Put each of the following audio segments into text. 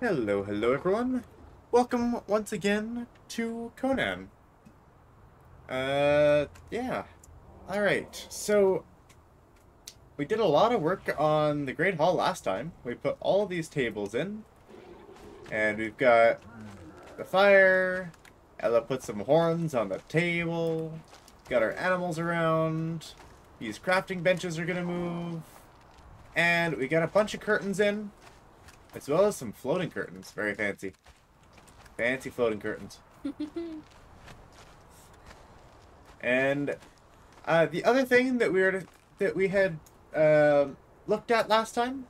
Hello, hello everyone. Welcome once again to Conan. Uh, yeah. Alright, so we did a lot of work on the Great Hall last time. We put all these tables in. And we've got the fire. Ella put some horns on the table. Got our animals around. These crafting benches are gonna move. And we got a bunch of curtains in. As well as some floating curtains. Very fancy. Fancy floating curtains. and uh, the other thing that we were that we had uh, looked at last time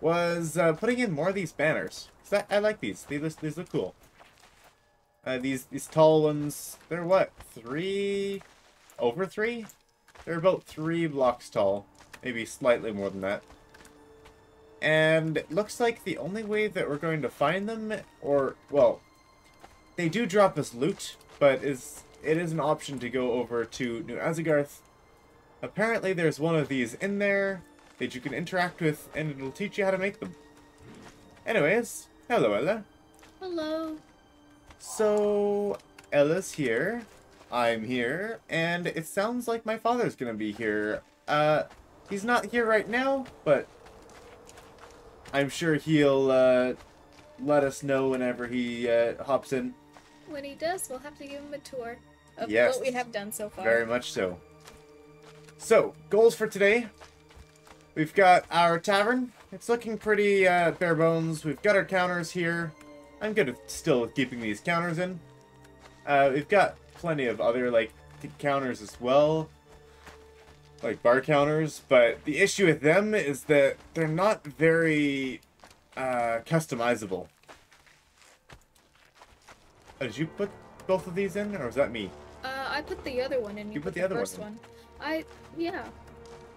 was uh, putting in more of these banners. That, I like these. These these look cool. Uh, these these tall ones. They're what three over three? They're about three blocks tall, maybe slightly more than that. And it looks like the only way that we're going to find them, or, well, they do drop us loot, but is it is an option to go over to New Asagarth. Apparently there's one of these in there that you can interact with, and it'll teach you how to make them. Anyways, hello Ella. Hello. So, Ella's here, I'm here, and it sounds like my father's gonna be here. Uh, he's not here right now, but I'm sure he'll uh, let us know whenever he uh, hops in. When he does, we'll have to give him a tour of Yes. what we have done so far. Very much so. So, goals for today. We've got our tavern. It's looking pretty uh, bare bones. We've got our counters here. I'm good with still keeping these counters in. Uh, we've got plenty of other like counters as well, like bar counters. But the issue with them is that they're not very uh, customizable. Uh, did you put both of these in, or was that me? Uh, I put the other one in. You, You put the the other one first in. one. I yeah.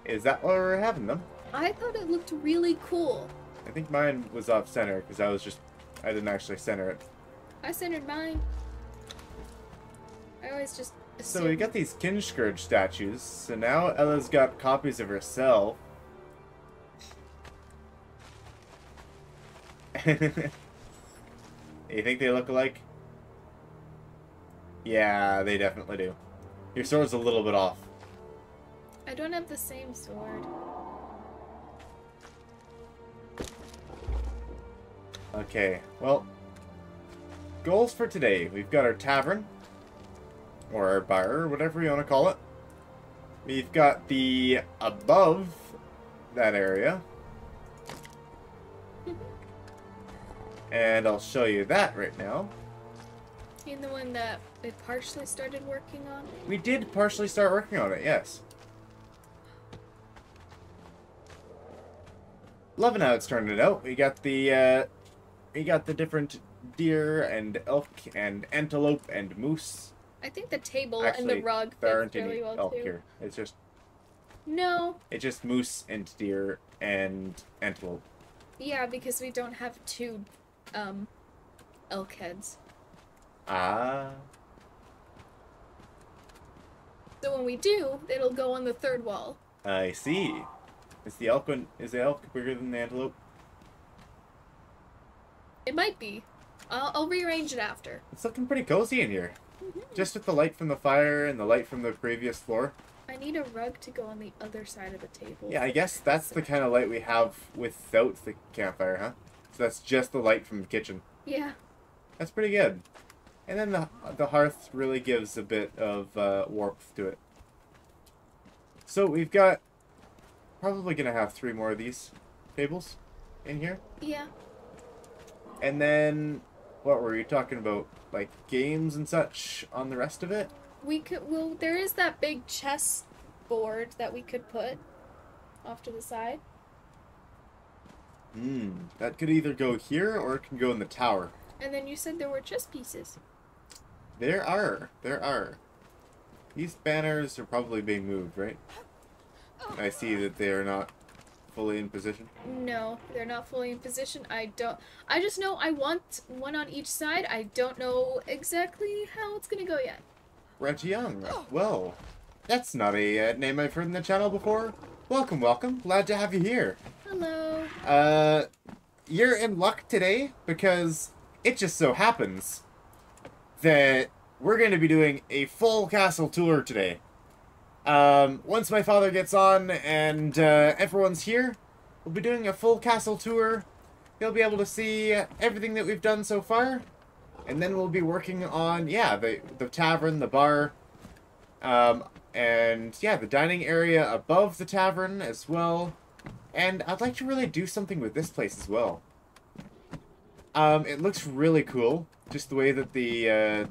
Is that why we're having them? I thought it looked really cool. I think mine was off center because I was just I didn't actually center it. I centered mine. I always just So we got these Kinskirge statues. So now Ella's got copies of herself. you think they look alike? Yeah, they definitely do. Your sword's a little bit off. I don't have the same sword. Okay, well, goals for today. We've got our tavern, or our bar, or whatever you want to call it. We've got the above that area. And I'll show you that right now. And the one that we partially started working on. We did partially start working on it, yes. Loving how it's turning out. We got the uh we got the different deer and elk and antelope and moose. I think the table and the rug fit really well elk too. here. It's just No, it's just moose and deer and antelope. yeah, because we don't have two um elk heads. Ah, So when we do, it'll go on the third wall. I see. Is the elk one, is the elk bigger than the antelope? It might be. I'll, I'll rearrange it after. It's looking pretty cozy in here. Just with the light from the fire and the light from the previous floor. I need a rug to go on the other side of the table. Yeah, I guess that's the kind of light we have without the campfire, huh? So that's just the light from the kitchen. Yeah. That's pretty good. And then the the hearth really gives a bit of uh, warmth to it. So we've got probably gonna have three more of these tables in here, Yeah. and then what were you talking about? Like games and such on the rest of it? We could. Well, there is that big chess board that we could put off to the side. Hmm. That could either go here or it can go in the tower. And then you said there were chess pieces. There are. There are. These banners are probably being moved, right? I see that they are not fully in position. No, they're not fully in position. I don't. I just know I want one on each side. I don't know exactly how it's gonna go yet. Reggie Young. Well, that's not a uh, name I've heard in the channel before. Welcome, welcome. Glad to have you here. Hello. Uh, you're in luck today because it just so happens that we're going to be doing a full castle tour today. Um, once my father gets on and uh, everyone's here, we'll be doing a full castle tour. He'll be able to see everything that we've done so far. And then we'll be working on, yeah, the, the tavern, the bar, um, and yeah, the dining area above the tavern as well. And I'd like to really do something with this place as well. Um, it looks really cool, just the way that the, uh,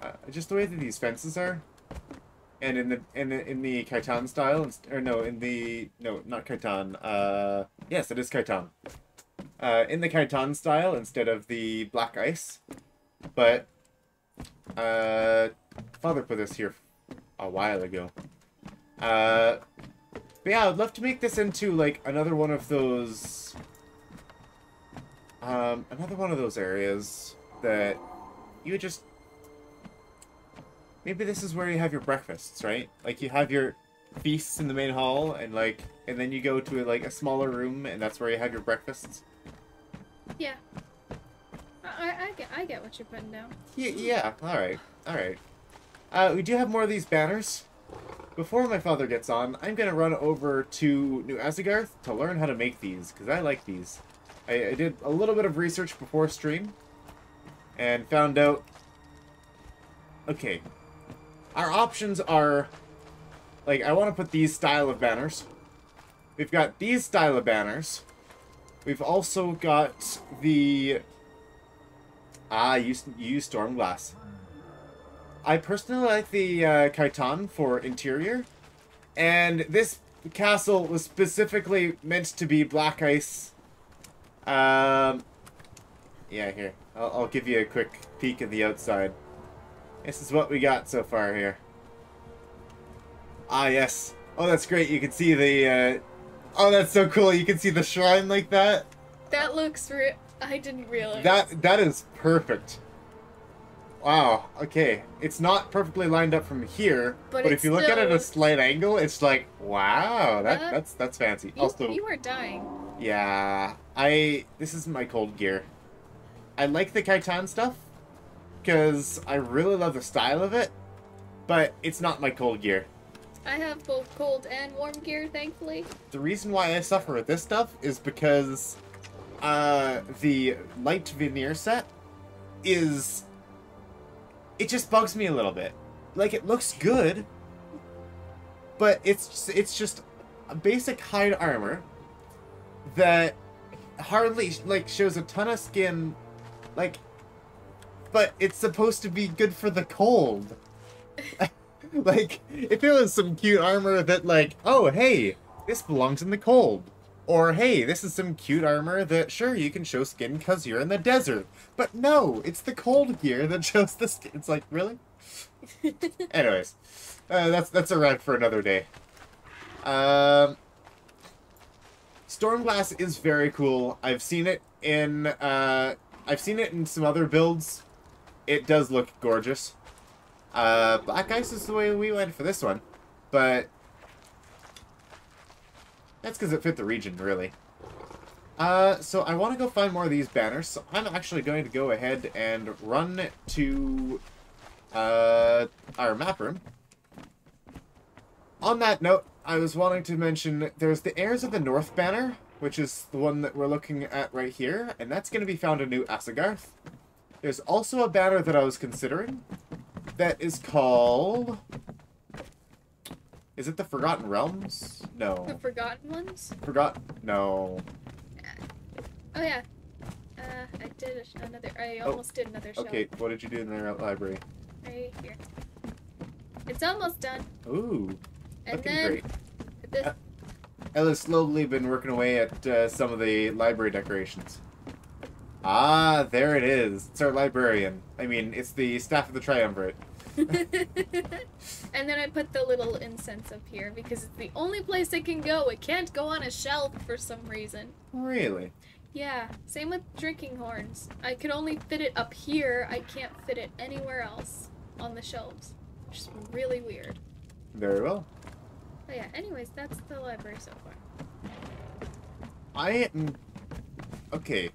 uh, just the way that these fences are. And in the in the in the Khitan style, or no, in the no, not Khitan. Uh, yes, it is Khitan. Uh, in the Khitan style instead of the black ice, but uh, father put this here a while ago. Uh, but yeah, I'd love to make this into like another one of those, um, another one of those areas that you just maybe this is where you have your breakfasts, right? Like you have your feasts in the main hall, and like, and then you go to like a smaller room, and that's where you have your breakfasts. Yeah. I, I, get I get what you're putting down. Yeah. Yeah. All right. All right. Uh, we do have more of these banners. Before my father gets on, I'm gonna run over to New Asagarth to learn how to make these because I like these. I, I did a little bit of research before stream, and found out. Okay, our options are, like, I want to put these style of banners. We've got these style of banners. We've also got the... Ah, use Stormglass. I personally like the uh, Khitan for interior. And this castle was specifically meant to be black ice. Um, yeah, here. I'll, I'll give you a quick peek of the outside. This is what we got so far here. Ah, yes. Oh, that's great. You can see the, uh... Oh, that's so cool. You can see the shrine like that. That looks real. I didn't realize. That That is perfect. Wow, okay. It's not perfectly lined up from here, but, but if you look still... at it at a slight angle, it's like, wow, that, uh, that's that's fancy. You, also, you are dying. Yeah, I... This is my cold gear. I like the Khitan stuff, because I really love the style of it, but it's not my cold gear. I have both cold and warm gear, thankfully. The reason why I suffer with this stuff is because uh, the light veneer set is... It just bugs me a little bit. Like, it looks good, but it's just, it's just a basic hide armor that hardly, like, shows a ton of skin. Like, but it's supposed to be good for the cold. like, if it was some cute armor that, like, oh, hey, this belongs in the cold. Or, hey, this is some cute armor that, sure, you can show skin because you're in the desert. But no, it's the cold gear that shows the skin. It's like, really? Anyways, uh, that's that's a rant for another day. Um, Stormglass is very cool. I've seen it in uh, I've seen it in some other builds it does look gorgeous. Uh, Black Ice is the way we went for this one, but that's because it fit the region, really. Uh, so I want to go find more of these banners, so I'm actually going to go ahead and run to uh, our map room. On that note, I was wanting to mention there's the Heirs of the North banner, which is the one that we're looking at right here, and that's going to be found in New Asagarth. There's also a banner that I was considering that is called... Is it the Forgotten Realms? No. The Forgotten Ones? Forgotten... No. Oh, yeah. Uh, I did another... I oh, almost oh, did another show. Okay, what did you do in the library? Right here. It's almost done. Ooh. And then, great. This... Ella's slowly been working away at uh, some of the library decorations. Ah, there it is. It's our librarian. I mean, it's the staff of the triumvirate. and then I put the little incense up here because it's the only place it can go. It can't go on a shelf for some reason. Really? Yeah, same with drinking horns. I could only fit it up here. I can't fit it anywhere else on the shelves. Which is really weird. Very well. But yeah, anyways, that's the library so far. I am okay.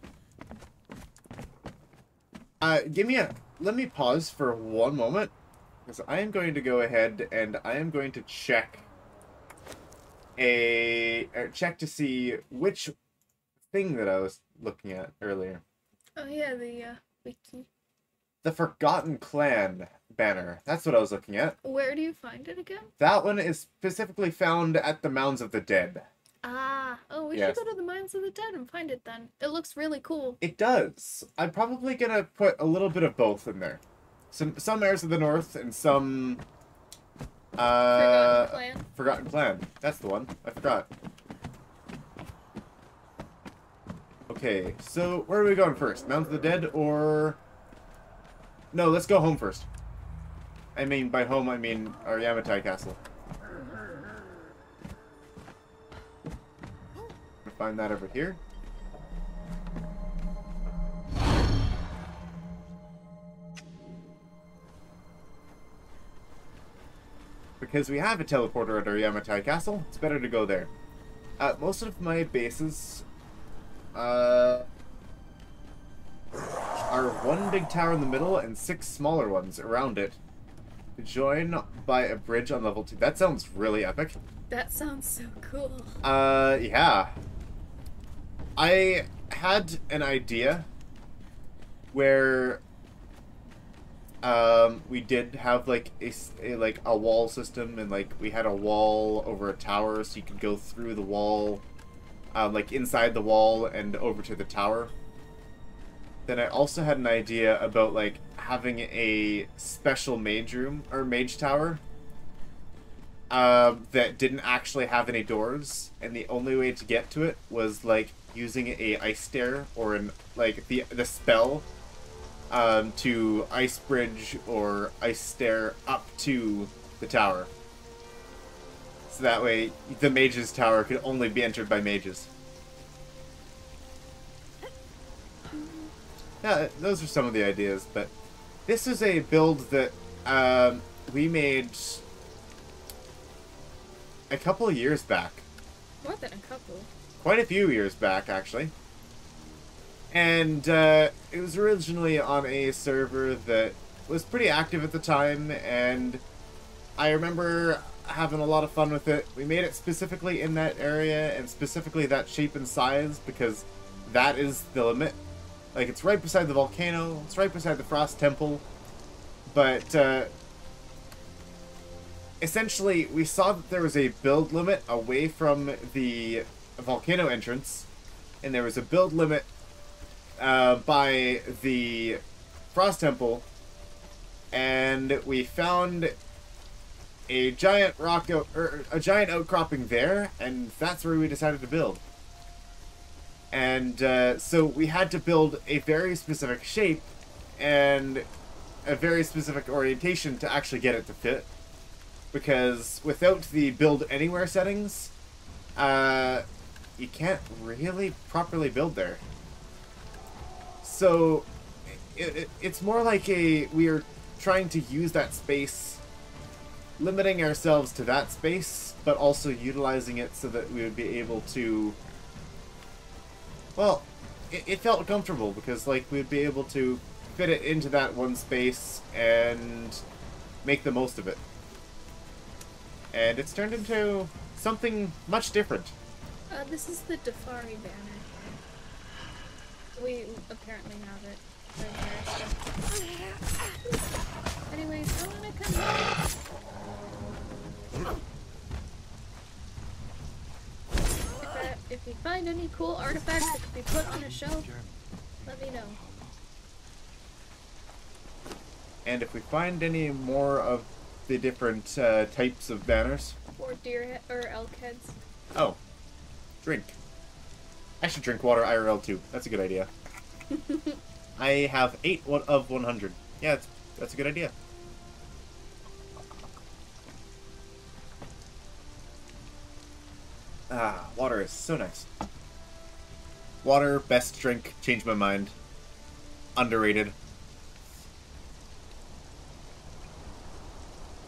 Uh, give me a. Let me pause for one moment, because I am going to go ahead and I am going to check a or check to see which thing that I was looking at earlier. Oh yeah, the uh, wiki. The Forgotten Clan banner. That's what I was looking at. Where do you find it again? That one is specifically found at the Mounds of the Dead. Ah, oh, we Yes. should go to the Mounds of the Dead and find it then. It looks really cool. It does. I'm probably gonna put a little bit of both in there. Some some heirs of the north and some uh Forgotten Clan. Forgotten Clan. That's the one. I forgot. Okay, so where are we going first? Mounds of the Dead or No, let's go home first. I mean by home I mean our Yamatai castle. Find that over here. Because we have a teleporter at our Yamatai castle, it's better to go there. Uh, most of my bases uh, are one big tower in the middle and six smaller ones around it. Join by a bridge on level 2. That sounds really epic. That sounds so cool. Uh, yeah. I had an idea where um we did have like a, a- like a wall system and like we had a wall over a tower so you could go through the wall um, like inside the wall and over to the tower. Then i also had an idea about like having a special mage room or mage tower um, that didn't actually have any doors, and the only way to get to it was like using a ice stair or an like the the spell um, to ice bridge or ice stair up to the tower. So that way, the mage's tower could only be entered by mages. Yeah, those are some of the ideas, but this is a build that um, we made a couple years back. More than a couple. Quite a few years back, actually. And uh, it was originally on a server that was pretty active at the time, and I remember having a lot of fun with it. We made it specifically in that area and specifically that shape and size because that is the limit. Like, it's right beside the volcano, it's right beside the Frost Temple, but uh, essentially, we saw that there was a build limit away from the volcano entrance, and there was a build limit uh, by the Frost Temple, and we found a giant rock, or a giant outcropping there, and that's where we decided to build. And uh, so we had to build a very specific shape and a very specific orientation to actually get it to fit because without the build anywhere settings, uh, you can't really properly build there. So it, it, it's more like a we are trying to use that space, limiting ourselves to that space, but also utilizing it so that we would be able to. Well, it, it felt comfortable because like we'd be able to fit it into that one space and make the most of it and it's turned into something much different. Uh, this is the Darfari banner. We apparently have it right here. So. Anyways, I wanna come here. If, if you find any cool artifacts that could be put on a shelf, let me know. And if we find any more of the different uh, types of banners, Or deer he- or elk heads. oh, drink. I should drink water IRL too. That's a good idea. I have eight of 100. Yeah, that's, that's a good idea. Ah, water is so nice. Water, best drink, changed my mind. Underrated.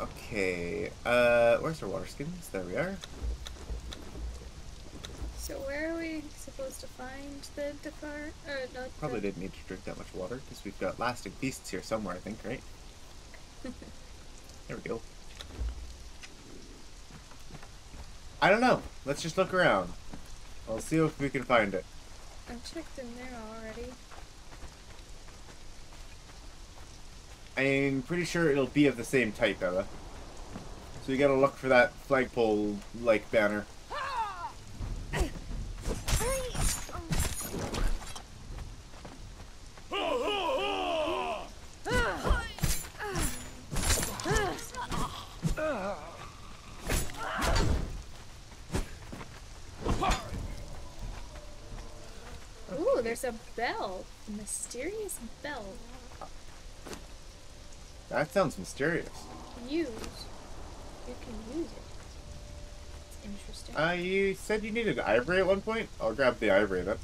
Okay, uh, where's our water skins? There we are. So where are we supposed to find the? Or not Probably the... didn't need to drink that much water because we've got lasting beasts here somewhere, I think, right? there we go. I don't know. Let's just look around. I'll see if we can find it. I checked in there already. I'm pretty sure it'll be of the same type, Ella. So you gotta look for that flagpole-like banner. Ooh, there's a bell. A mysterious bell. That sounds mysterious. Use. You can use it. It's interesting. Uh, you said you needed ivory at one point? I'll grab the ivory then.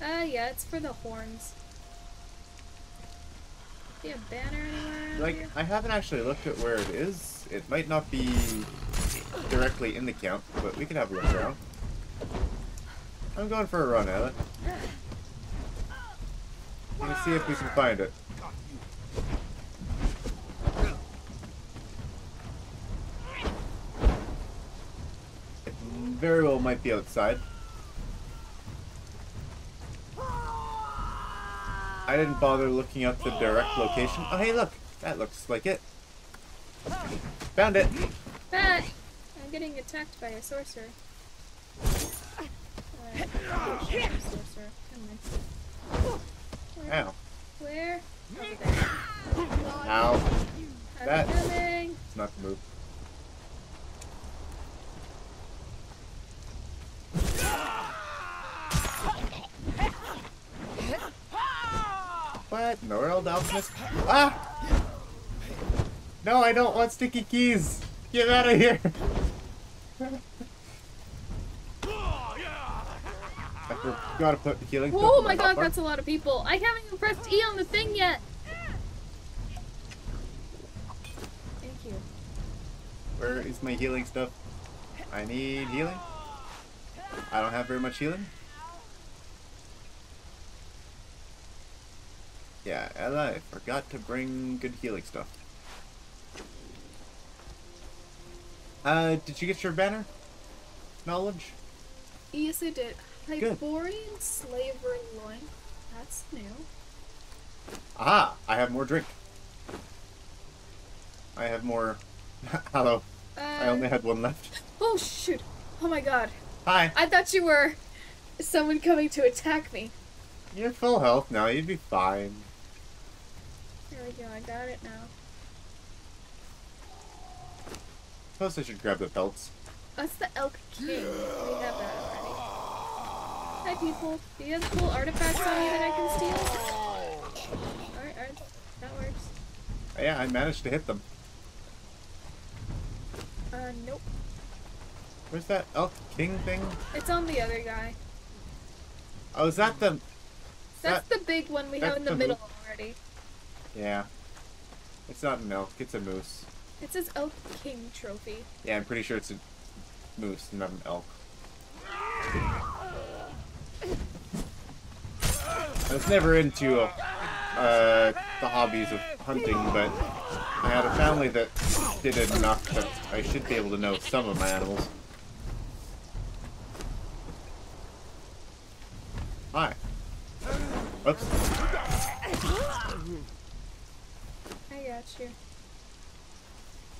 Uh, yeah, it's for the horns. See a banner anywhere Like, here? I haven't actually looked at where it is. It might not be directly in the camp, but we can have a look around. I'm going for a run, Ella. Let me see if we can find it. It very well might be outside. I didn't bother looking up the direct location. Oh, hey, look. That looks like it. Found it. Ah! I'm getting attacked by a sorcerer. Uh, sorcerer. Come on. Where? Ow. Where? Ow. I'm That- coming. It's not the move. What? No world alchemist? Ah! No, I don't want sticky keys! Get out of here! I forgot to put the healing. Oh my god, that's a lot of people. I haven't even pressed E on the thing yet. Thank you. Where is my healing stuff? I need healing. I don't have very much healing. Yeah, Ella, I forgot to bring good healing stuff. Uh, did you get your banner? Knowledge? Yes, I did. Hyborian slaver loin. That's new. Aha! I have more drink. I have more. Hello. Uh, I only had one left. Oh shoot! Oh my god! Hi. I thought you were someone coming to attack me. You're full health now. You'd be fine. There we go. I got it now. Suppose I should grab the pelts. That's the Elk King. We have that. Hi, people. Do you have cool artifacts on you that I can steal? Alright, alright. That works. Yeah, I managed to hit them. Uh, nope. Where's that elk king thing? It's on the other guy. Oh, is that the? That's That- the big one we have in the, the middle already. Yeah. It's not an elk. It's a moose. It says Elk King trophy. Yeah, I'm pretty sure it's a moose, not an elk. I was never into uh, uh, the hobbies of hunting, but I had a family that did enough that I should be able to know some of my animals. Hi. Oops. I got you.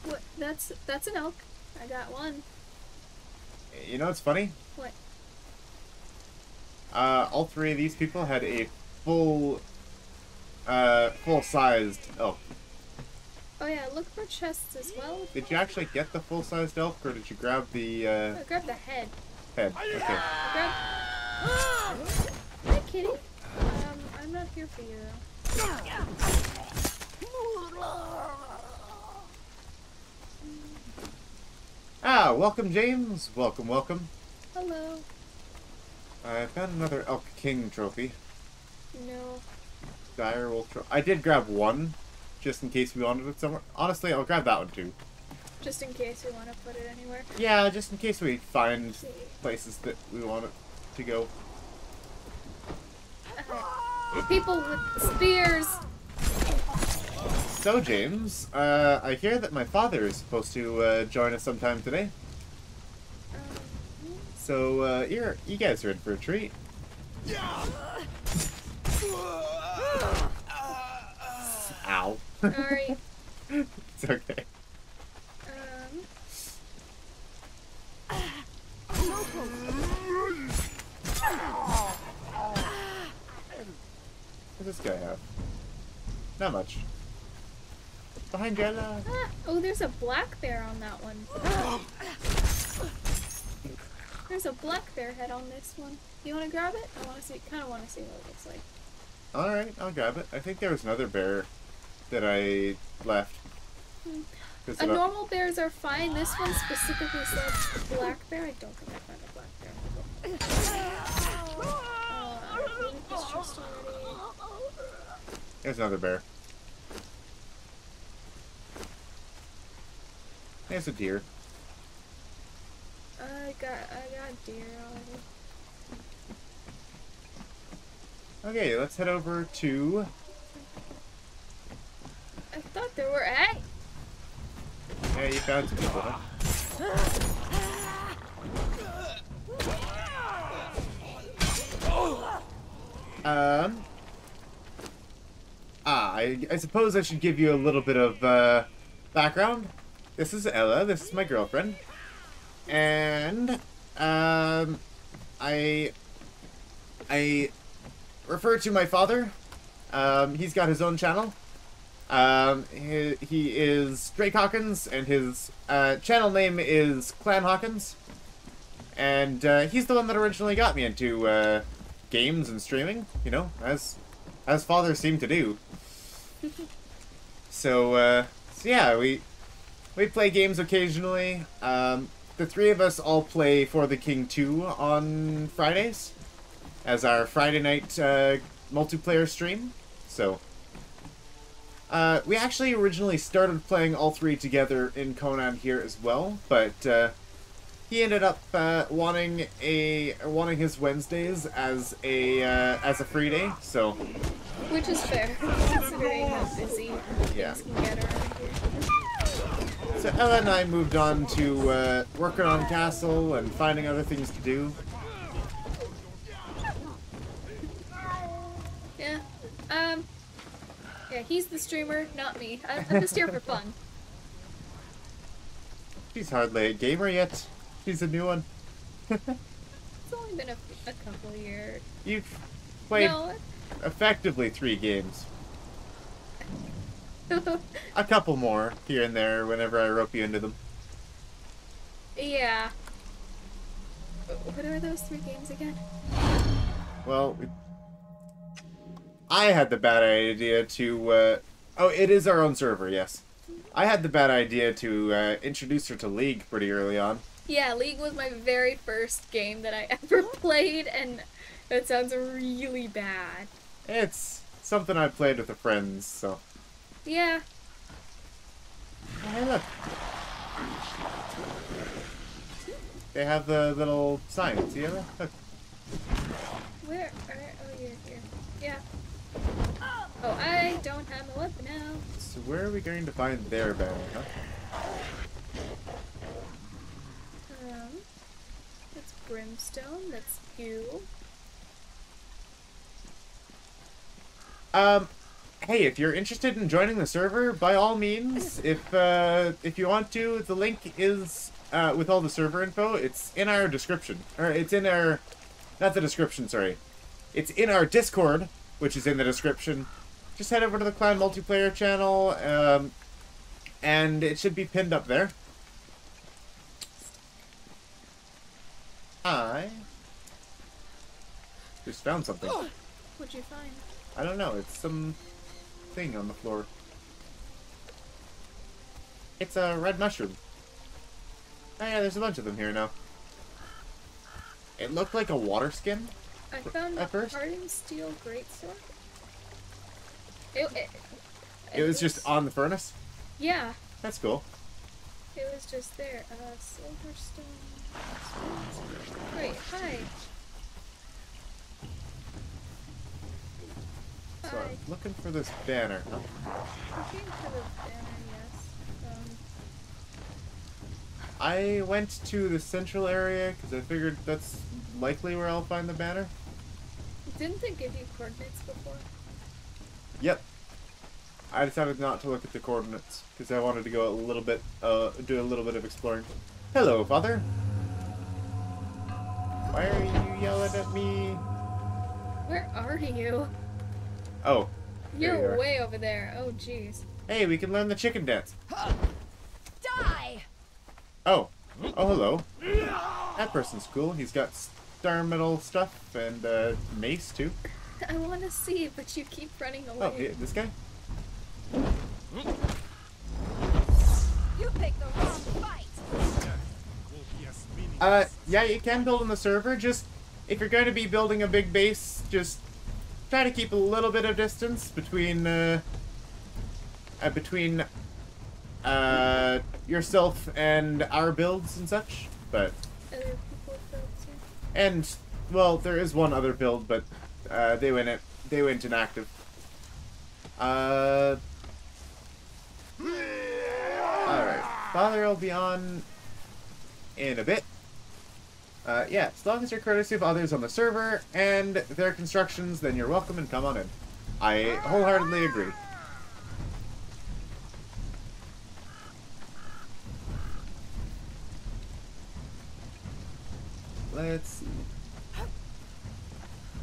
What? That's that's an elk. I got one. You know what's funny? What? Uh, all three of these people had a full, uh, full-sized elk. Oh yeah, look for chests as well. Did you actually get the full-sized elk, or did you grab the uh, I grabbed the head. head? Okay. I grabbed. Hi, kitty. Um, I'm not here for you though. Ah, welcome, James. Welcome, welcome. Hello. I found another elk king trophy. No. Dire wolf tro- I did grab one, just in case we wanted it somewhere. Honestly, I'll grab that one too. Just in case we want to put it anywhere. Yeah, just in case we find places that we want it. to go. People with spears. So, James, uh, I hear that my father is supposed to uh, join us sometime today. So, uh, you're, you guys are in for a treat. Ow. sorry. it's okay. Um, What does this guy have? Not much. Behind Jella. ah, oh, there's a black bear on that one. There's a black bear head on this one. You want to grab it? I want to see. Kind of want to see what it looks like. Alright, I'll grab it. I think there was another bear that I left. Hmm. it- normal bears are fine. This one specifically said black bear. I don't think I found a black bear. Uh, I think it's just already. There's another bear. There's a deer. I got. I got deer already. Okay, let's head over to. I thought there were. Hey. Yeah, you found some people, huh? Um. Ah, I, I suppose I should give you a little bit of uh, background. This is Ella. This is my girlfriend, and um, I I refer to my father. Um, he's got his own channel. Um, he, he is Drake Hawkins, and his uh, channel name is Clan Hawkins. And uh, he's the one that originally got me into uh, games and streaming, you know, as as fathers seem to do. so, uh, so yeah, we we play games occasionally. Um, the three of us all play For the King 2 on Fridays as our Friday night uh, multiplayer stream. So, uh, we actually originally started playing all three together in Conan here as well, but uh, he ended up uh, wanting a wanting his Wednesdays as a uh, as a free day. So Which is fair, considering how busy Yeah. things can get around here. So Ella and I moved on to uh, working on Castle and finding other things to do. Yeah. Um. Yeah, he's the streamer, not me. I'm, I'm just here for fun. She's hardly a gamer yet. She's a new one. It's only been a, a couple of years. You've played No. effectively three games. A couple more here and there whenever I rope you into them. yeah. What are those three games again? Well, we... I had the bad idea to. Uh... Oh, it is our own server, yes. I had the bad idea to uh, introduce her to League pretty early on. Yeah, League was my very first game that I ever played, and that sounds really bad. It's something I played with the friends, so. Yeah. Hey, look. They have the little sign. See that? Look. Where? where oh, you're here. Yeah. Oh, I don't have a weapon now. So where are we going to find their banner, huh? Um, that's brimstone. That's you. Um, hey, if you're interested in joining the server, by all means, if uh, if you want to, the link is uh, with all the server info. It's in our description, or it's in our, not the description. Sorry, it's in our Discord, which is in the description. Just head over to the Clan multiplayer channel, um, and it should be pinned up there. I just found something. What'd you find? I don't know. It's some thing on the floor. It's a red mushroom. Oh yeah, there's a bunch of them here now. It looked like a water skin. I found At a first? hardened steel greatsword. It, it, It was just on the furnace. Yeah, That's cool. it was just there. Uh, silverstone. Wait, hi. So. I'm looking for this banner. Huh? Looking for the banner, yes. Um, I went to the central area because I figured that's likely where I'll find the banner. didn't they give you coordinates before? Yep. I decided not to look at the coordinates because I wanted to go a little bit, uh, do a little bit of exploring. Hello, father. Why are you yelling at me? Where are you? Oh, you You're are. way over there. Oh, jeez. hey, we can learn the chicken dance. Die! Oh, oh, hello. That person's cool. He's got star metal stuff and uh, mace too. I want to see, but you keep running Oh, away. yeah, this guy. You picked the wrong fight! Uh, yeah, you can build on the server. Just if you're going to be building a big base, just try to keep a little bit of distance between uh, uh between uh yourself and our builds and such. But Other people built too. and well, there is one other build, but uh, they went it they went inactive. Uh. All right, father will be on in a bit. Uh, yeah, as long as you're courtesy of others on the server and their constructions, then you're welcome and come on in. I wholeheartedly agree. Let's see.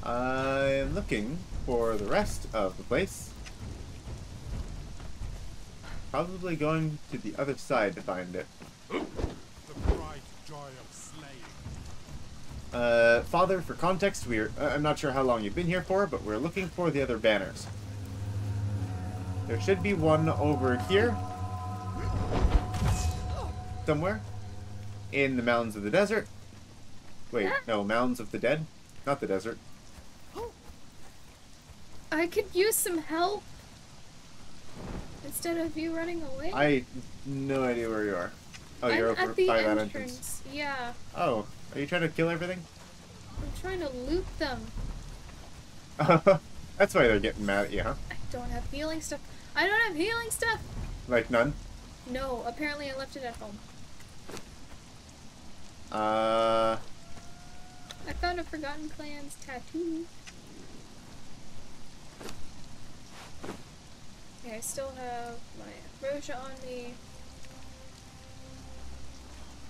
I'm looking for the rest of the place. Probably going to the other side to find it. The bright joy of slaying. Uh, Father, for context, we're uh, I'm not sure how long you've been here for, but we're looking for the other banners. There should be one over here. Somewhere. In the Mountains of the Desert. Wait, no, Mounds of the Dead? Not the desert. I could use some help. Instead of you running away. I no idea where you are. Oh, I'm you're over by that entrance. entrance. Yeah, Oh, are you trying to kill everything? I'm trying to loot them. That's why they're getting mad at you, huh? I don't have healing stuff. I don't have healing stuff. Like none? No, apparently I left it at home. Uh, I found a Forgotten Clans tattoo. Okay, I still have my ambrosia on me.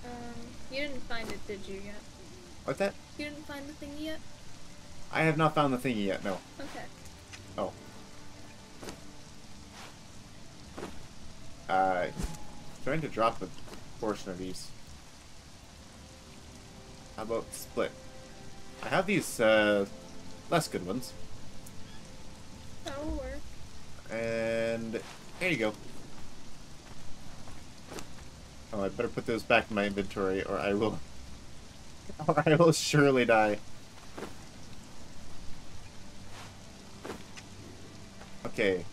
Um, you didn't find it, did you yet? what's that? You didn't find the thing yet? I have not found the thingy yet, no. Okay. Oh. Uh, trying to drop a portion of these. How about split? I have these, uh, less good ones. That'll work. And there you go. Oh, I better put those back in my inventory or I will... Or I will surely die. Okay.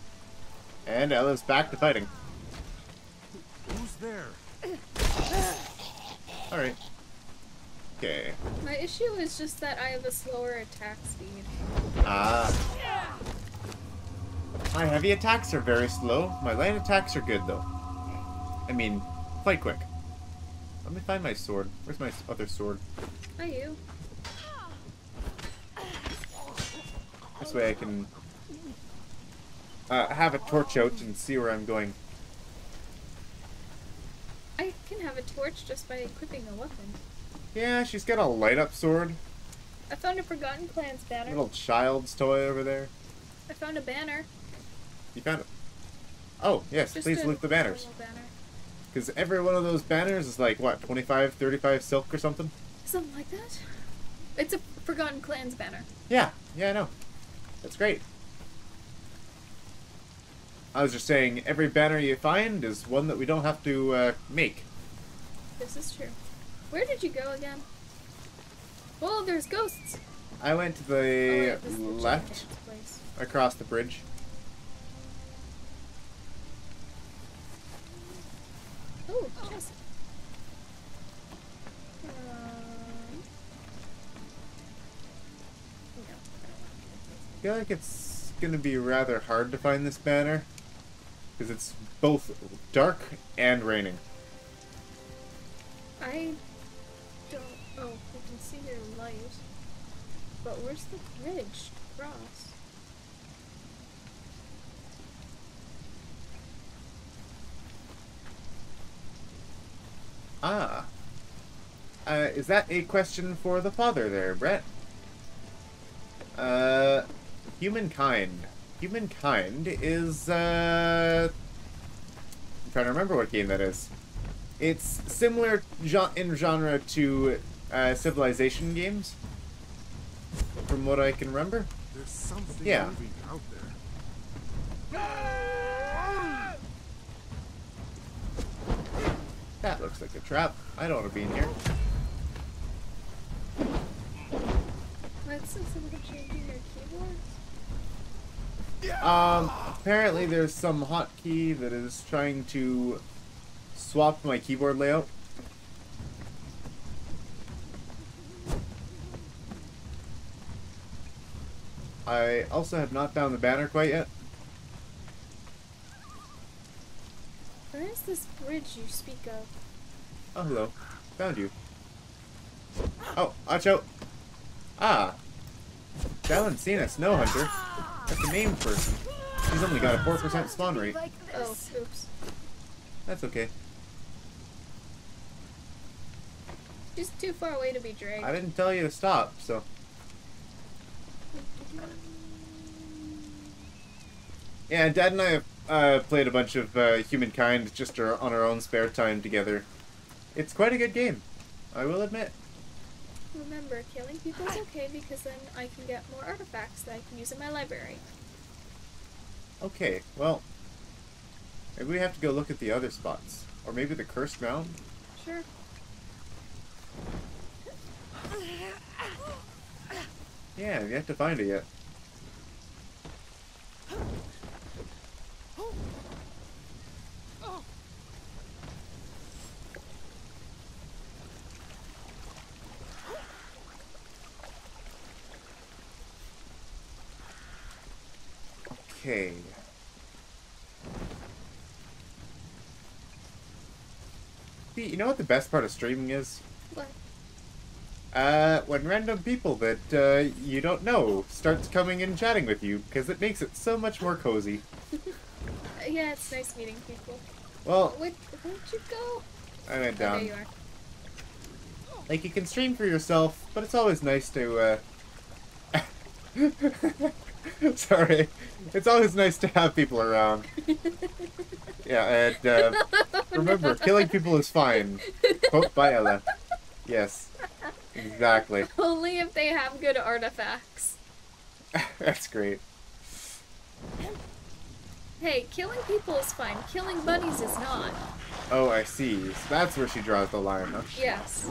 And Ella's back to fighting. Who's there? Alright. Okay. My issue is just that I have a slower attack speed. Ah. My heavy attacks are very slow. My light attacks are good, though. I mean, quite quick. Let me find my sword. Where's my other sword? Are you? This way I can uh, have a torch out and see where I'm going. I can have a torch just by equipping a weapon. Yeah, she's got a light up sword. I found a Forgotten Clans banner. Little child's toy over there. I found a banner. You found it. Oh, yes, Just please loot the banners. banner. Because every one of those banners is like, what, 25, 35 silk or something? Something like that. It's a Forgotten Clans banner. Yeah, yeah, I know. That's great. I was just saying, every banner you find is one that we don't have to uh, make. This is true. Where did you go again? Well, there's ghosts. I went to oh, the wait, this the left Chicken Dance place. across the bridge. Oh, chest. Um, no, I don't want I feel like it's gonna be rather hard to find this banner. Because it's both dark and raining. I don't. Oh, I can see your light. But where's the bridge to cross? Ah. Uh, is that a question for the father there, Brett? Uh, humankind. Humankind is, uh... I'm trying to remember what game that is. It's similar in genre to uh, Civilization games, from what I can remember. There's something Yeah. moving out there. That looks like a trap. I don't want to be in here. What's instead of changing your keyboards? Um, apparently there's some hotkey that is trying to swap my keyboard layout. I also have not found the banner quite yet. Where is this bridge you speak of? Oh, hello. Found you. Oh, watch out. Ah. Valentina Snow Hunter. That's a named person. He's only got a 4% spawn rate. Like Oh, this. oops. That's okay. Just too far away to be dragged. I didn't tell you to stop, so. Yeah, Dad and I have uh, played a bunch of uh, Humankind just our, on our own spare time together. It's quite a good game, I will admit. Remember, killing people is okay because then I can get more artifacts that I can use in my library. Okay, well, maybe we have to go look at the other spots, or maybe the cursed mound. Sure. Yeah, we have to find it yet. Okay. See, you know what the best part of streaming is? What? Uh, when random people that uh, you don't know starts coming and chatting with you, because it makes it so much more cozy. Uh, yeah, it's nice meeting people. Well, Wait, where'd you go? I went Oh, there down. you are. Like, you can stream for yourself, but it's always nice to, uh... Sorry. It's always nice to have people around. Yeah, and, uh, remember, killing people is fine. Quote by Ella. Yes. Exactly. Only if they have good artifacts. That's great. Hey, killing people is fine. Killing bunnies is not. Oh, I see. So that's where she draws the line, huh? Yes.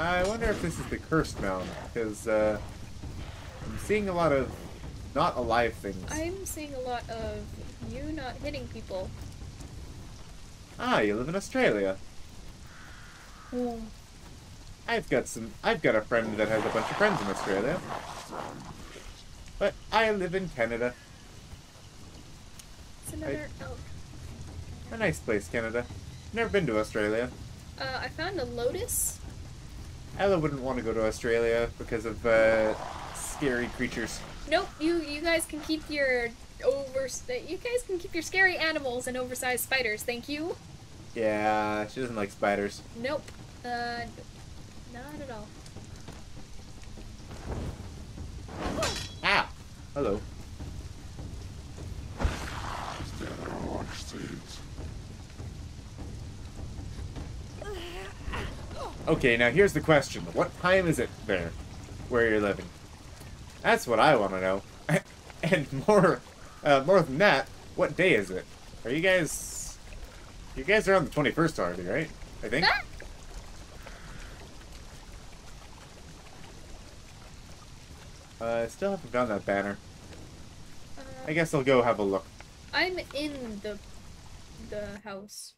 I wonder if this is the cursed mound, because uh, I'm seeing a lot of not alive things. I'm seeing a lot of you not hitting people. Ah, you live in Australia. Oh. I've got some. I've got a friend that has a bunch of friends in Australia, but I live in Canada. It's another elk. A nice place, Canada. Never been to Australia. Uh, I found a lotus. Ella wouldn't want to go to Australia because of uh, scary creatures. Nope, you you guys can keep your over. You guys can keep your scary animals and oversized spiders. Thank you. Yeah, she doesn't like spiders. Nope. Uh, not at all. Ah, hello. Okay, now here's the question. What time is it there, where you're living? That's what I want to know. and more, uh, more than that, what day is it? Are you guys, you guys are on the 21st already, right? I think. Uh, I still haven't found that banner. Uh, I guess I'll go have a look. I'm in the the house.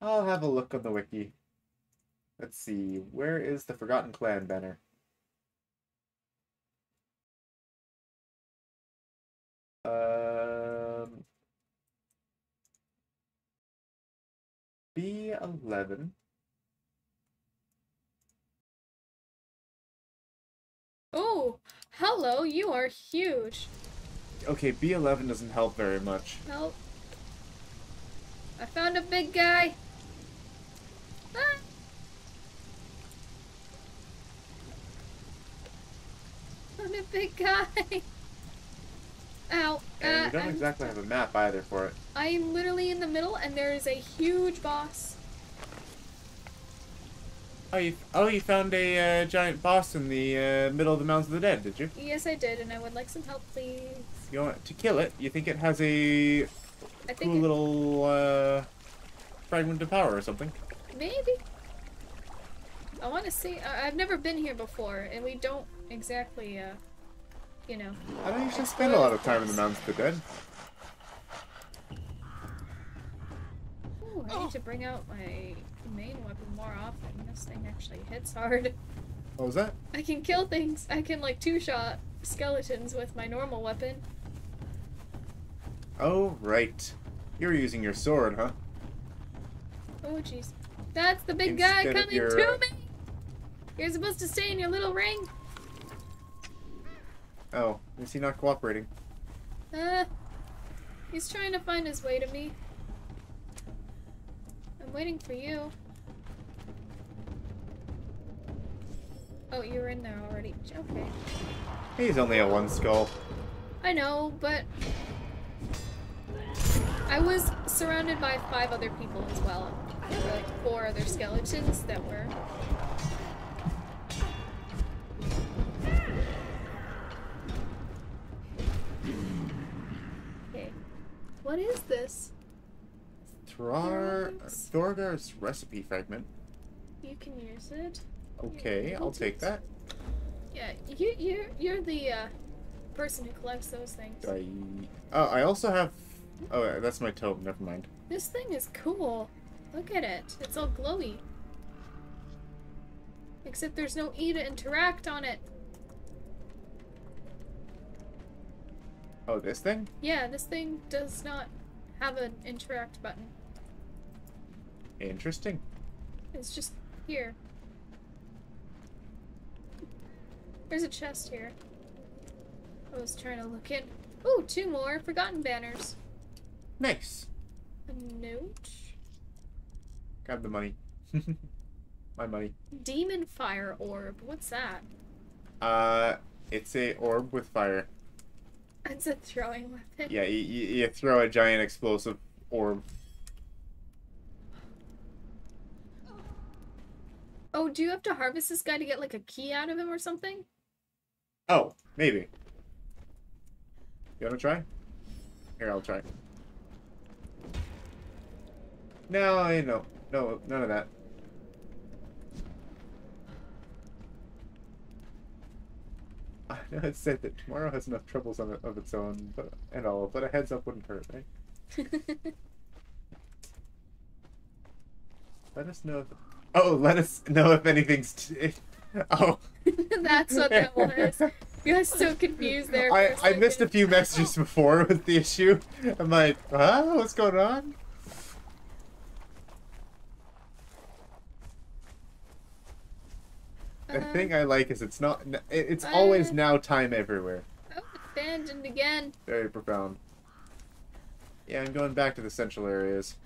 I'll have a look on the wiki. Let's see, where is the Forgotten Clan banner? Um, B11. Oh, hello, you are huge. Okay, B11 doesn't help very much. Help. I found a big guy. Ah. Found a big guy. Ow. And uh, we don't I'm exactly have a map either for it. I'm literally in the middle, and there is a huge boss. Oh, you, oh, you found a uh, giant boss in the uh, middle of the Mounds of the Dead, did you? Yes, I did, and I would like some help, please. You want to kill it? You think it has a I cool it- little uh, fragment of power or something? maybe. I want to see. I've never been here before, and we don't exactly, uh, you know. I don't usually spend a lot of time in the Mounds of the Dead. Ooh, I need to bring out my main weapon more often. This thing actually hits hard. What was that? I can kill things. I can like two-shot skeletons with my normal weapon. Oh, right. You're using your sword, huh? Oh jeez. That's the big guy Instead of coming your, to uh, me! You're supposed to stay in your little ring. Oh, is he not cooperating? Uh, he's trying to find his way to me. I'm waiting for you. Oh, you were in there already. Okay. He's only a one skull. I know, but I was surrounded by five other people as well. There were like four other skeletons that were. Okay. What is this? Thrar. Thorgar's recipe fragment. You can use it. Okay, I'll take that. Yeah, you you you're the uh, person who collects those things. I oh, I also have. Oh, that's my tome. Never mind. This thing is cool. Look at it. It's all glowy. Except there's no E to interact on it. Oh, this thing? Yeah, this thing does not have an interact button. Interesting. It's just here. There's a chest here. I was trying to look in. Ooh, two more forgotten banners. Nice. A note. Grab the money. my money. Demon fire orb. What's that? Uh, it's a orb with fire. It's a throwing weapon. Yeah, you, you, you throw a giant explosive orb. Oh, do you have to harvest this guy to get like a key out of him or something? Oh, maybe. You wanna try? Here, I'll try. No, I no, no, none of that. I know it said that tomorrow has enough troubles on it, of its own, but and all, but a heads up wouldn't hurt, right? Let us know. Oh, let us know if anything's. T- oh. That's what that was. You got so confused there. I, I missed a few messages before with the issue. I'm like, huh? What's going on? The Uh, thing I like is it's not. it- It's always Uh, now time everywhere. Oh, abandoned again. Very profound. Yeah, I'm going back to the central areas.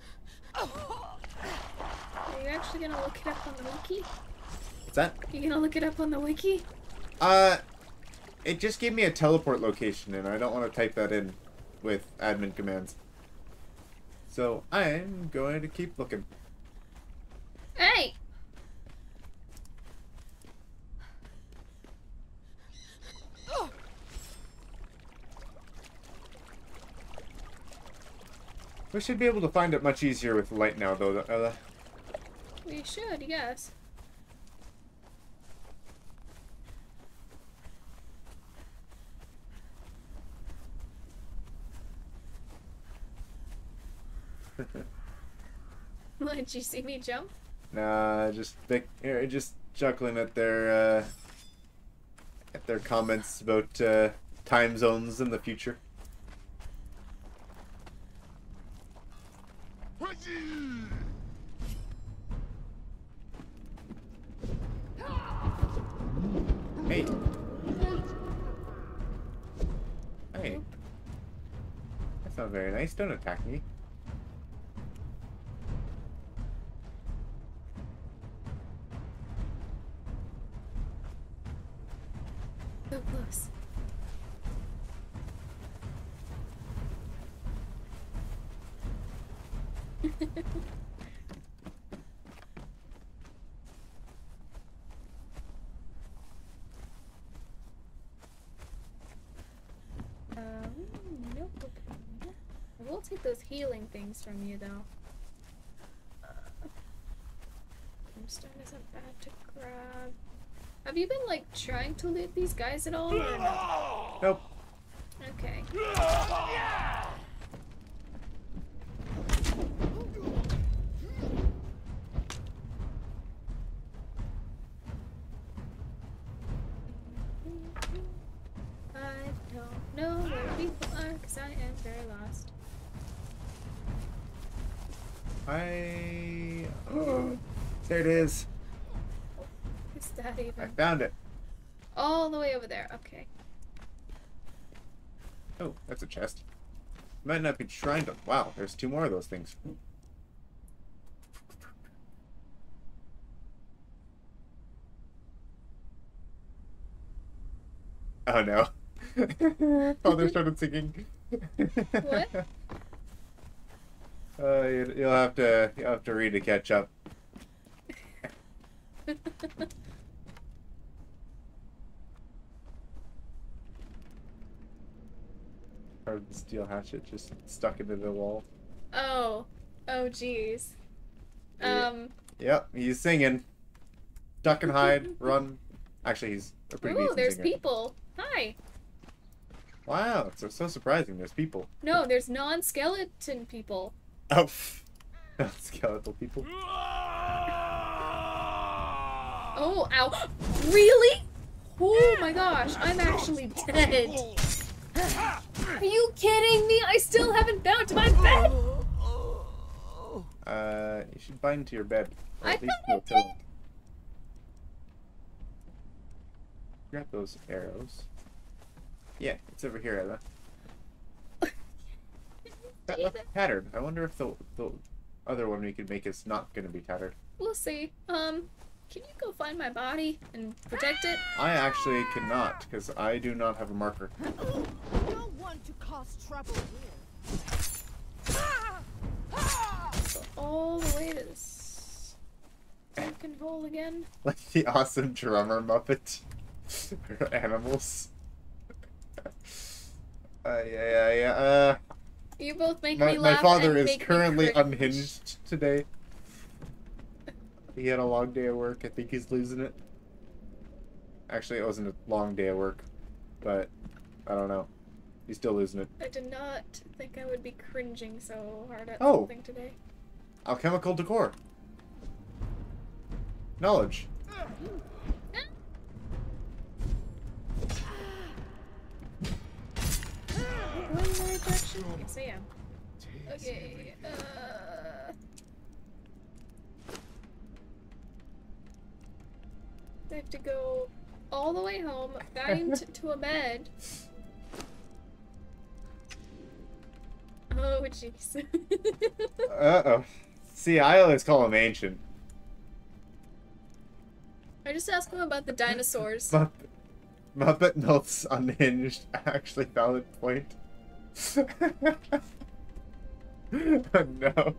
Are you actually gonna look it up on the wiki? What's that? Are You gonna look it up on the wiki? Uh, it just gave me a teleport location, and I don't want to type that in with admin commands. So I'm going to keep looking. Hey! We should be able to find it much easier with light now, though. Uh, we should, yes. Did you see me jump? Nah, just here, just chuckling at their uh, at their comments about uh, time zones in the future. Hey. Hey. That's not very nice. Don't attack me. So close. um, nope. okay. I will take those healing things from you, though. Uh, Brimstone isn't bad to grab. Have you been like trying to loot these guys at all? Or no? Nope. Okay. I don't know where people are because I am very lost. I. Oh, there it is. Is that even? I found it. All the way over there. Okay. Oh, that's a chest. Might not be shrine to. Wow, there's two more of those things. Oh no. Oh, Father started singing. What? Uh, you- you'll have to you'll have to read to catch up. Or the steel hatchet just stuck into the wall. oh. Oh, jeez. Um. Yep, he's singing. Duck and hide, run. Actually, he's a pretty Ooh, decent there's singer. people. Hi. Wow, it's so, so surprising. There's people. No, there's non-skeleton people. Oh, skeletal people. Oh, ow. Really? Oh my gosh, I'm actually dead. Are you kidding me? I still haven't found my bed. Uh, you should bind to your bed. I thought I pillow. did. Grab those arrows. Yeah, it's over here, Ella. That looks tattered. I wonder if the the other one we could make is not going to be tattered. We'll see. Um, can you go find my body and protect it? I actually cannot because I do not have a marker. No one to cause trouble here. Go all the way to this sunken hole again. Like the awesome drummer Muppet animals. Uh, yeah, yeah, yeah. Uh, You both make my, me my father and is make currently unhinged today. He had a long day of work. I think he's losing it. Actually, it wasn't a long day of work, but I don't know. He's still losing it. I did not think I would be cringing so hard at Oh. something today. Alchemical decor. Knowledge. Mm. Going in the right direction? Yes, I am. Okay. Uh... I have to go all the way home, bound to a bed. Oh, jeez. Uh oh. See, I always call him ancient. I just asked him about the dinosaurs. Muppet, Muppet Notes Unhinged. Actually, valid point. no.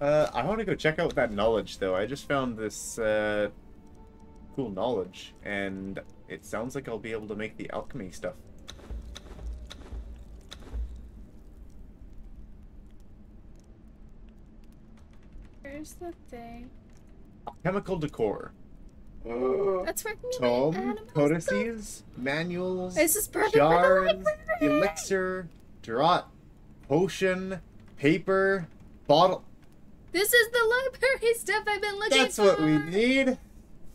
Uh, I want to go check out that knowledge, though. I just found this uh, cool knowledge, and it sounds like I'll be able to make the alchemy stuff. Where's the thing? Chemical decor. That's where me Tome, codices, manuals, This is perfect for jars, elixir, draught, potion, paper, bottle. This is the library stuff I've been looking That's for. what we need.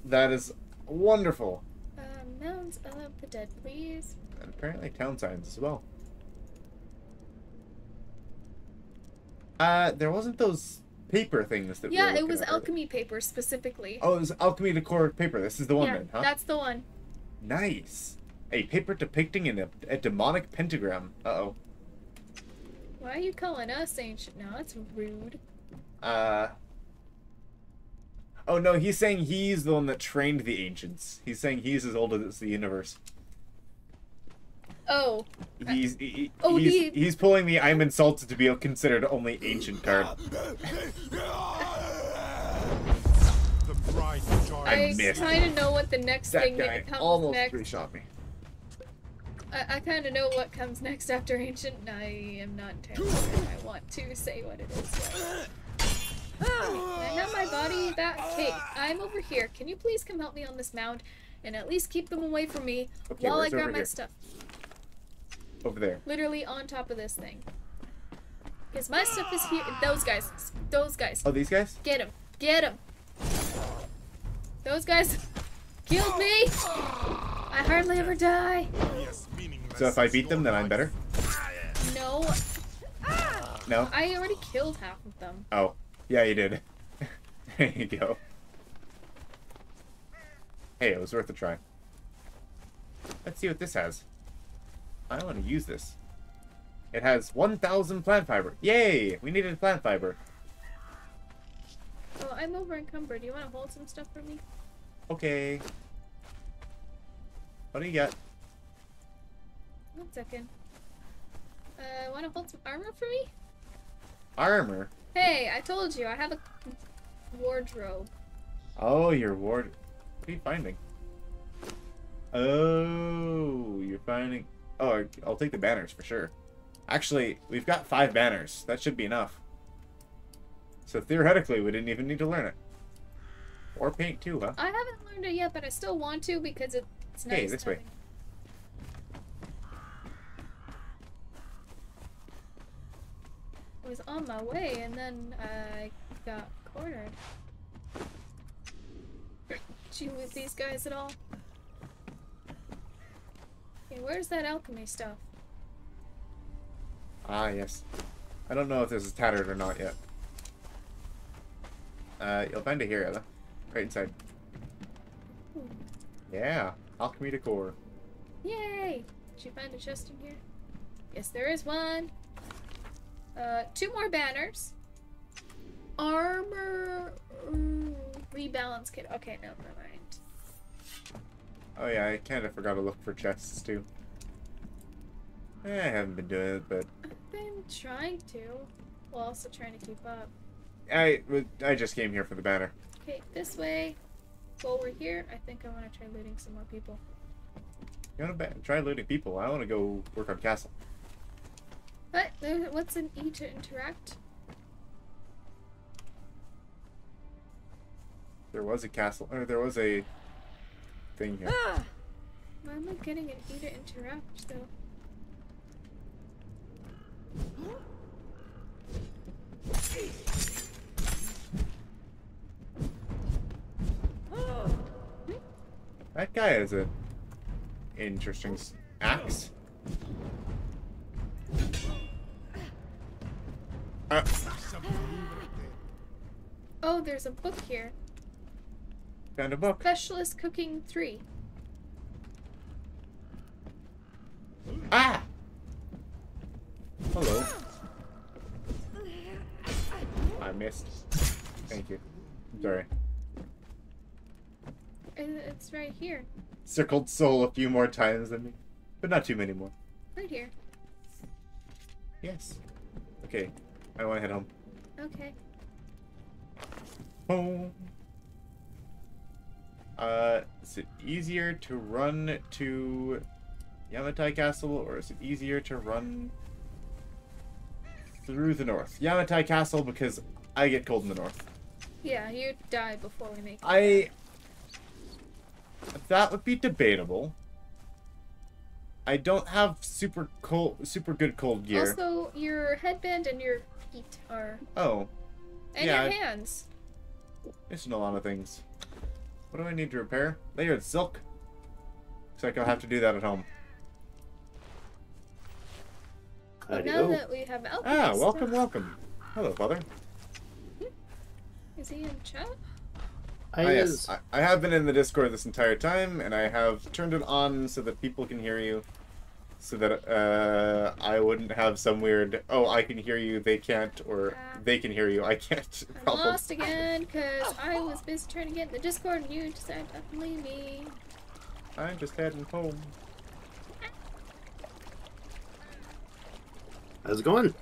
That is wonderful. Uh, mounds of the dead, please. And apparently town signs as well. Uh, there wasn't those paper things that we Yeah, it was at alchemy paper specifically. Oh, it was alchemy decor paper. This is the one yeah, then, huh? that's the one. Nice. A paper depicting an, a demonic pentagram. Uh oh. Why are you calling us ancient now? That's rude. Uh. Oh no, he's saying he's the one that trained the ancients. He's saying he's as old as the universe. Oh, He's he, Oh, he's, he- he's pulling the I'm insulted to be considered only ancient card. I I, kind of know what the next That thing that comes almost next. three shot me. I, I kind of know what comes next after ancient. and I am not entirely sure I want to say what it is. Yet. I have my body that okay. I'm over here. Can you please come help me on this mound and at least keep them away from me Okay, while I grab my here? stuff? Over there. Literally on top of this thing. Because my stuff is here. Those guys. Those guys. Oh, these guys? Get them. Get them. Those guys killed me. I hardly ever die. So if I beat them, then I'm better? No, No? I already killed half of them. Oh. Yeah, you did. there you go. Hey, it was worth a try. Let's see what this has. I want to use this. It has 1,000 plant fiber. Yay! We needed plant fiber. Oh, I'm over encumbered. Do you want to hold some stuff for me? Okay. What do you got? One second. Uh, want to hold some armor for me? Armor. Hey, I told you I have a wardrobe. Oh, your ward. What are you finding? Oh, you're finding. Oh, I'll take the banners for sure. Actually, we've got five banners. That should be enough. So theoretically, we didn't even need to learn it. Or paint too, huh? I haven't learned it yet, but I still want to because it's nice. Okay, this way. I was on my way and then I got cornered. Did you lose these guys at all? Okay, where's that alchemy stuff? Ah, yes. I don't know if this is tattered or not yet. Uh, you'll find it here, Ella. Right inside. Ooh. Yeah, alchemy decor. Yay! Did you find a chest in here? Yes, there is one. Uh, two more banners. Armor mm, rebalance kit. Okay, no, never mind. Oh yeah, I kind of forgot to look for chests too. Eh, I haven't been doing it, but I've been trying to, while also trying to keep up. I I just came here for the banner. Okay, this way. While we're here, I think I want to try looting some more people. You want to try looting people? I want to go work on castle. What? What's an E to interact? There was a castle, or there was a thing here. Why am I getting an E to interact though? That guy has a interesting axe. Uh, Oh, there's a book here. Found a book. Specialist Cooking 3. Ah! Hello. I missed. Thank you. I'm sorry. And It's right here. Circled soul a few more times than me, but not too many more. Right here. Yes. Okay, I want to head home. Okay. Home. Uh, is it easier to run to Yamatai Castle, or is it easier to run through the north? Yamatai Castle, because I get cold in the north. Yeah, you die before we make it. I. That would be debatable. I don't have super cold, super good cold gear. Also, your headband and your feet are. oh, And Yeah, your hands. missing a lot of things. What do I need to repair? Layered silk. Looks like I'll have to do that at home. But now that we have alchemy Ah, welcome, stuff- welcome. Hello, Father. Is he in chat? I Ah, yes. I, I have been in the Discord this entire time, and I have turned it on so that people can hear you, so that uh, I wouldn't have some weird "oh, I can hear you, they can't," or. "they can hear you, I can't" I'm lost again because I was busy trying to get in the Discord and you decided to leave me. I'm just heading home. How's it going?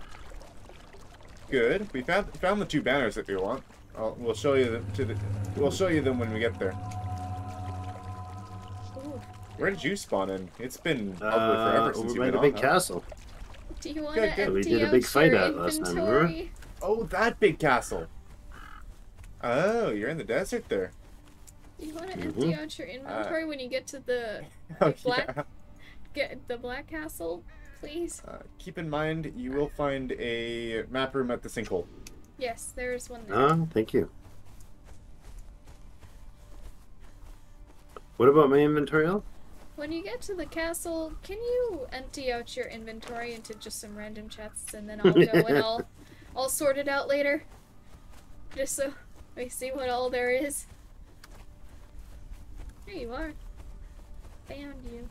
Good. We found found the two banners that we want. I'll, we'll show you them to the. We'll show you them when we get there. Ooh. Where did you spawn in? It's been probably Uh, forever since over you've by been the on. big huh? castle. Do you want Good, to good. We did a big fight your out last time, remember? inventory? Oh, that big castle. Oh, you're in the desert there. You want to Mhm. empty out your inventory when you get to the Oh, black yeah. get the black castle, please? Uh, keep in mind, you will find a map room at the sinkhole. Yes, there is one there. Oh, thank you. What about my inventory? Al? When you get to the castle, can you empty out your inventory into just some random chests and then I'll go and I'll I'll sort it out later. Just so we see what all there is. There you are. Found you.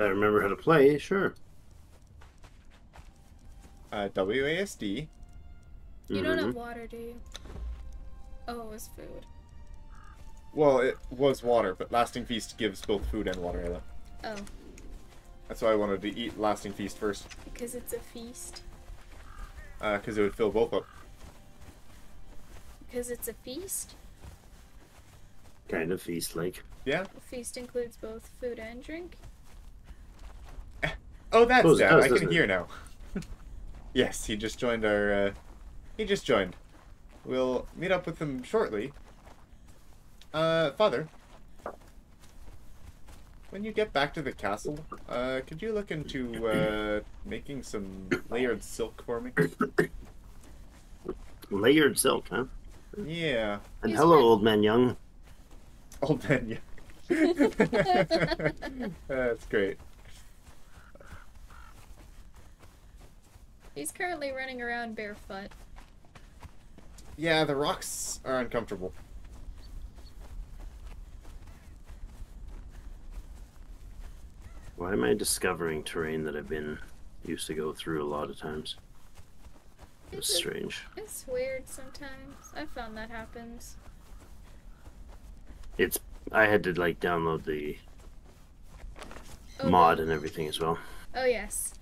I remember how to play, sure. Uh, WASD. You don't have Mhm. water, do you? Oh, it was food. Well, it was water, but Lasting Feast gives both food and water. Ella. Oh, That's why I wanted to eat Lasting Feast first, because it's a feast. Uh, because it would fill both up. Because it's a feast. Kind of feast like. Yeah. A feast includes both food and drink. Oh, that's Suppose it Dad. does, I doesn't can it? hear now. yes, he just joined our. Uh, he just joined. We'll meet up with him shortly. Uh, Father. When you get back to the castle, uh, could you look into uh, making some layered silk for me? Layered silk, huh? Yeah, And He's hello, right. old man young. old man. young. That's great. He's currently running around barefoot. Yeah, the rocks are uncomfortable. Why am I discovering terrain that I've been used to go through a lot of times? It's It's, strange. it's weird sometimes. I found that happens. It's I had to like download the Oh, mod no. and everything as well. Oh yes,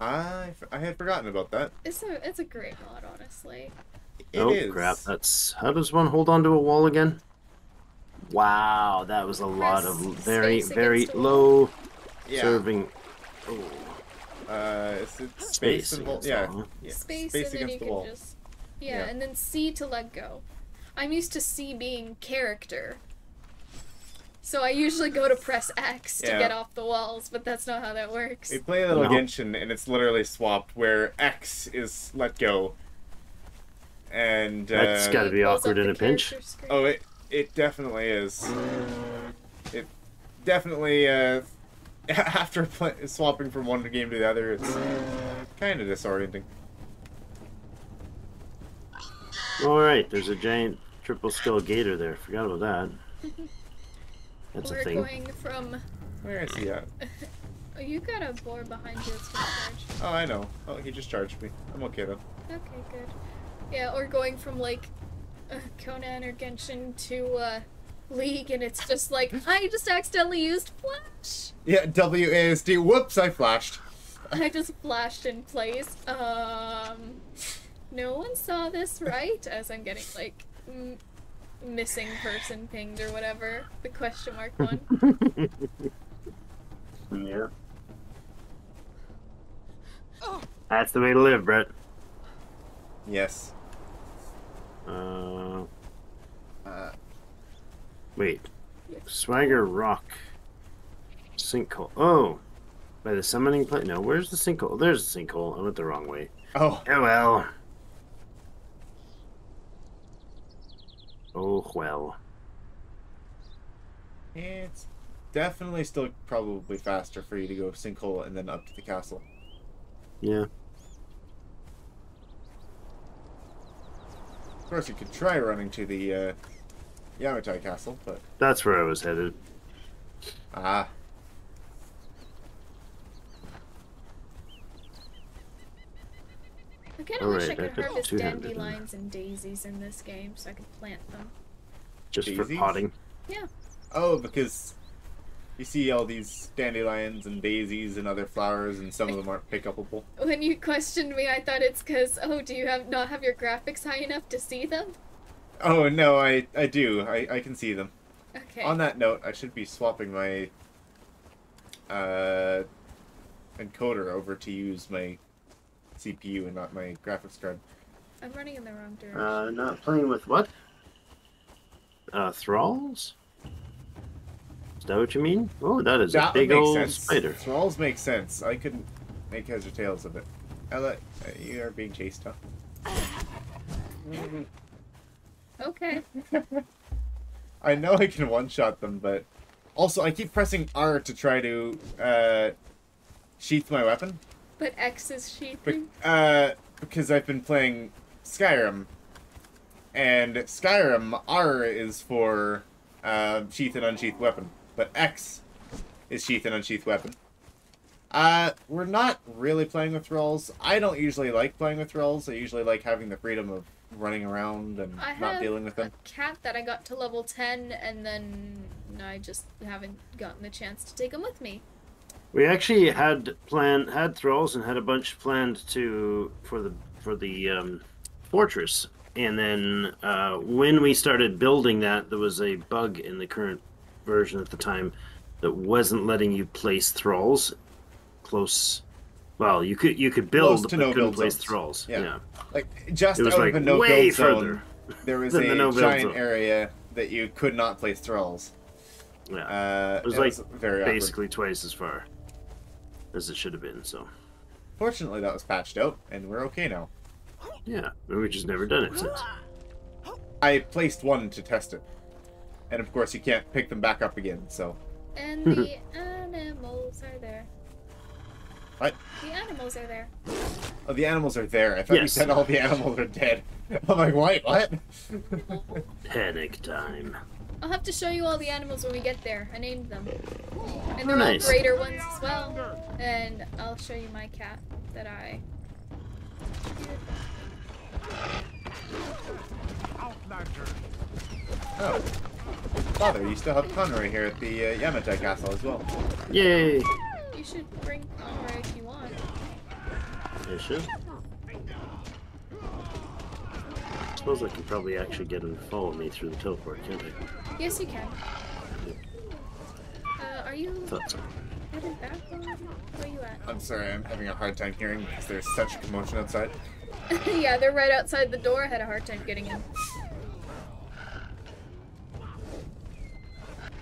I I had forgotten about that. it's a it's a great mod, honestly. It oh is. crap! That's how does one hold onto a wall again? Wow, that was a lot of very very against a wall. low yeah. serving. Oh, Uh, it's, it's space, Space against Yeah. wall. yeah. Space, space and then against you the can wall. just yeah, Yeah. and then C to let go. I'm used to C being character. So I usually go to press X to Yeah. get off the walls, but that's not how that works. We play a little No. Genshin, and it's literally swapped where X is let go, and uh, That's gotta be awkward in a pinch. screen. oh, it it definitely is. It definitely uh, after play, swapping from one game to the other, it's kind of disorienting. All right, there's a giant triple skull gator there. Forgot about that. That's We're a thing. going from. Where is he at? Oh, you got a boar behind you that's gonna charge. Oh, I know. Oh, he just charged me. I'm okay though. Okay, good. Yeah, or going from like uh, Conan or Genshin to uh, League, and it's just like I just accidentally used flash. Yeah, WASD. Whoops, I flashed. I just flashed in place. Um, no one saw this, right? As I'm getting like m- missing person pinged or whatever, the question mark one. yeah. That's the way to live, Brett. Yes. Uh, Uh, wait. Swagger Rock. Sinkhole. Oh! By the summoning place? No, where's the sinkhole? There's the sinkhole. I went the wrong way. oh, Oh well. Oh well. it's definitely still probably faster for you to go sinkhole and then up to the castle. Yeah. Of course, you could try running to the uh, Yamatai castle, but That's where I was headed. ah, I kind of wish I could harvest dandelions and daisies in this game so I could plant them. Just for potting. Yeah. oh, because you see all these dandelions and daisies and other flowers, and some of them aren't pick upable. When you questioned me, I thought it's because, oh, do you have not have your graphics high enough to see them? Oh no, I I do. I I can see them. Okay. On that note, I should be swapping my uh, encoder over to use my CPU and not my graphics card. I'm running in the wrong direction. Uh, not playing with what? Uh, thralls? Is that what you mean? Oh, that is that a big old sense. spider. Thralls make sense. I couldn't make heads or tails of it. Ella, uh, you are being chased, huh? okay. I know I can one-shot them, but also I keep pressing R to try to uh, sheath my weapon. But X is Be- sheathing. uh, because I've been playing Skyrim, and Skyrim R is for uh, sheath and unsheath weapon, but X is sheath and unsheath weapon. Uh, we're not really playing with rolls. I don't usually like playing with rolls. I usually like having the freedom of running around and I not dealing with a them. cat that I got to level 10, and then I just haven't gotten the chance to take him with me. We actually had plan had thralls and had a bunch planned to for the for the um, fortress, and then uh, when we started building that, there was a bug in the current version at the time that wasn't letting you place thralls close. Well, you could you could build, but no couldn't build place zones. thralls. Yeah. Yeah, Like just it was like of the no way build zone, further. there was a the no giant zone. area that you could not place thralls. Yeah, Uh, It was like very awkward. basically twice as far as it should have been. So Fortunately, that was patched out, and we're okay now. yeah, we've just never done it since. I placed one to test it, and of course, you can't pick them back up again. So And the animals are there. What? The animals are there. oh, the animals are there. I thought you said all the animals are dead. I'm like, wait, what? Panic time. I'll have to show you all the animals when we get there. I named them. And Oh, they're nice. all greater ones as well. And I'll show you my cat that I. Outlander. oh, father, you still have Conroy here at the uh, Yamatai Castle as well. Yay! You should bring Conroy if you want. I should. suppose I can probably actually get him to follow me through the teleport, can't I? Yes, you can. Uh, are you Thought so. headed back already? Where you at? I'm sorry, I'm having a hard time hearing because there's such a commotion outside. yeah, they're right outside the door. I had a hard time getting in.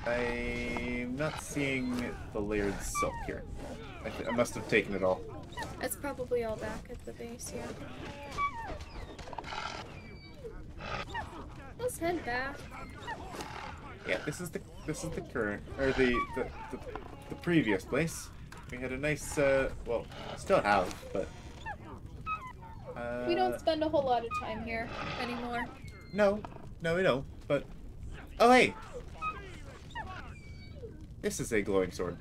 I'm not seeing the layered silk here. I, th- I must have taken it all. It's probably all back at the base, yeah. Let's head back. Yeah, this is the this is the current or the the, the, the previous place. We had a nice uh well still have, but uh, We don't spend a whole lot of time here anymore. No, no we don't. But oh hey, this is a glowing sword.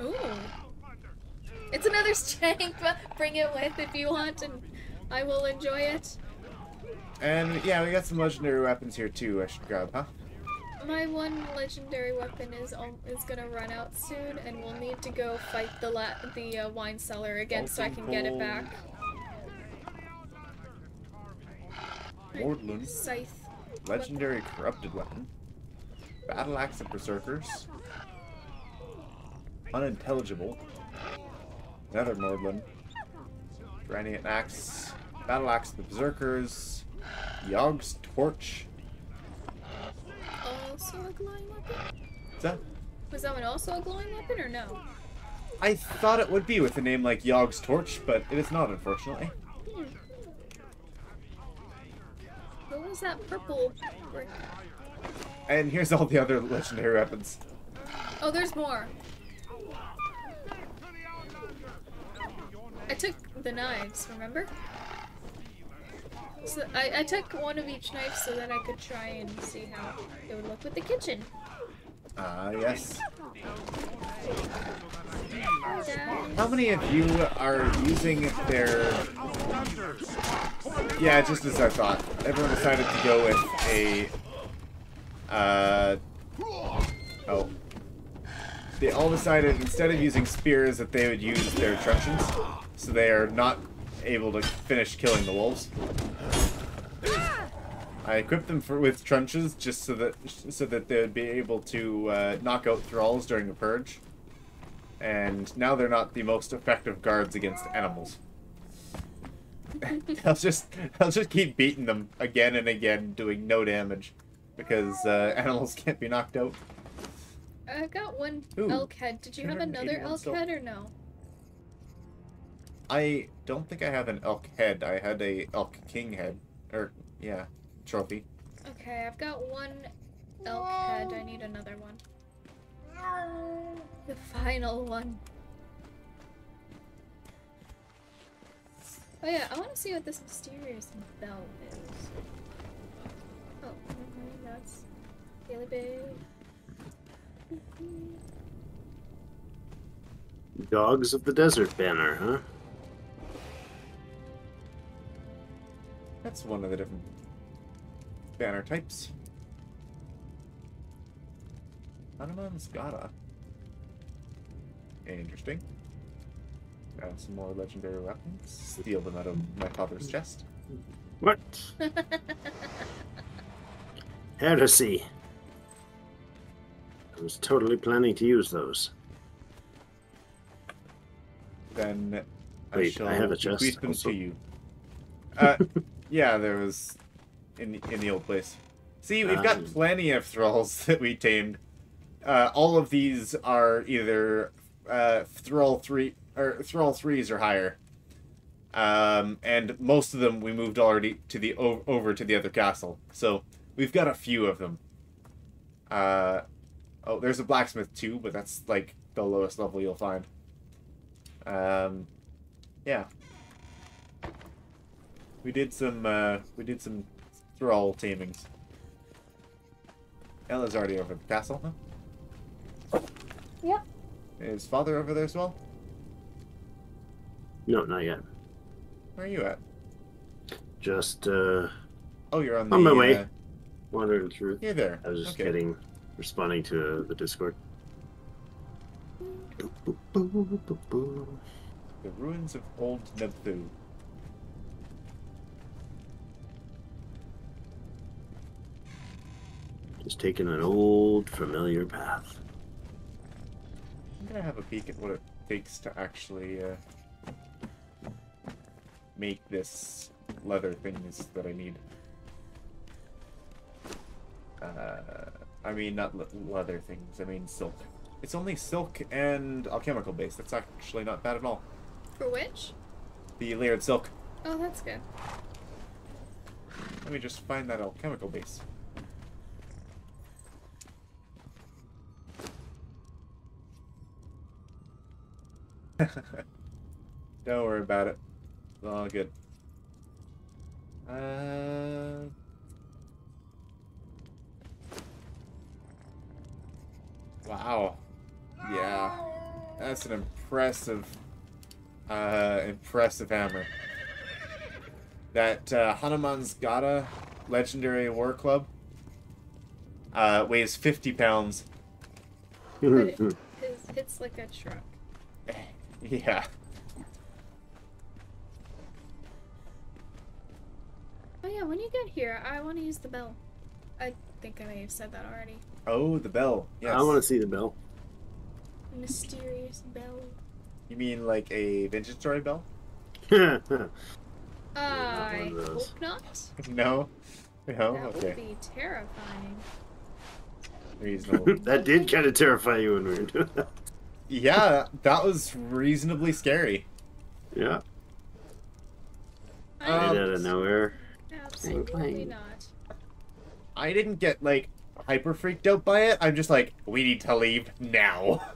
Ooh. It's another strength. bring it with if you want, and I will enjoy it. And yeah, we got some legendary weapons here too. I should grab, huh? My one legendary weapon is is gonna run out soon, and we'll need to go fight the la- the uh, wine cellar again so I can get it back. Mordlin, Scythe. legendary corrupted weapon, battle axe of berserkers, unintelligible, another Mordlin, Granian axe, battle axe of the berserkers, Yogg's torch. Also a glowing weapon? Is that? Was that one also a glowing weapon or no? I thought it would be with a name like Yogg's torch, but it is not, unfortunately. Hmm. What was that purple? And here's all the other legendary weapons. Oh, there's more. I took the knives, remember? So I, I took one of each knife so that I could try and see how it would look with the kitchen. Ah, yes. How many of you are using their... Yeah, just as I thought. Everyone decided to go with a... Uh... Oh. They all decided instead of using spears that they would use their truncheons. So they are not able to finish killing the wolves. I equipped them for with trunches just so that so that they would be able to uh, knock out thralls during a purge. And now they're not the most effective guards against animals. I'll just I'll just keep beating them again and again, doing no damage, because uh, animals can't be knocked out. I got one Ooh, elk head. Did you have another elk silver. head or no? I don't think I have an elk head. I had a elk king head, or yeah, trophy. Okay, I've got one elk head. I need another one. The final one. Oh yeah, I want to see what this mysterious bell is. Oh, Daily Bay. Dogs of the Desert banner, huh? That's one of the different banner types. Hanuman's Gada. Interesting. Got some more legendary weapons. Steal them out of my father's chest. What? Heresy. I was totally planning to use those. Then I shall I have a chest them also. to you. Uh, yeah, there was in in the old place. See, we've got Um. plenty of thralls that we tamed. Uh, all of these are either uh, thrall three or thrall threes or higher. Um, and most of them we moved already to the over to the other castle. So we've got a few of them. Uh, oh, there's a blacksmith too, but that's like the lowest level you'll find. Um, yeah. We did some uh, we did some thrall tamings. Ella's already over at the castle, huh? Yep. Is father over there as well? No, not yet. Where are you at? Just uh, Oh, you're on the. On my way. Uh, wandering through. you're there. I was just okay. getting, responding to uh, the Discord. The ruins of old Nebthu. Just taking an old familiar path. I'm gonna have a peek at what it takes to actually uh, make this leather things that I need. Uh, I mean, not le- leather things. I mean silk. It's only silk and alchemical base. That's actually not bad at all. For which? The layered silk. Oh, that's good. Let me just find that alchemical base. Don't worry about it. It's all good. Uh... Wow. Yeah. That's an impressive, uh, impressive hammer. That uh, Hanuman's Gada Legendary War Club uh, weighs 50 pounds. It, his, it's like a truck. Yeah. Oh yeah, when you get here, I want to use the bell. I think I may have said that already. Oh, the bell. Yes. I want to see the bell. Mysterious bell. You mean like a vintage story bell? I one of those. hope not. no. No. that Okay. would be terrifying. Reasonable. that did kind of terrify you when we were doing that. yeah, that was reasonably scary. Yeah. Um, Right out of nowhere. Absolutely not. I didn't get like hyper freaked out by it. I'm just like, we need to leave now.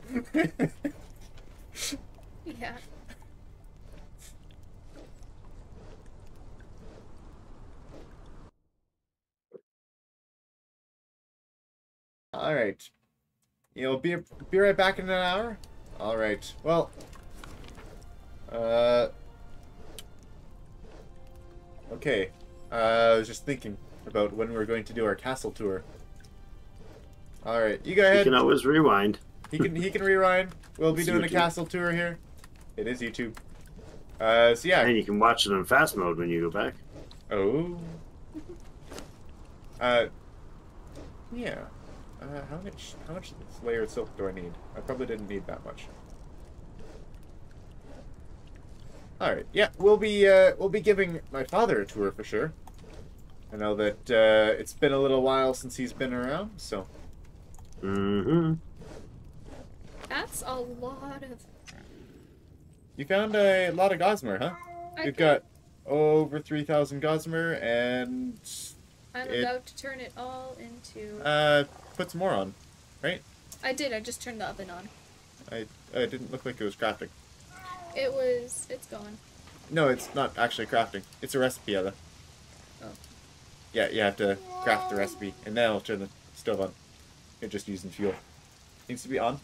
Yeah. All right. You'll be be right back in an hour. All right. Well. Uh. Okay. Uh, I was just thinking about when we're going to do our castle tour. All right. You go You ahead. can always rewind. He can he can rewind. We'll be It's doing a castle tour here. It is YouTube. Uh, so yeah. And you can watch it in fast mode when you go back. Oh. Uh. Yeah. Uh, how much how much layered silk do I need? I probably didn't need that much. All right. Yeah, we'll be uh, we'll be giving my father a tour for sure. I know that uh, it's been a little while since he's been around, so Mm-hmm. That's a lot of. you found a lot of Gossamer, huh? I You've think got over three thousand Gossamer, and I'm it- about to turn it all into. uh, put some more on. Right? I did. I just turned the oven on. I uh, it didn't look like it was crafting. It was. It's gone. No, it's not actually crafting. It's a recipe, Ella. Oh. Yeah, you have to craft the recipe, and then I'll turn the stove on. You're just using fuel. Needs to be on.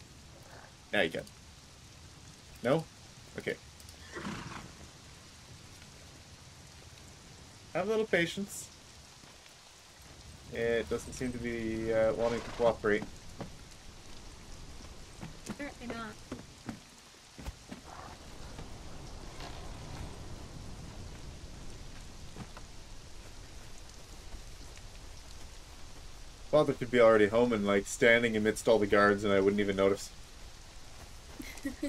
Now you can. No? Okay. Have a little patience. It doesn't seem to be uh, wanting to cooperate. Apparently not. Father could be already home and like standing amidst all the guards, and I wouldn't even notice.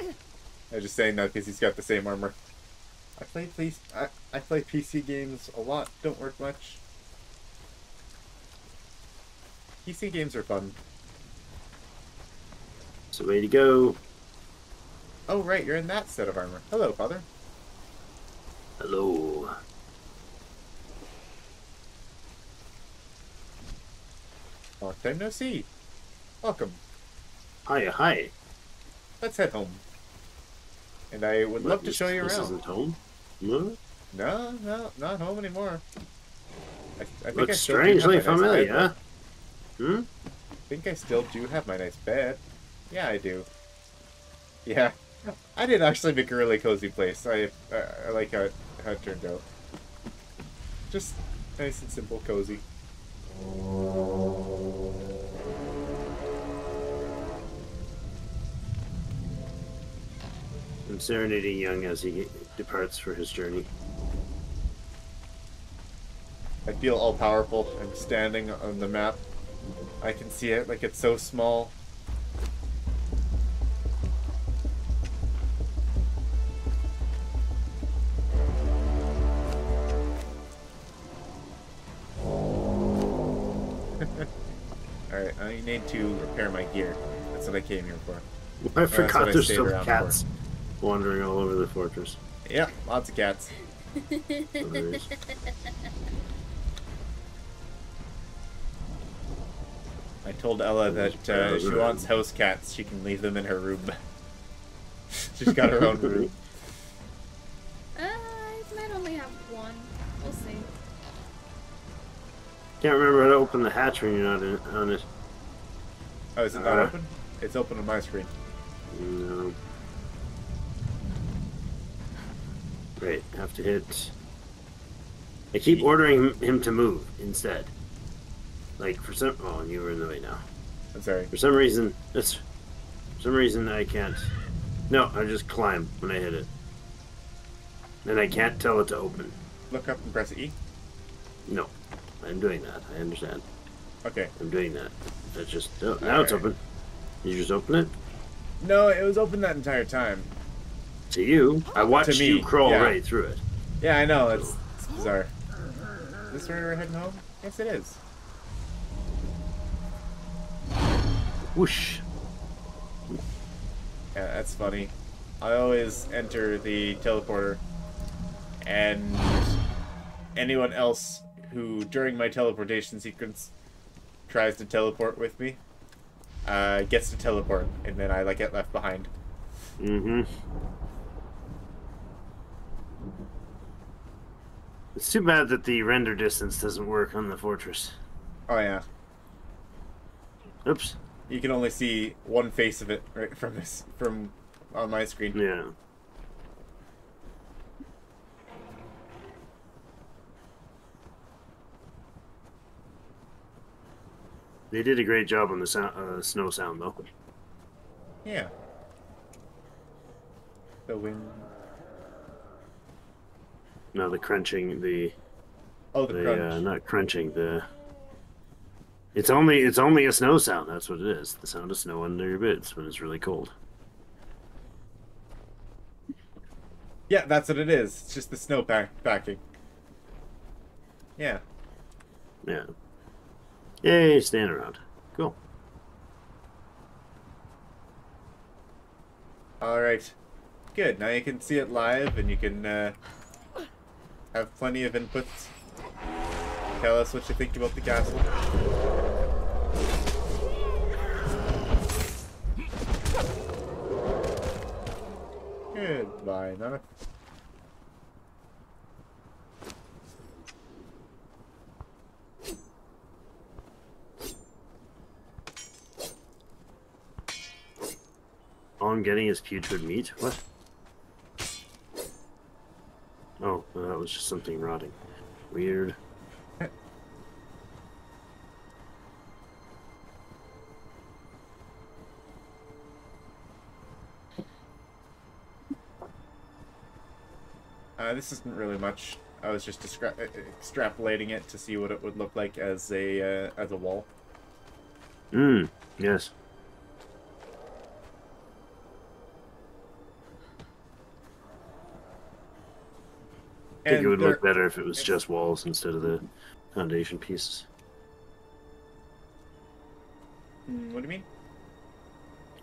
I'm just saying that because he's got the same armor. I play please I, I play PC games a lot. Don't work much. PC games are fun. So way to go. Oh right, you're in that set of armor. Hello, father. Hello. Long time no see. Welcome. Hiya, hi. Let's head home. And I would love to This- show you This around. isn't home. No? No, no, not home anymore. I, I think Looks have strangely nice familiar. though. Hmm? I think I still do have my nice bed. Yeah, I do. Yeah, I did actually make a really cozy place. I I, I like how it, how it turned out. Just nice and simple, cozy. I'm serenading Young as he departs for his journey. I feel all powerful. I'm standing on the map. I can see it like it's so small. Alright, I need to repair my gear. That's what I came here for. I forgot I there's still cats wandering all over the fortress. Yep, lots of cats. So. I told Ella that uh, if she wants house cats, she can leave them in her room. She's got her own room. Uh, I might only have one. We'll see. Can't remember how to open the hatch when you're not in, on it. Oh, is it not Uh. open? It's open on my screen. No. Great, have to hit. I keep ordering him to move instead. Like for some, oh, you were in the way now. I'm sorry. For some reason, that's for some reason I can't. No, I just climb when I hit it, and I can't tell it to open. Look up and press E. No, I'm doing that. I understand. Okay. I'm doing that. That's just oh, now it's Alright. open. You just open it. No, it was open that entire time. To you, I watched me, you crawl yeah. right through it. Yeah, I know. It's, it's bizarre. Is this where we're heading home? Yes, it is. Whoosh. Yeah, that's funny. I always enter the teleporter, and anyone else who, during my teleportation sequence, tries to teleport with me uh, gets to teleport, and then I like get left behind. Mm-hmm. It's too bad that the render distance doesn't work on the fortress. Oh yeah, Oops. you can only see one face of it right from this from on my screen. Yeah. They did a great job on the sound, uh, snow sound, though. Yeah. The wind. No, the crunching, the Oh, the, the crunch. uh, not crunching, the. It's only it's only a snow sound. That's what it is. The sound of snow under your boots when it's really cold. Yeah, that's what it is. It's just the snow pack packing. Yeah. Yeah. Yay, stand around. Cool. All right. Good. Now you can see it live, and you can uh, have plenty of inputs. Tell us what you think about the castle. Goodbye, Nana. All I'm getting is putrid meat. What? Oh, well, that was just something rotting. Weird. Uh, this isn't really much. I was just uh, extrapolating it to see what it would look like as a uh, as a wall. Mmm. Yes. I think it would look better if it was just walls instead of the foundation pieces. Hmm, What do you mean?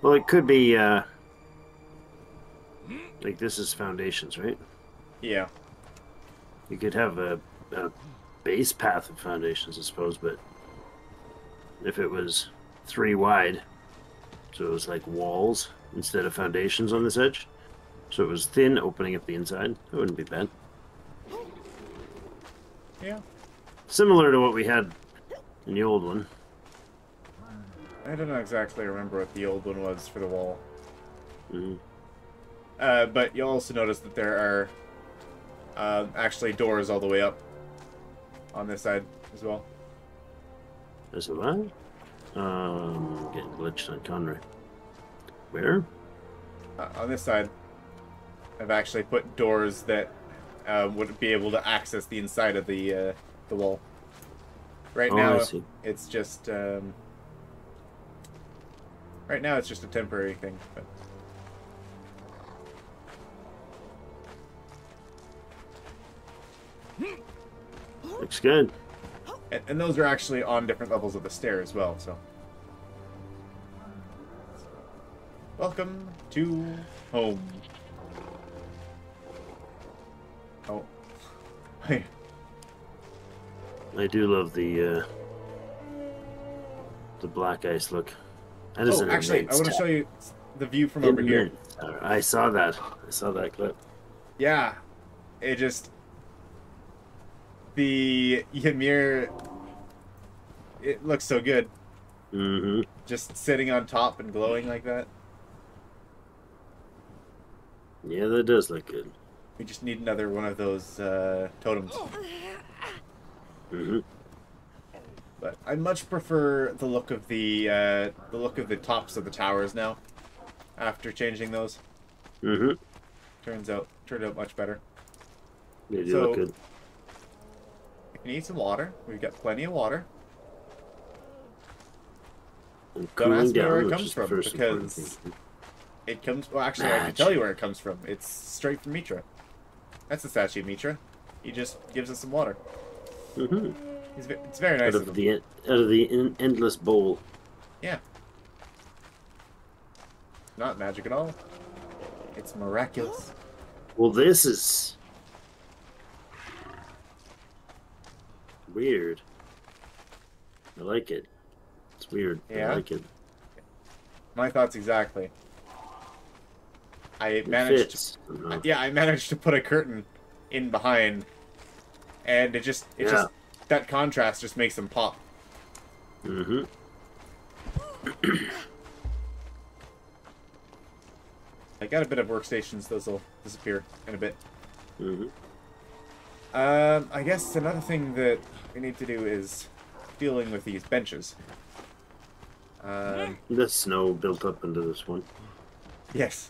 Well, it could be, uh... Like, this is foundations, right? Yeah. You could have a, a base path of foundations, I suppose, but if it was three wide, so it was like walls instead of foundations on this edge, so it was thin, opening up the inside, that wouldn't be bad. Yeah. Similar to what we had in the old one. I don't know exactly remember what the old one was for the wall. Mhm. Uh, but you'll also notice that there are um, actually doors all the way up on this side as well. There's a lot. Um, getting glitched on Conroy. Where? Uh, on this side, I've actually put doors that um, would be able to access the inside of the uh, the wall. Right Oh, now, it's just um, right now it's just a temporary thing. But Looks good. and, and those are actually on different levels of the stair as well. So, welcome to home. Oh, Hey. I do love the uh, the black ice look. That is oh actually, I want to show you the view from over here. I saw that. I saw that clip. Yeah, it just the Ymir. It looks so good, Mm-hmm. just sitting on top and glowing like that. Yeah, that does look good. We just need another one of those uh, totems. But I much prefer the look of the uh, the look of the tops of the towers now. After changing those, Mm-hmm. turns out turned out much better. They do So- look good. If you need some water, we've got plenty of water. And Don't ask me where it comes from, because- It comes. Well, actually, I can tell you where it comes from. It's straight from Mitra. That's the statue of Mitra. He just gives us some water. Mm-hmm. Ve- it's very nice Out of of the out of the en- endless bowl. Yeah. Not magic at all. It's miraculous. Well, this is weird. I like it. It's weird. Yeah? I like it. My thoughts exactly. I managed. fits. Uh-huh. Yeah, I managed to put a curtain in behind, and it just it Yeah. just that contrast just makes them pop. Mm-hmm. I got a bit of workstations; those will disappear in a bit. Mm-hmm. Um, I guess another thing that we need to do is dealing with these benches. Um, The snow built up into this one. yes.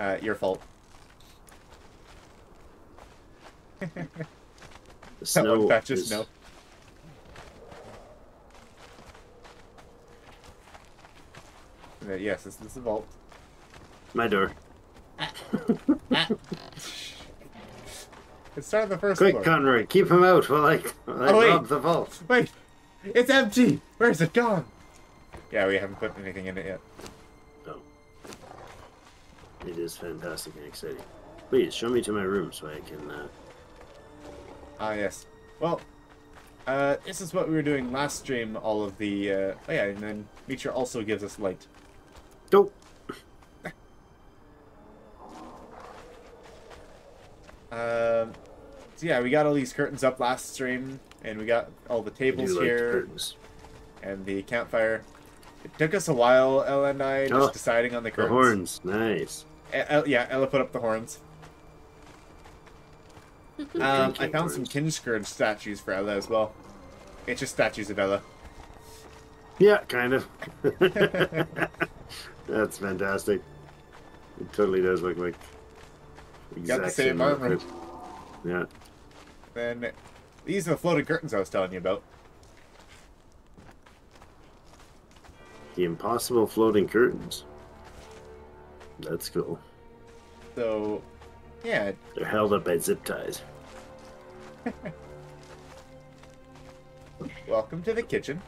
Uh, your fault. The That snow patch of is snow. Uh, yes, this, this is vault. my door. It started the first Quick, floor. Conroy, keep him out while I, while I Oh, rob the vault. Wait, it's empty. Where's it gone? Yeah, we haven't put anything in it yet. It is fantastic and exciting. Please show me to my room so I can. Uh... Ah, yes. Well, uh, this is what we were doing last stream. All of the, uh, oh yeah, and then Mitra also gives us light. Go. Um, so yeah, we got all these curtains up last stream, and we got all the tables like here curtains. and the campfire. It took us a while, Ella and I, just Oh, deciding on the The curtains. horns, nice. El- yeah, Ella put up the horns. Um, I found some horns. Kinscourge statues for Ella as well. It's just statues of Ella. Yeah, kind of. That's fantastic. It totally does look like got the exact same armor. outfit. Yeah. Then these are the floating curtains I was telling you about. The impossible floating curtains. That's cool. So, yeah, They're held up by zip ties. welcome to the kitchen.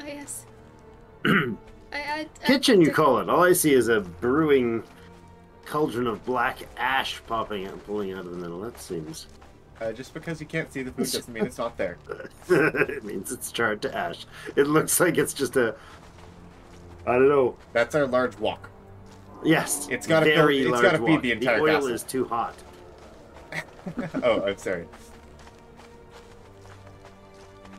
Oh yes. I, I, I, Kitchen, you call it. All I see is a brewing cauldron of black ash popping out, and pulling out of the middle. That seems. Uh, just because you can't see the food doesn't mean it's not there. it means it's charred to ash. It looks like it's just a. I don't know. That's our large wok. Yes, It's gotta very fill- it's large gotta feed the entire oil castle. is too hot. oh, I'm sorry.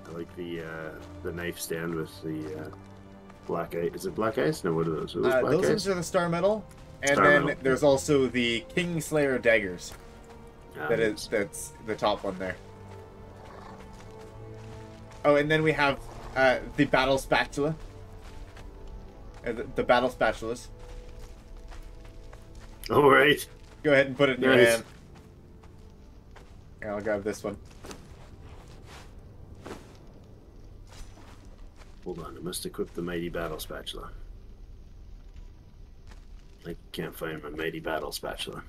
I like the uh, the knife stand with the uh, black ice. Is it black ice? No, what are those? Are those Uh, black those ice? are the star metal, and Star then metal. there's also the Kingslayer daggers. Ah, That is that's the top one there. Oh, and then we have uh, the battle spatula. Uh, the, the battle spatulas. All right. Go ahead and put it in your hand. Here, I'll grab this one. Hold on. I must equip the mighty battle spatula. I can't find my mighty battle spatula.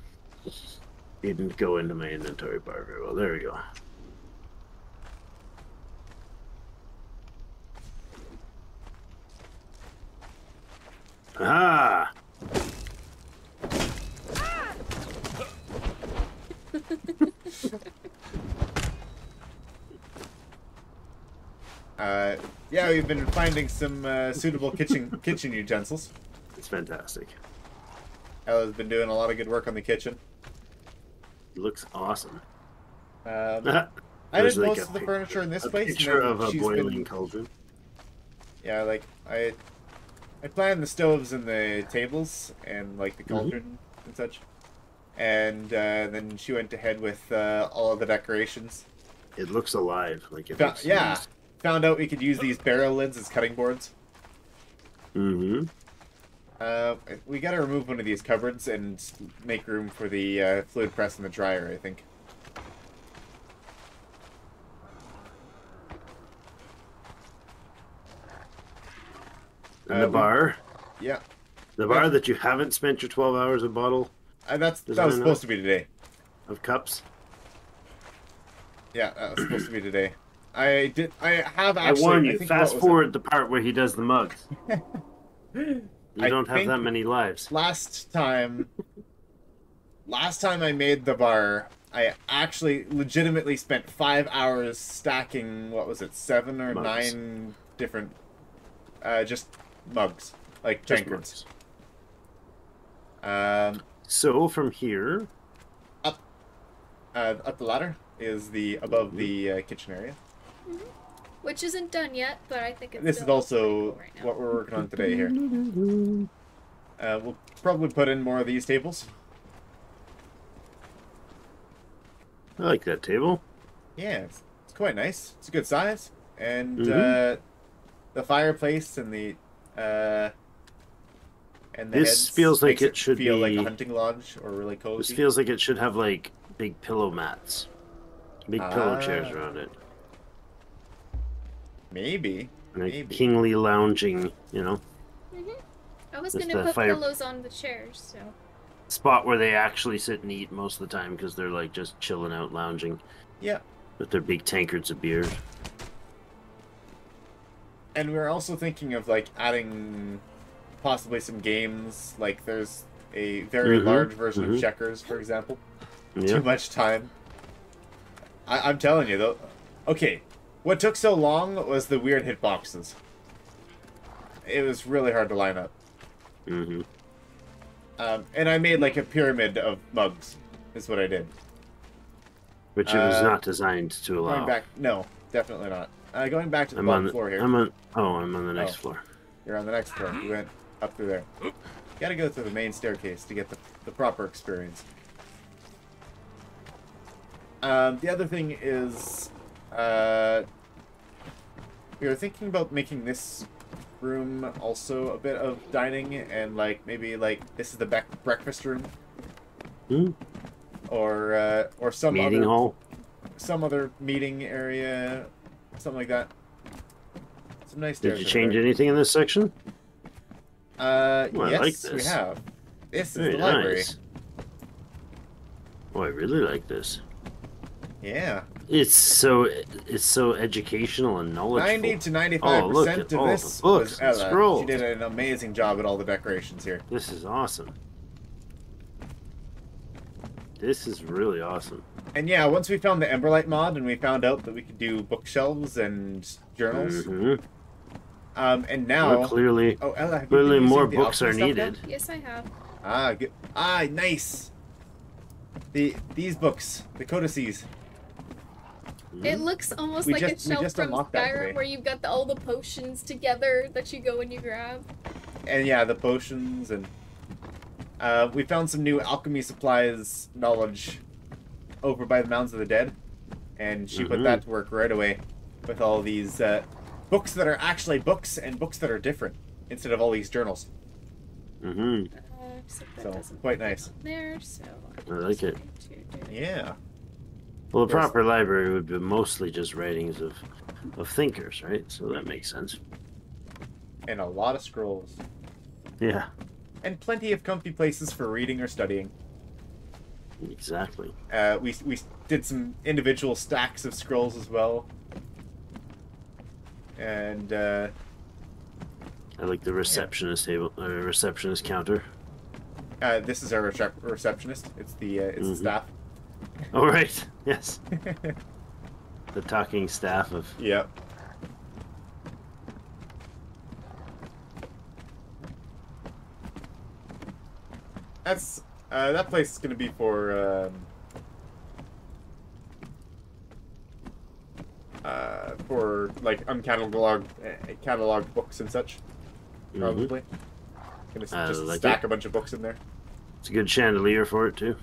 Didn't go into my inventory bar very well. There we go. Ah! Uh, yeah, we've been finding some uh, suitable kitchen kitchen utensils. It's fantastic. Ella's been doing a lot of good work on the kitchen. It looks awesome. Um, I did like most a of the furniture in this a place. picture of a boiling been- cauldron. Yeah, like I, I planned the stoves and the tables and like the Mm-hmm. cauldron and such, and uh, then she went ahead with uh, all of the decorations. It looks alive. Like it Fo- looks yeah, found out we could use these barrel lids as cutting boards. Mm-hmm. Uh, we got to remove one of these cupboards and make room for the uh, fluid press and the dryer. I think. And the Uh, bar. Yeah, The bar Yeah. that you haven't spent your 12 hours a bottle uh, that's that was supposed to be today. of cups. Yeah, that was supposed to be today. I did. I have actually. I warn you, think fast was it? forward the part where he does the mugs. You I don't have that many lives. last time last time I made the bar, I actually legitimately spent five hours stacking. What was it? Seven or Mugs. nine different, uh, just mugs, like Just tankards. mugs. Um, So from here, up, uh, up the ladder is the above the uh, kitchen area. Which isn't done yet, but I think it's This is still pretty also cool right what we're working on today here. Uh, we'll probably put in more of these tables. I like that table. Yeah, it's, it's quite nice. It's a good size, and Mhm. uh, the fireplace and the uh, and the This heads feels like makes it should feel like be- a hunting lodge or really This feels like it should have like big pillow mats, big pillow chairs Ah. around it, Maybe. like Maybe. kingly lounging. You know, Mhm. I was gonna put fire- pillows on the chairs, so spot where they actually sit and eat most of the time because they're like just chilling out, lounging Yeah. with their big tankards of beer. And we're also thinking of like adding possibly some games. Like there's a very Mhm, large version mhm. of checkers, for example. Yeah. Too much time. I- I'm telling you though. Okay, what took so long was the weird hitboxes. It was really hard to line up. hmm Um, and I made like a pyramid of mugs. Is what I did. Which it was Uh, not designed to allow. Going back, no, definitely not. Uh, going back to the I'm bottom on. The, floor here. I'm on. Oh, I'm on the next Oh. floor. You're on the next floor. You went up through there. You gotta go through the main staircase to get the, the proper experience. Um, the other thing is, uh, we were thinking about making this room also a bit of dining and like maybe like this is the bec- breakfast room Hmm? or uh, or some Meeting other hall. some other meeting area, something like that. Some nice. Did you change there. anything in this section? Uh, Oh, yes, like we have. This is Very the library. nice. Oh, I really like this. Yeah, It's so it's so educational and knowledgeable. ninety to ninety-five Oh, percent of this books was Ella. scrolls. She did an amazing job at all the decorations here. This is awesome. This is really awesome. And yeah, once we found the Emberlight mod and we found out that we could do bookshelves and journals, Mhm. um, and Well, now clearly, oh Ella, clearly more books are alchemy stuff now? needed. yes, I have. Ah, good. Ah, nice. The these books, the codices. It looks almost We like just- a shelf from unlocked that today. Skyrim where you've got the, all the potions together that you go and you grab. and yeah, the potions and uh, we found some new alchemy supplies knowledge over by the Mounds of the Dead, and she put Mhm. that to work right away with all these uh, books that are actually books and books that are different instead of all these journals. Mm hmm Uh, except So, doesn't quite nice. on There, so I'm like it. going to do- Yeah, Well, the Yes. proper library would be mostly just writings of of thinkers, right? So that makes sense. and a lot of scrolls, Yeah, and plenty of comfy places for reading or studying. Exactly. Uh, we we did some individual stacks of scrolls as well, and. Uh, I like the receptionist table, uh, receptionist counter. Uh, this is our recep- receptionist. It's the uh, it's the Mhm. staff. Oh right, yes, the talking staff of. yep. That's uh, that place is gonna be for um, uh, for like uncatalogued uh, cataloged books and such. Mhm. Probably. Gonna s- I just like stack it. a bunch of books in there. It's a good chandelier for it too.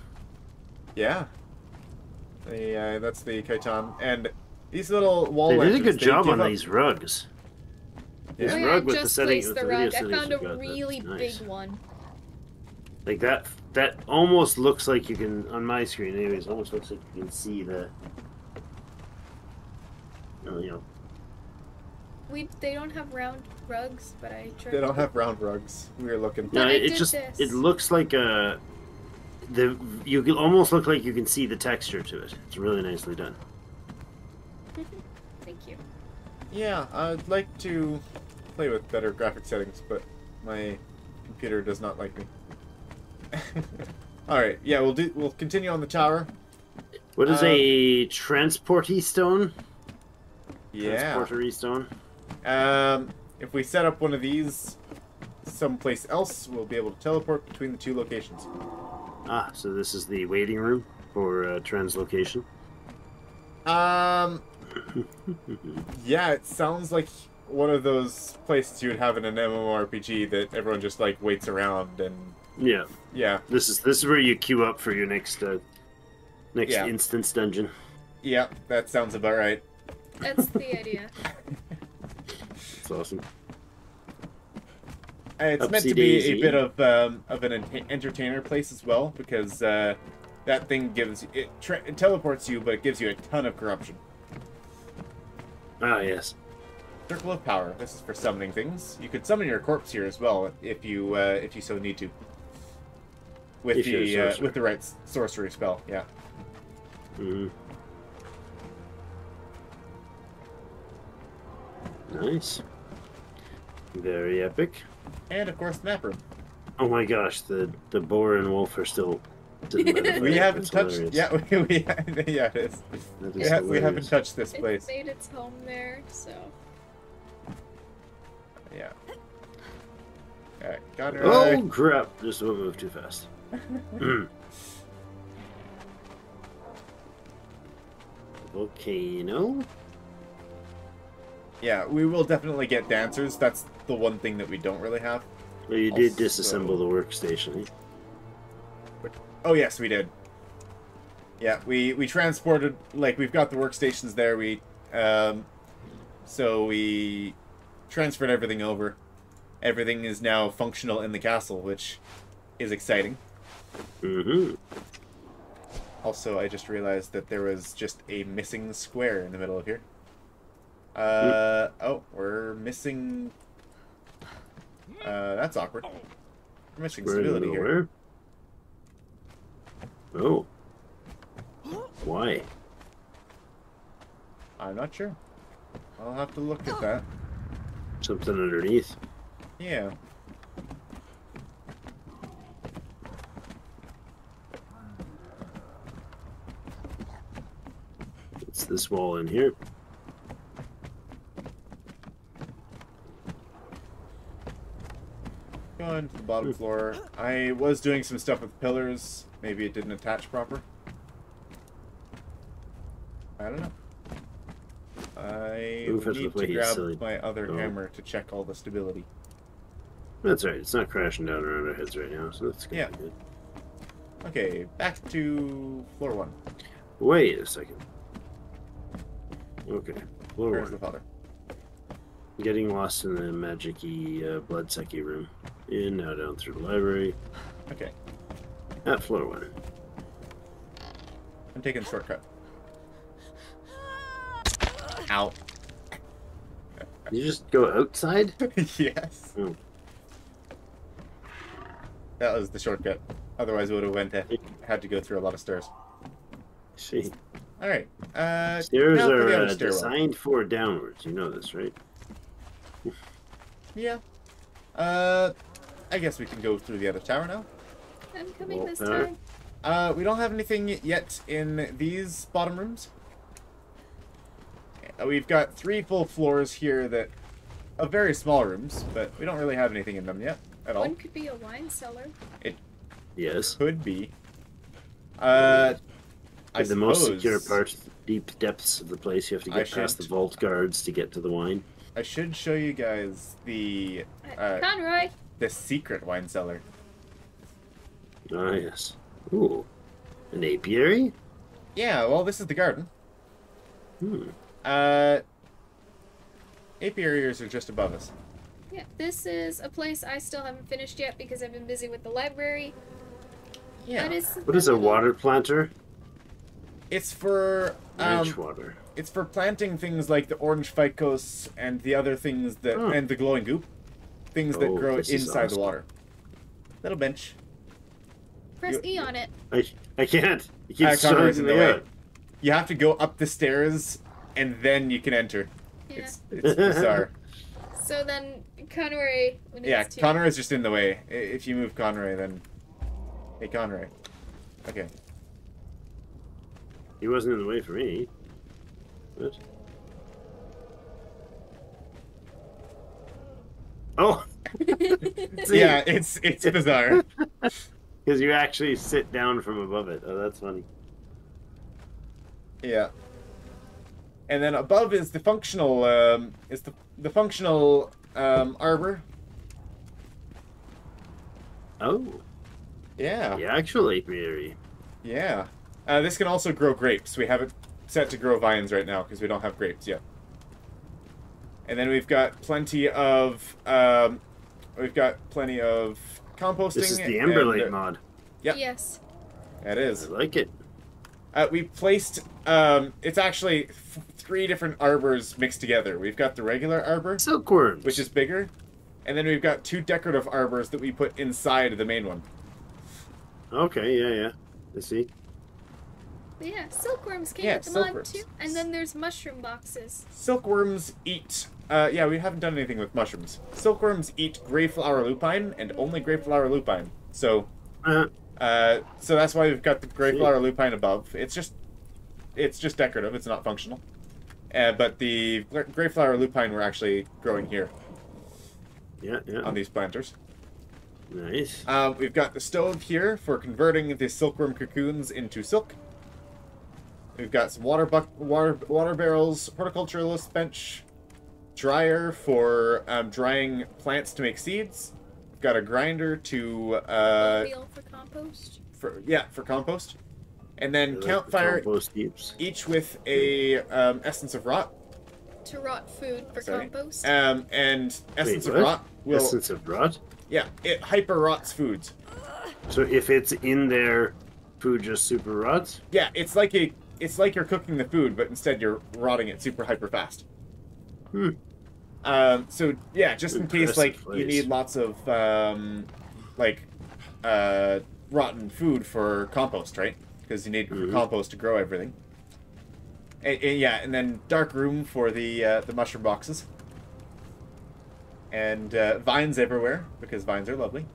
Yeah. The, uh, that's the Khitan. And these little wall They did a good job on up- these rugs. This Oh, yeah, rug I with the just setting, placed with the the rug. I found a really that's big one. Like that. That almost looks like you can on my screen. Anyways, almost looks like you can see the. You know, We they don't have round rugs, but I tried. They don't have round rugs. We were looking. But no, it, it just this. it looks like a. The you can almost look like you can see the texture to it. It's really nicely done. Thank you. Yeah, I'd like to play with better graphic settings, but my computer does not like me. All right. Yeah, we'll do. We'll continue on the tower. What is Um, a transporty stone? Yeah. Transportery stone. Um, if we set up one of these someplace else, we'll be able to teleport between the two locations. Ah, so this is the waiting room for uh, translocation. Um, yeah, it sounds like one of those places you would have in an MMORPG that everyone just like waits around and Yeah, yeah, this is this is where you queue up for your next uh, next Yeah. instance dungeon. yeah, that sounds about right. That's the idea. It's awesome. It's meant to be a bit of um, of an ent- entertainer place as well because uh, that thing gives it, tra- it teleports you, but it gives you a ton of corruption. Ah, yes. Circle of Power. This is for summoning things. You could summon your corpse here as well if you uh, if you so need to. With If the uh, with the right sorcery spell, yeah. hmm Nice. Very epic. And of course, the map room. Oh my gosh, the the boar and wolf are still. sitting by the fire. We haven't That's touched. hilarious. Yeah, we, we yeah it is. That We, ha- we haven't touched this place. It place. made its home there, so. Yeah. Alright, got it. Oh crap! Just don't move too fast. Volcano. Yeah, we will definitely get dancers. That's the one thing that we don't really have. Well, you did Also- disassemble the workstation. Oh yes, we did. Yeah, we we transported like we've got the workstations there. We um, so we transferred everything over. Everything is now functional in the castle, which is exciting. Mm-hmm. Also, I just realized that there was just a missing square in the middle of here. Uh oh, we're missing. Uh, that's awkward. We're missing We're in the stability here. where? Oh. Why? I'm not sure. I'll have to look at that. Something underneath. Yeah. This wall in here. Going to the bottom floor. I was doing some stuff with pillars. Maybe it didn't attach proper. I don't know. I Ooh, need to grab silly. my other Oh. hammer to check all the stability. That's right. It's not crashing down around our heads right now, so that's Yeah. good. Okay, back to floor one. Wait a second. Okay. Floor Where's the father? Getting lost in the magic-y uh, bloodsucky room. In, now down through the library. Okay, At floor one. I'm taking the shortcut. Out. You just go outside? yes. Oh. That was the shortcut. Otherwise, it would have went to, had to go through a lot of stairs. See. All right. Uh, Stairs now are uh, designed for downwards. You know this, right? Yeah. Uh, I guess we can go through the other tower now. I'm coming Well, this uh, time. Uh, we don't have anything yet in these bottom rooms. Uh, We've got three full floors here that are very small rooms, but we don't really have anything in them yet at all. One could be a wine cellar. It yes. Could be. Uh, I the most suppose secure part, deep depths of the place. You have to I get past the vault guards to get to the wine. I should show you guys the Uh, Conroy! the secret wine cellar. Ah, yes. Ooh. An apiary? Yeah, well, this is the garden. Hmm. Uh, apiaries are just above us. Yeah, this is a place I still haven't finished yet because I've been busy with the library. Yeah, That is What is a water planter? It's for um, Ranch water. it's for planting things like the orange ficus and the other things that Oh. and the glowing goop, things that Oh, grow inside awesome. the water. Little bench. Press You- E on it. I, I can't. It Uh, keeps Conroy's throwing in the way. out. You have to go up the stairs and then you can enter. Yeah. It's it's bizarre. So then Conroy needs yeah, to Conroy is just in the way. If you move Conroy, then hey Conroy. Okay. He wasn't in the way for me. What? Oh? Yeah, it's it's bizarre. because you actually sit down from above it. Oh, that's funny. Yeah. And then above is the functional um, is the the functional um, arbor. Oh, Yeah. yeah, actually, very. Yeah. Uh, this can also grow grapes. We have it set to grow vines right now because we don't have grapes yet. And then we've got plenty of um, we've got plenty of composting. This is the and, Emberlight uh, mod. Yep. Yes. It I like it. Uh, we placed. Um, it's actually f- three different arbors mixed together. We've got the regular arbor, Silkworms. which is bigger, and then we've got two decorative arbors that we put inside the main one. okay. Yeah, yeah. I see. But yeah, silkworms can yeah, with the mod silkworms. too. And then there's mushroom boxes. Silkworms eat. Uh, yeah, we haven't done anything with mushrooms. Silkworms eat grayflower lupine and only grayflower lupine. So, Uh, uh, so that's why we've got the grayflower lupine above. It's just, it's just decorative. It's not functional. Uh, but the gr- grayflower lupine we're actually growing here yeah, yeah. on these planters. Nice. Uh, we've got the stove here for converting the silkworm cocoons into silk. We've got some water buck water water barrels, horticulturalist bench, dryer for um, drying plants to make seeds. We've got a grinder to uh, Meal for compost. for yeah for compost, and then like the campfire compost heaps. each with a um, essence of rot. To rot food for Sorry. compost. Um, and essence of rot will Essence of rot. yeah it hyper rots foods. So if it's in there, food just super rots. Yeah, it's like a it's like you're cooking the food, but instead you're rotting it super hyper fast. Hmm. Um, so yeah, just in case like Impressive you need lots of um, like uh, rotten food for compost, right? Because you need Mhm. compost to grow everything. And, and yeah, and then dark room for the uh, the mushroom boxes. And uh, vines everywhere because vines are lovely.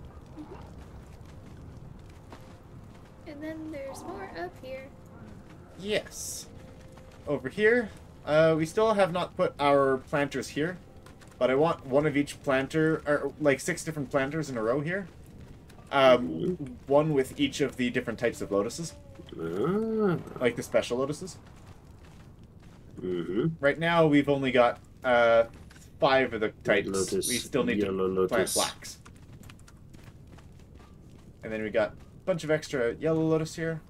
And then there's more up here. Yes. Over here, uh, we still have not put our planters here, but I want one of each planter, or like six different planters in a row here. Um, one with each of the different types of lotuses, Ah. like the special lotuses. Mm-hmm. Right now, we've only got uh, five of the types. lotus, we still need to plant lotus. flax. And then we got a bunch of extra yellow lotus here,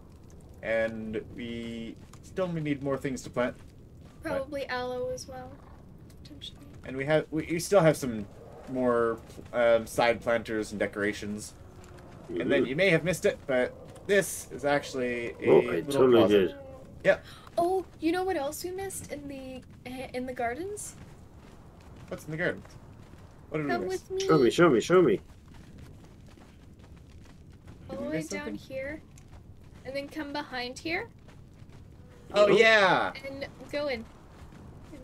and we still need more things to plant. Probably aloe as well. Potentially. And we have we, we still have some more um, side planters and decorations. And then you may have missed it, but this is actually a Oh, I little totally closet. did. Yep. Oh, you know what else we missed in the in the gardens? What's in the garden? What did Come we miss? with me Show me, show me, show me. all the way down something? here, and then come behind here Oh yeah, and go in. And.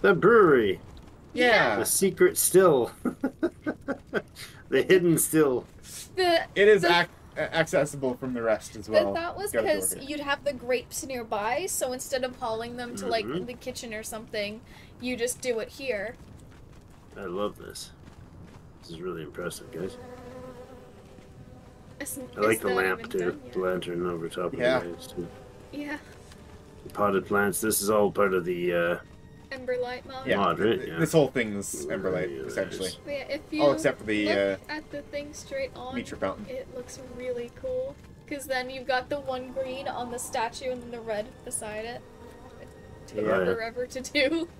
The brewery. yeah. The secret still. the hidden still. The It is the, ac- accessible from the rest as the well. thought was Gotta because you'd have the grapes nearby, so instead of hauling them to like Mhm. the kitchen or something, you just do it here. I love this. This is really impressive, guys. It's, I like the lamp too. The lantern over top of Yeah. the guys too. Yeah, The potted plants. This is all part of the uh, Emberlight mod. Yeah, mod, right? Yeah. this whole thing's Emberlight Really essentially. nice. But yeah, if you Oh, except for the look uh, at the thing straight on, meteor fountain. it looks really cool. Cause then you've got the one green on the statue and then the red beside it. It took Yeah. forever to do.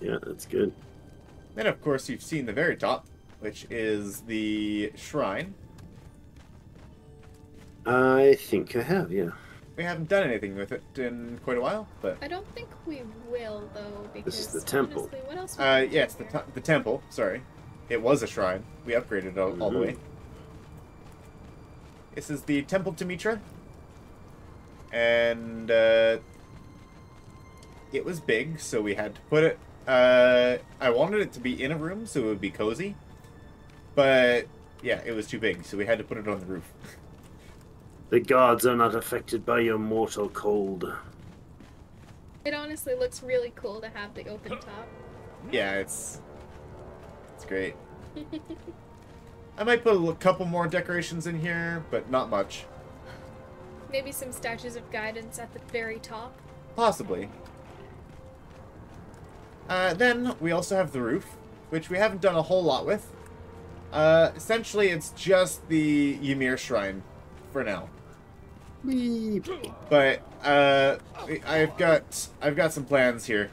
Yeah, that's good. Then of course you've seen the very top, which is the shrine. I think I have. Yeah. We haven't done anything with it in quite a while, but I don't think we will though because This is the temple. honestly, what else? uh, we yeah, it's the do? t- the temple. Sorry, it was a shrine. We upgraded it all, all the Mhm. way. This is the temple to Mitra, and uh, it was big, so we had to put it. Uh, I wanted it to be in a room so it would be cozy, but yeah, it was too big, so we had to put it on the roof. The gods are not affected by your mortal cold. It honestly looks really cool to have the open top. Yeah, it's it's great. I might put a couple more decorations in here, but not much. Maybe some statues of guidance at the very top. Possibly. Uh, then we also have the roof, which we haven't done a whole lot with. Uh, essentially, it's just the Ymir Shrine for now. But uh, I've got I've got some plans here.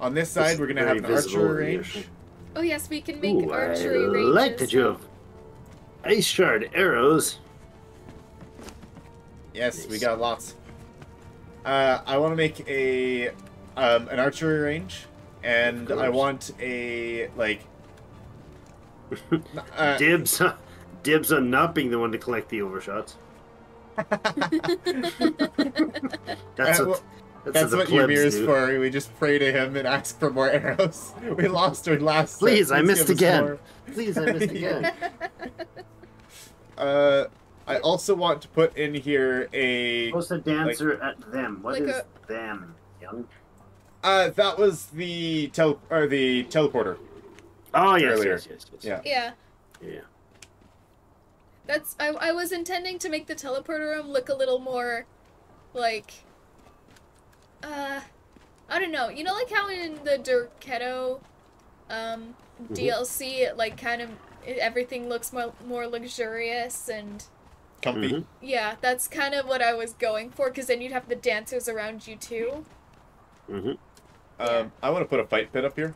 On this side, we're gonna have an archery over here. range. Oh yes, we can make Ooh, archery I ranges. like that you have ice shard arrows. Yes, we got lots. Uh, I want to make a um, an archery range, and I want a like. Uh, Dibs, dibs on not being the one to collect the overshots. That's Uh, what. well, That's, That's what, what the plebs Ymir is do. for. We just pray to him and ask for more arrows. We lost our last. set. Please, I missed again. Please, I missed again. Uh, I also want to put in here a. Supposed to dancer at them. What Like is a- them, young? Uh, that was the tel or the teleporter. Oh yes, Earlier. yes, yes, yes. Yeah. Yeah, yeah. that's. I, I was intending to make the teleporter room look a little more, like. Uh, I don't know. You know, like how in the Derketo, um, Mhm. DLC, it like kind of it, everything looks more more luxurious and Comfy. Mhm. yeah, that's kind of what I was going for because then you'd have the dancers around you too. Mhm. Um, I want to put a fight pit up here,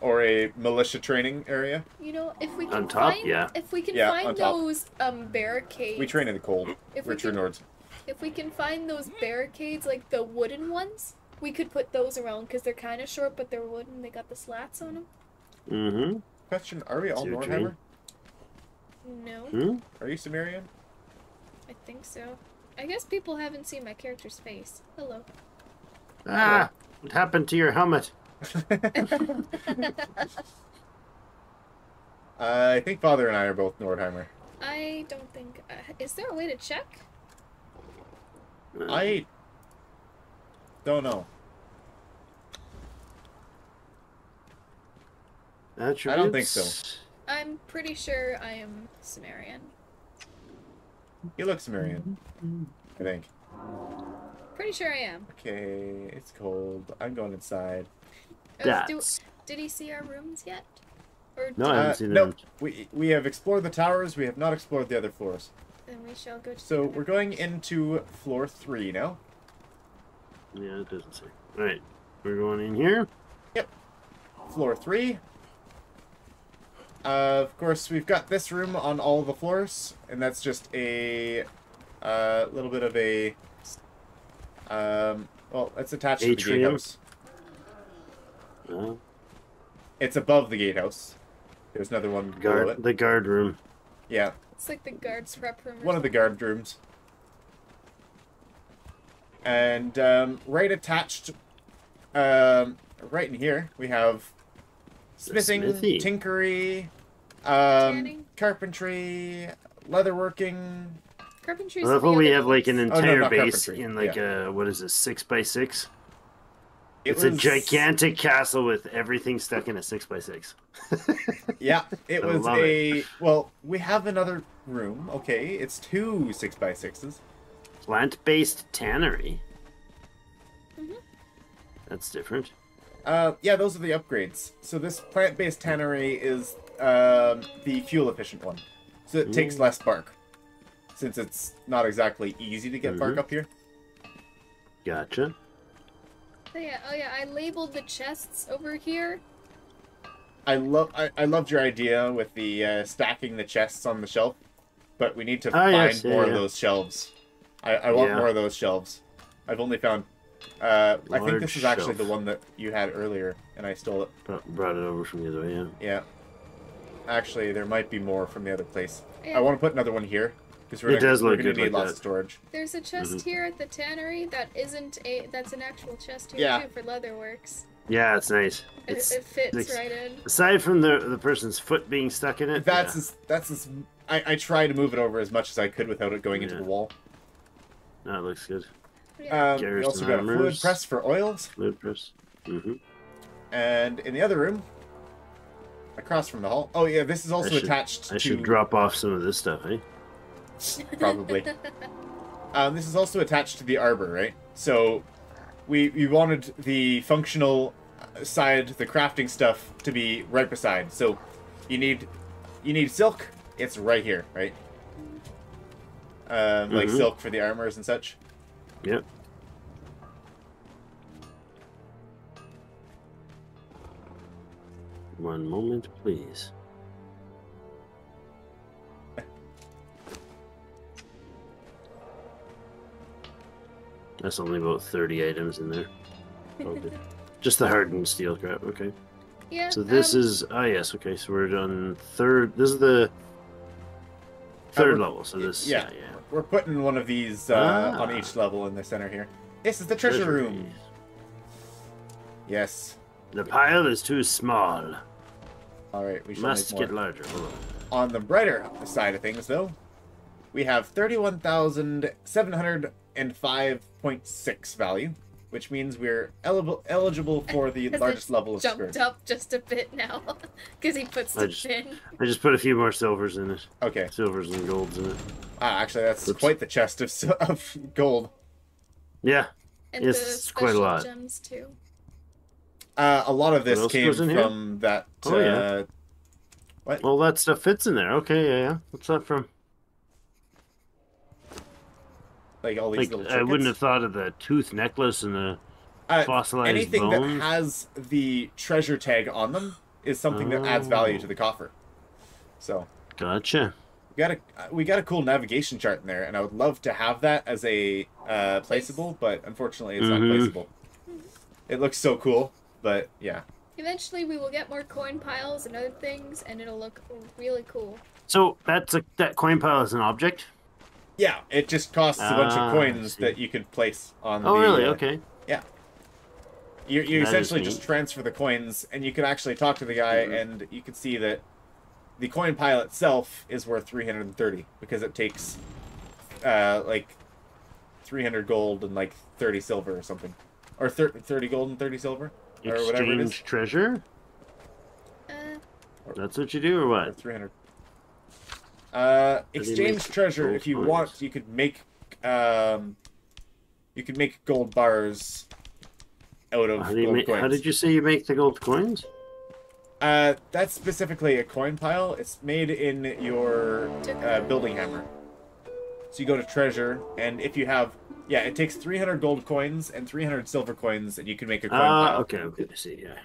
or a militia training area. You know, if we can On top, find yeah. if we can Yeah, find those um barricades, We train in the cold. If We're we true can- Nords. If we can find those barricades, like the wooden ones, we could put those around because they're kind of short, but they're wooden. They got the slats on them. Mhm. Question: Are we all Is your No, Hmm. Are you Cimmerian? I think so. I guess people haven't seen my character's face. Hello. Ah, what happened to your helmet? I think Father and I are both Nordheimer. I don't think. Uh, is there a way to check? I don't know. Attributes? I don't think so. I'm pretty sure I am Cimmerian. You look Cimmerian. I think. Pretty sure I am. Okay, it's cold. I'm going inside. That's did he see our rooms yet? Or No, I haven't Uh, seen no, them. we we have explored the towers. We have not explored the other floors. then we shall go. To So the we're going into floor three now. Yeah, it doesn't say. All right, we're going in here. Yep. Floor three. Uh, of course, we've got this room on all the floors, and that's just a uh, little bit of a. Um, well, it's attached to the Atrium? gatehouse. Uh, It's above the gatehouse. There's another one below it. the guard room. Yeah, It's like the guards prep room. one of the guard rooms. And um, right attached, um, right in here, we have smithing, tinkery, um, Tanning. carpentry, leatherworking. Carpentry's I love how we other have like an ones. Oh, no, entire base carpentry. in like a what is this six by six? It It's a gigantic castle with everything stuck in a six by six. Yeah, it I was love a. Well, we have another room. Okay, it's two six by sixes. Plant-based tannery. Mhm. That's different. Uh, yeah, those are the upgrades. So this plant-based tannery is um, the fuel-efficient one, so it takes less bark, since it's not exactly easy to get bark Mhm. up here. Gotcha. Oh yeah, oh yeah. I labeled the chests over here. I love I, I loved your idea with the uh, stacking the chests on the shelf, but we need to Ah, find yes, yeah, more yeah. of those shelves. I, I want Yeah. more of those shelves. I've only found. Uh, I think this is actually shelf. the one that you had earlier, and I stole it. Brought- Brought it over from the other way. Yeah. Yeah. Actually, there might be more from the other place. Yeah. I want to put another one here because we're It gonna, does we're look gonna good need like lots that. of storage. There's a chest Mhm. here at the tannery that isn't a. That's an actual chest here Yeah. too for leatherworks. Yeah, it's nice. It, It's it fits it's- right in. aside from the the person's foot being stuck in it. That's yeah. as, that's as, I, I try to move it over as much as I could without it going into the wall. That looks good. Yeah. Um, we also got a fluid press for oils, Fluid press. Mm-hmm. and in the other room, across from the hall. Oh yeah, this is also should- attached I to should drop off some of this stuff, eh? probably. Um, this is also attached to the arbor, right? So we we wanted the functional side, the crafting stuff, to be right beside. So you need you need silk. It's right here, right? Um, like Mhm. silk for the armors and such. Yep. One moment, please. That's only about 30 items in there. Probably. Just the hardened steel crap, okay. yeah. So this um, is ah yes, okay. So we're on third. This is the third we're- level. So this yeah. yeah. yeah. We're putting one of these uh, on Ah. each level in the center here. This is the treasure room. Treasuries. Yes. The pile is too small. All right, we should Must get larger. Hold on. On the brighter side of things, though, we have 31,705.6 value, which means we're eligible eligible for the largest level of jumped skirt. up just a bit now because he puts I it just- in. I just put a few more silvers in it. Okay. Silvers and golds in it. Ah, actually, that's Oops. quite the chest of, of gold. Yeah. And Yes, the it's quite a lot. gems too. Uh, a lot of this came goes in here? from that. Oh, yeah. uh, Well, that stuff fits in there. Okay, yeah, yeah. What's that from? Like all these Like, little. I wouldn't have thought of the tooth necklace and the Uh, fossilized anything bones. that has the treasure tag on them is something that adds value Oh. to the coffer. So Gotcha. we got a we got a cool navigation chart in there, and I would love to have that as a uh, placeable, but unfortunately, it's Mhm. not placeable. It looks so cool, but yeah, Eventually, we will get more coin piles and other things, and it'll look really cool. So that's a that coin pile is an object. Yeah, it just costs a bunch Ah, of coins that you could place on. Oh, the, really? uh, Okay. You, you That is essentially just transfer the coins, and you could actually talk to the guy, Mhm. and you could see that the coin pile itself is worth 330 because it takes uh, like 300 gold and like 30 silver or something, or thir- 30 gold and 30 silver, or whatever it is, Exchange treasure. Uh, That's what you do, or or what? 300. Uh, exchange treasure. If you coins? want, you could make um, you could make gold bars out of How, gold make, coins. how did you say you make the gold coins? Uh, that's specifically a coin pile. It's made in your uh, building hammer. So you go to treasure, and if you have, yeah, it takes 300 gold coins and 300 silver coins, and you can make a coin Ah, pile. okay, okay, I see, yeah.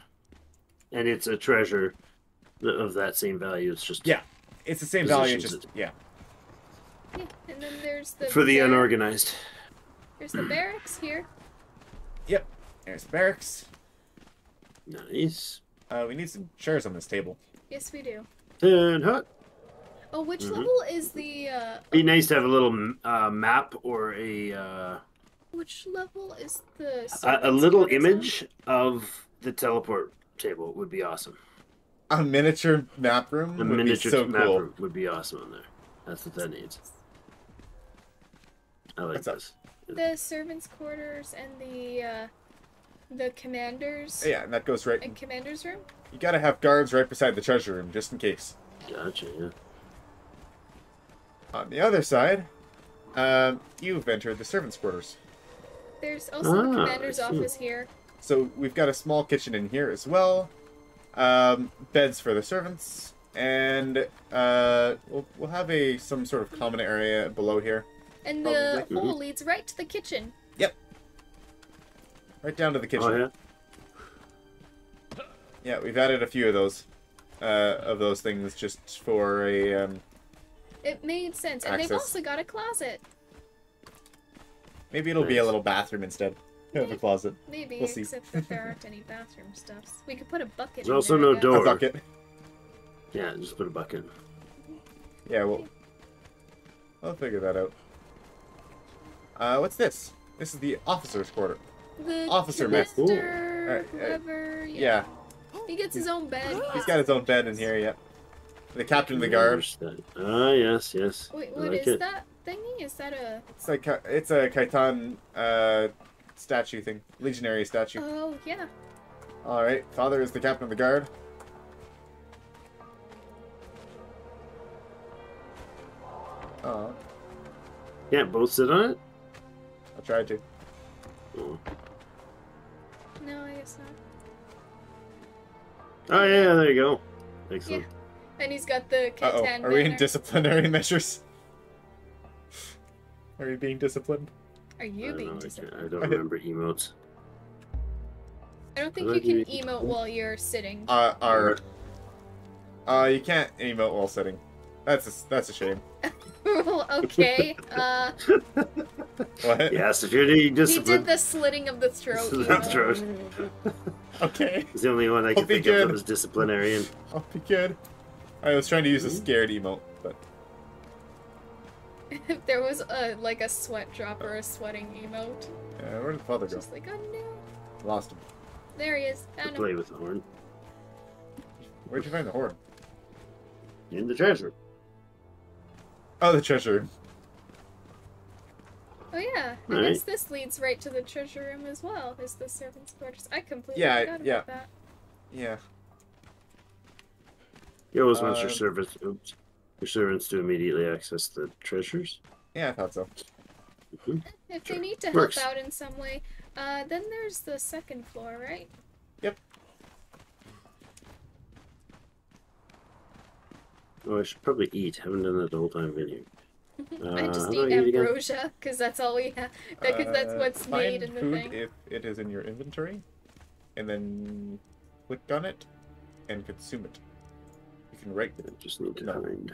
And it's a treasure of that same value. It's just Yeah, it's the same value. Positions Just it. yeah. yeah, and then there's the for the bar- unorganized. There's the barracks here. Yep. There's the barracks. Nice. Uh, we need some chairs on this table. Yes, we do. Ten hut. Oh, which Mhm. level is the? uh Be nice to have a little uh, map or a uh, Which level is the? a, a little quarters on? image of the teleport table would be awesome. A miniature map room The would miniature be so map cool. room would be awesome on there. That's what that needs. I like What's up? this. The servants' quarters and the uh the commanders Yeah, and that goes right. and commanders room. You gotta have guards right beside the treasure room, just in case. Gotcha. Yeah. On the other side, um, you've entered the servants' quarters. There's also the Ah, I commander's office here. So we've got a small kitchen in here as well. Um, beds for the servants, and uh, we'll, we'll have a some sort of common area below here, And the Probably. hole leads right to the kitchen. Yep. Right down to the kitchen. Oh yeah. Yeah, we've added a few of those, uh, of those things just for a. Um, It made sense. And they've also got a closet. maybe it'll be a little bathroom instead of a closet. Maybe, We'll see. except that there aren't any bathroom stuffs. We could put a bucket There's in also there, no guess. door. A bucket. Yeah. Just put a bucket. Yeah, we'll. I'll figure that out. Uh, what's this? This is the officer's quarter. The Officer mess. Ooh. Uh, uh, whoever, Yeah, He gets his own bed. he's got his own bed in here. Yep. The captain of the guard. Understand. Ah, yes, yes. Wait, I what like is it. that? thingy? Is that a? It's like a- it's a Khitan uh, statue thing, legionary statue. Oh yeah. All right, father is the captain of the guard. Oh, Can't both sit on it. I tried to. Oh, No, I guess not. oh yeah, there you go. Excellent. And he's got the Uh oh, Khitan are we in banner. disciplinary measures? Are we being disciplined? Are you don't, being know, I, disciplined? I don't remember emotes. I don't think I you can you- emote while you're sitting. Uh, our, uh, you can't emote while sitting. That's a, that's a shame. okay. Uh, What? Yes, if you're being he did the slitting of the throat. The throat. Okay, It's the only one I I'll can be think of that was disciplinarian. I'll be good. I was trying to use a scared emote, but If there was a like a sweat drop or a sweating emote, uh, where did father go? just like oh no, Lost him. there he is. To Found him. play with the horn. Where'd you find the horn? In the treasure. Oh, the treasure. Oh yeah, I Right. guess this leads right to the treasure room as well. Is the servants' quarters? I completely Yeah, forgot yeah. about that. Yeah. You always want your service. oops, your servants to immediately access the treasures. Yeah, I thought so. If they need to help Works. out in some way, uh, then there's the second floor, right? Yep. Oh, I should probably eat. Haven't done that the whole time I've been here. I Uh, just how eat I eat again? ambrosia because that's all we have. Because that's Uh, what's made in the food thing. if it is in your inventory, and then click on it and consume it. You can write I just need to No. find.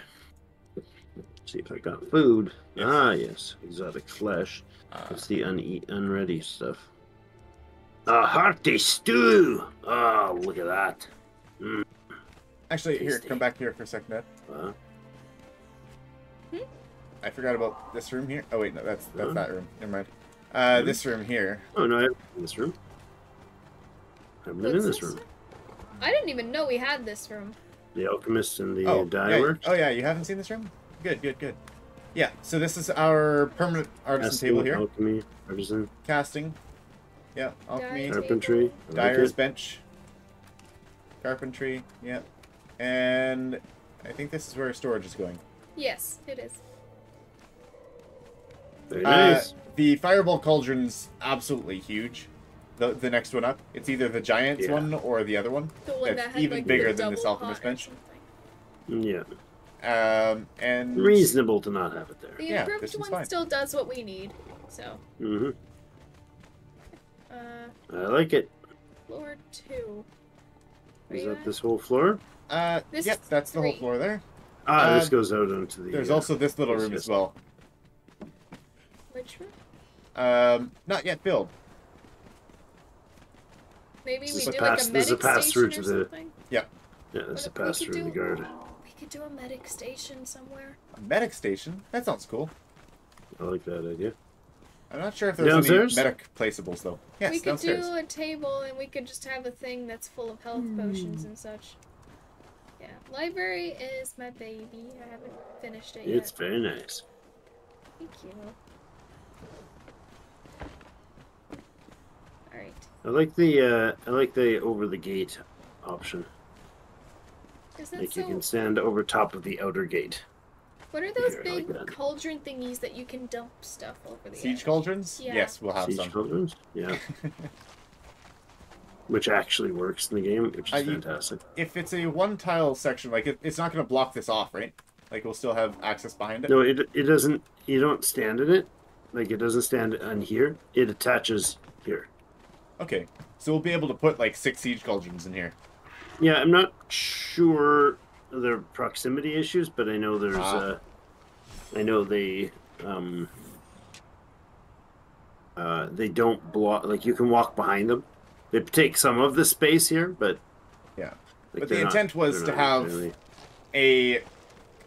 See if I got food. Yes. Ah, yes, exotic flesh. uh, It's the uneat, unready stuff. A hearty stew. Oh, look at that. Actually, here, come back here for a second, Ed. Uh, I forgot about this room here. Oh wait, no, that's that's Huh? that room. Never mind. Uh, Hmm? this room here. oh no, I haven't been in this room. I haven't been in What's this this? room. I didn't even know we had this room. The alchemist and the oh, dye yeah, oh yeah, you haven't seen this room? Good, good, good. Yeah, so this is our permanent artisan Casting, table here. Alchemy, artisan, Casting. Yeah, alchemy. Dye carpentry. table. I like Dyer's bench. Carpentry. Yep. And I think this is where storage is going. Yes, it is. Very Uh, nice. the fireball cauldron's absolutely huge. The the next one up. It's either the giant's Yeah. one or the other one. The one That's that had even like bigger the than this alchemist bench. yeah, Um, and reasonable to not have it there. The Yeah, improved this one fine. still does what we need. So, hmm uh, I like it. floor two. Are Is that at? this whole floor? Uh, This yep, is that's the whole floor there. Ah, Uh, this goes out onto the. There's uh, also this little room yes. as well. Which room? Um, not yet filled. Maybe This we a do pass- like a this is a medic pass-through station to or the- something. Yeah, that's What a we pass could through the do- guard. We could do a medic station somewhere. A medic station. That sounds cool. I like that idea. I'm not sure if there's Downstairs? any medic placeables though. Yes, we could downstairs. do a table and we could just have a thing that's full of health Hmm. potions and such. Yeah, library is my baby. I haven't finished it yet. It's very nice. Thank you. All right. I like the uh, I like the over the gate option. Is that Like so? you can stand over top of the outer gate. What are those Here, I like big cauldron thingies that you can dump stuff over the Siege edge? cauldrons? Yeah. Yes, we'll have Siege some. cauldrons? Yeah. which actually works in the game, which Uh, is you- fantastic. If it's a one tile section, like it, it's not going to block this off, right? Like we'll still have access behind it. No, it it doesn't. You don't stand in it. Like it doesn't stand on here. It attaches here. Okay, so we'll be able to put like six siege cauldrons in here. Yeah, I'm not sure the proximity issues, but I know there's. Ah. Uh, I know they. Um, uh, they don't block. Like you can walk behind them. They take some of the space here, but. Yeah. like, But the they're not- intent was to have really- A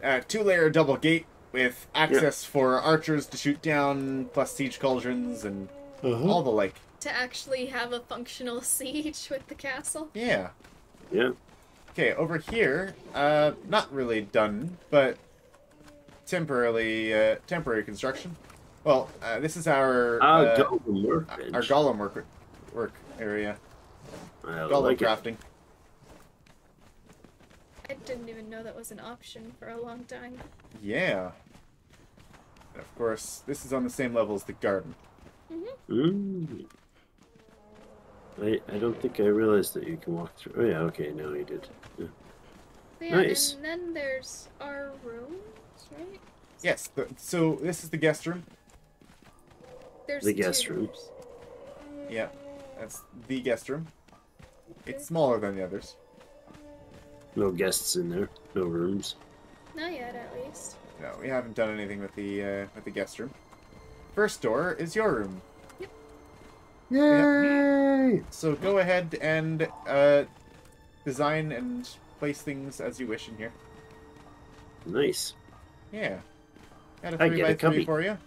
uh, two-layer double gate with access for archers to shoot down, plus siege cauldrons and Uh-huh. all the like. To actually have a functional siege with the castle. Yeah. Yeah. Okay, over here, uh, not really done, but temporarily uh, temporary construction. Well, uh, this is our Ah, uh, golden workbench. our golem work work area. I Golem like it. crafting. I didn't even know that was an option for a long time. Yeah. And of course, this is on the same level as the garden. Mm. I, I don't think I realized that you can walk through. Oh yeah, okay, now you did. Yeah. Yeah, Nice. and then there's our rooms, right? Yes. The, so this is the guest room. There's The two guest room. rooms. Yeah, that's the guest room. It's smaller than the others. No guests in there. No rooms. Not yet, at least. No, we haven't done anything with the uh, with the guest room. First door is your room. Yay! So go ahead and uh, design and place things as you wish in here. Nice. Yeah. Got a I three get by a three cubby. for you.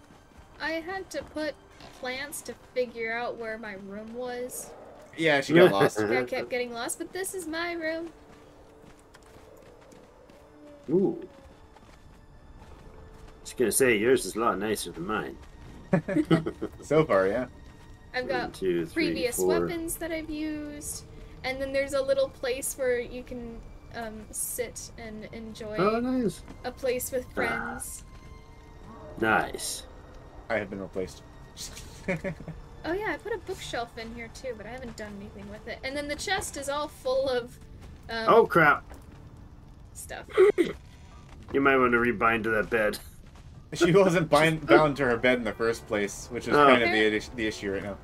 I had to put plants to figure out where my room was. Yeah, she got lost. I kept getting lost, but this is my room. Ooh. Just gonna say yours is a lot nicer than mine. So far, yeah. I've One, got two, three, previous four. weapons that I've used, and then there's a little place where you can um, sit and enjoy Oh, nice. a place with friends. Nice. I have been replaced. Oh yeah, I put a bookshelf in here too, but I haven't done anything with it. And then the chest is all full of um, Oh crap! stuff. You might want to rebind to that bed. she wasn't bind, bound to her bed in the first place, which is Oh. kind of the, the issue right now.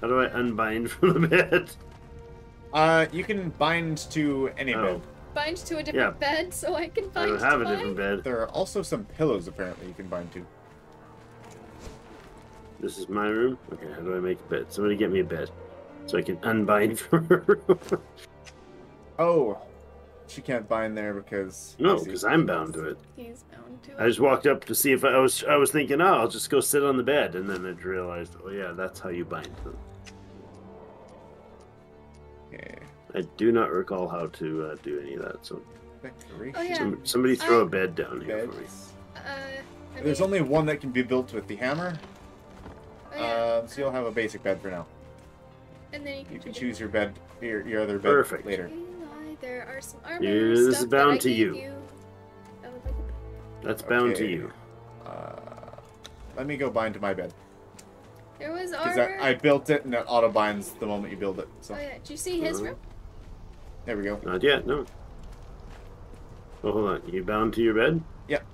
How do I unbind from the bed? Uh, you can bind to any Oh. bed. Bind to a different bed so I can bind I bind don't to have a mine. different bed. There are also some pillows apparently you can bind to. This is my room. Okay, how do I make a bed? Somebody get me a bed, so I can unbind from her room. Oh, she can't bind there because no, because I'm bound to it. He's bound to I just walked up to see if I, I was. I was thinking, oh, I'll just go sit on the bed, and then I realized, oh yeah, that's how you bind them. Okay. I do not recall how to uh, do any of that. So Oh, yeah. some, somebody throw I- a bed down here for me. Uh, I There's only one that can be built with the hammer, oh, yeah. um, so you'll have a basic bed for now. and then you can, You can do choose your bed, your, your other bed Perfect. later. Eli, there are some armor Yeah, this is stuff that I bound to you. you. That's bound to you. Uh, let me go bind to my bed There was because armor. I, I built it and it auto binds the moment you build it. So Oh yeah, did you see his room? there we go. Not yet. No. Oh, hold on. You bound to your bed? Yep.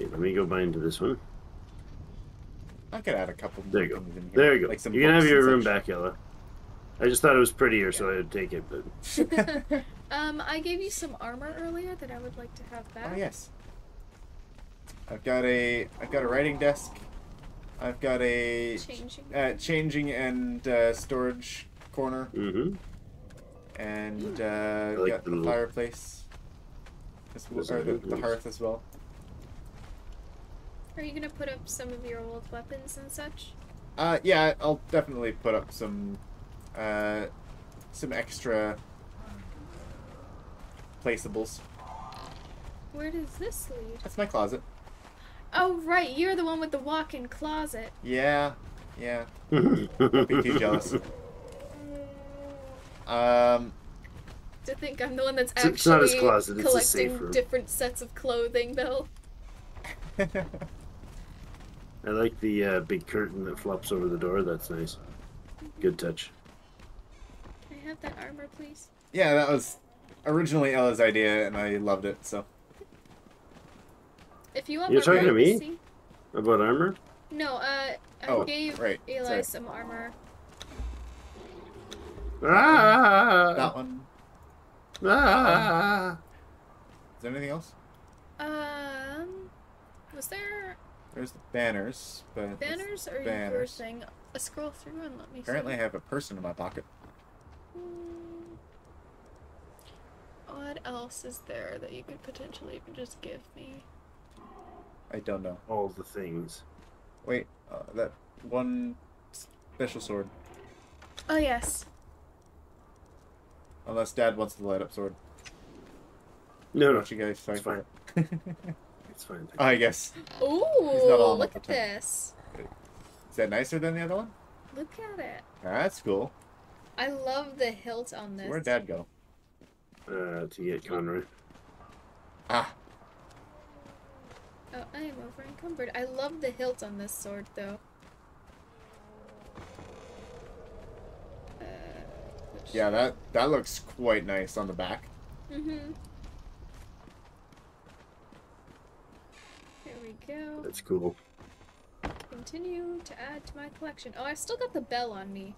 Okay, let me go bind to this one. I could add a couple. There you go. in here, There you go. Like some you can have your room such. back, Ella. I just thought it was prettier, so I would take it. But Um, I gave you some armor earlier that I would like to have back. Oh yes. I've got a I've got a writing desk. I've got a Changing. uh, changing and uh, storage corner, mm-hmm. and uh, like got the the fireplace, as well, or the, the hearth as well. Are you gonna put up some of your old weapons and such? Uh, yeah, I'll definitely put up some uh, some extra placeables. Where does this lead? That's my closet. Oh right, you're the one with the walk-in closet. Yeah, yeah. Don't be too jealous. Um, To think I'm the one that's It's- actually it's not his closet, it's a safe collecting room. different sets of clothing, though. I like the uh, big curtain that flops over the door. That's nice. Good touch. Can I have that armor, please? yeah, that was originally Ella's idea, and I loved it. So If you want You're my talking to me? see? About armor? No, uh, I Oh, gave right, Eli sorry. some armor. Ah! that one. Ah! Is there anything else? Um, was there There's the banners, but that's- banners or your banners. thing? A scroll through and let me apparently I have a person in my pocket. Hmm. What else is there that you could potentially just give me? I don't know. All the things. Wait, uh, that one special sword. Oh yes. Unless Dad wants the light up sword. No, no. don't you guys fight It's for fine. it? It's fine. I guess. Ooh, look at multiple. this. Is that nicer than the other one? Look at it. That's cool. I love the hilt on this. Where'd Dad go? Uh, to get Conroy. Ah, Oh, I am over encumbered. I love the hilt on this sword, though. Uh, yeah, that that looks quite nice on the back. Mm-hmm. Here we go. That's cool. Continue to add to my collection. Oh, I've still got the bell on me.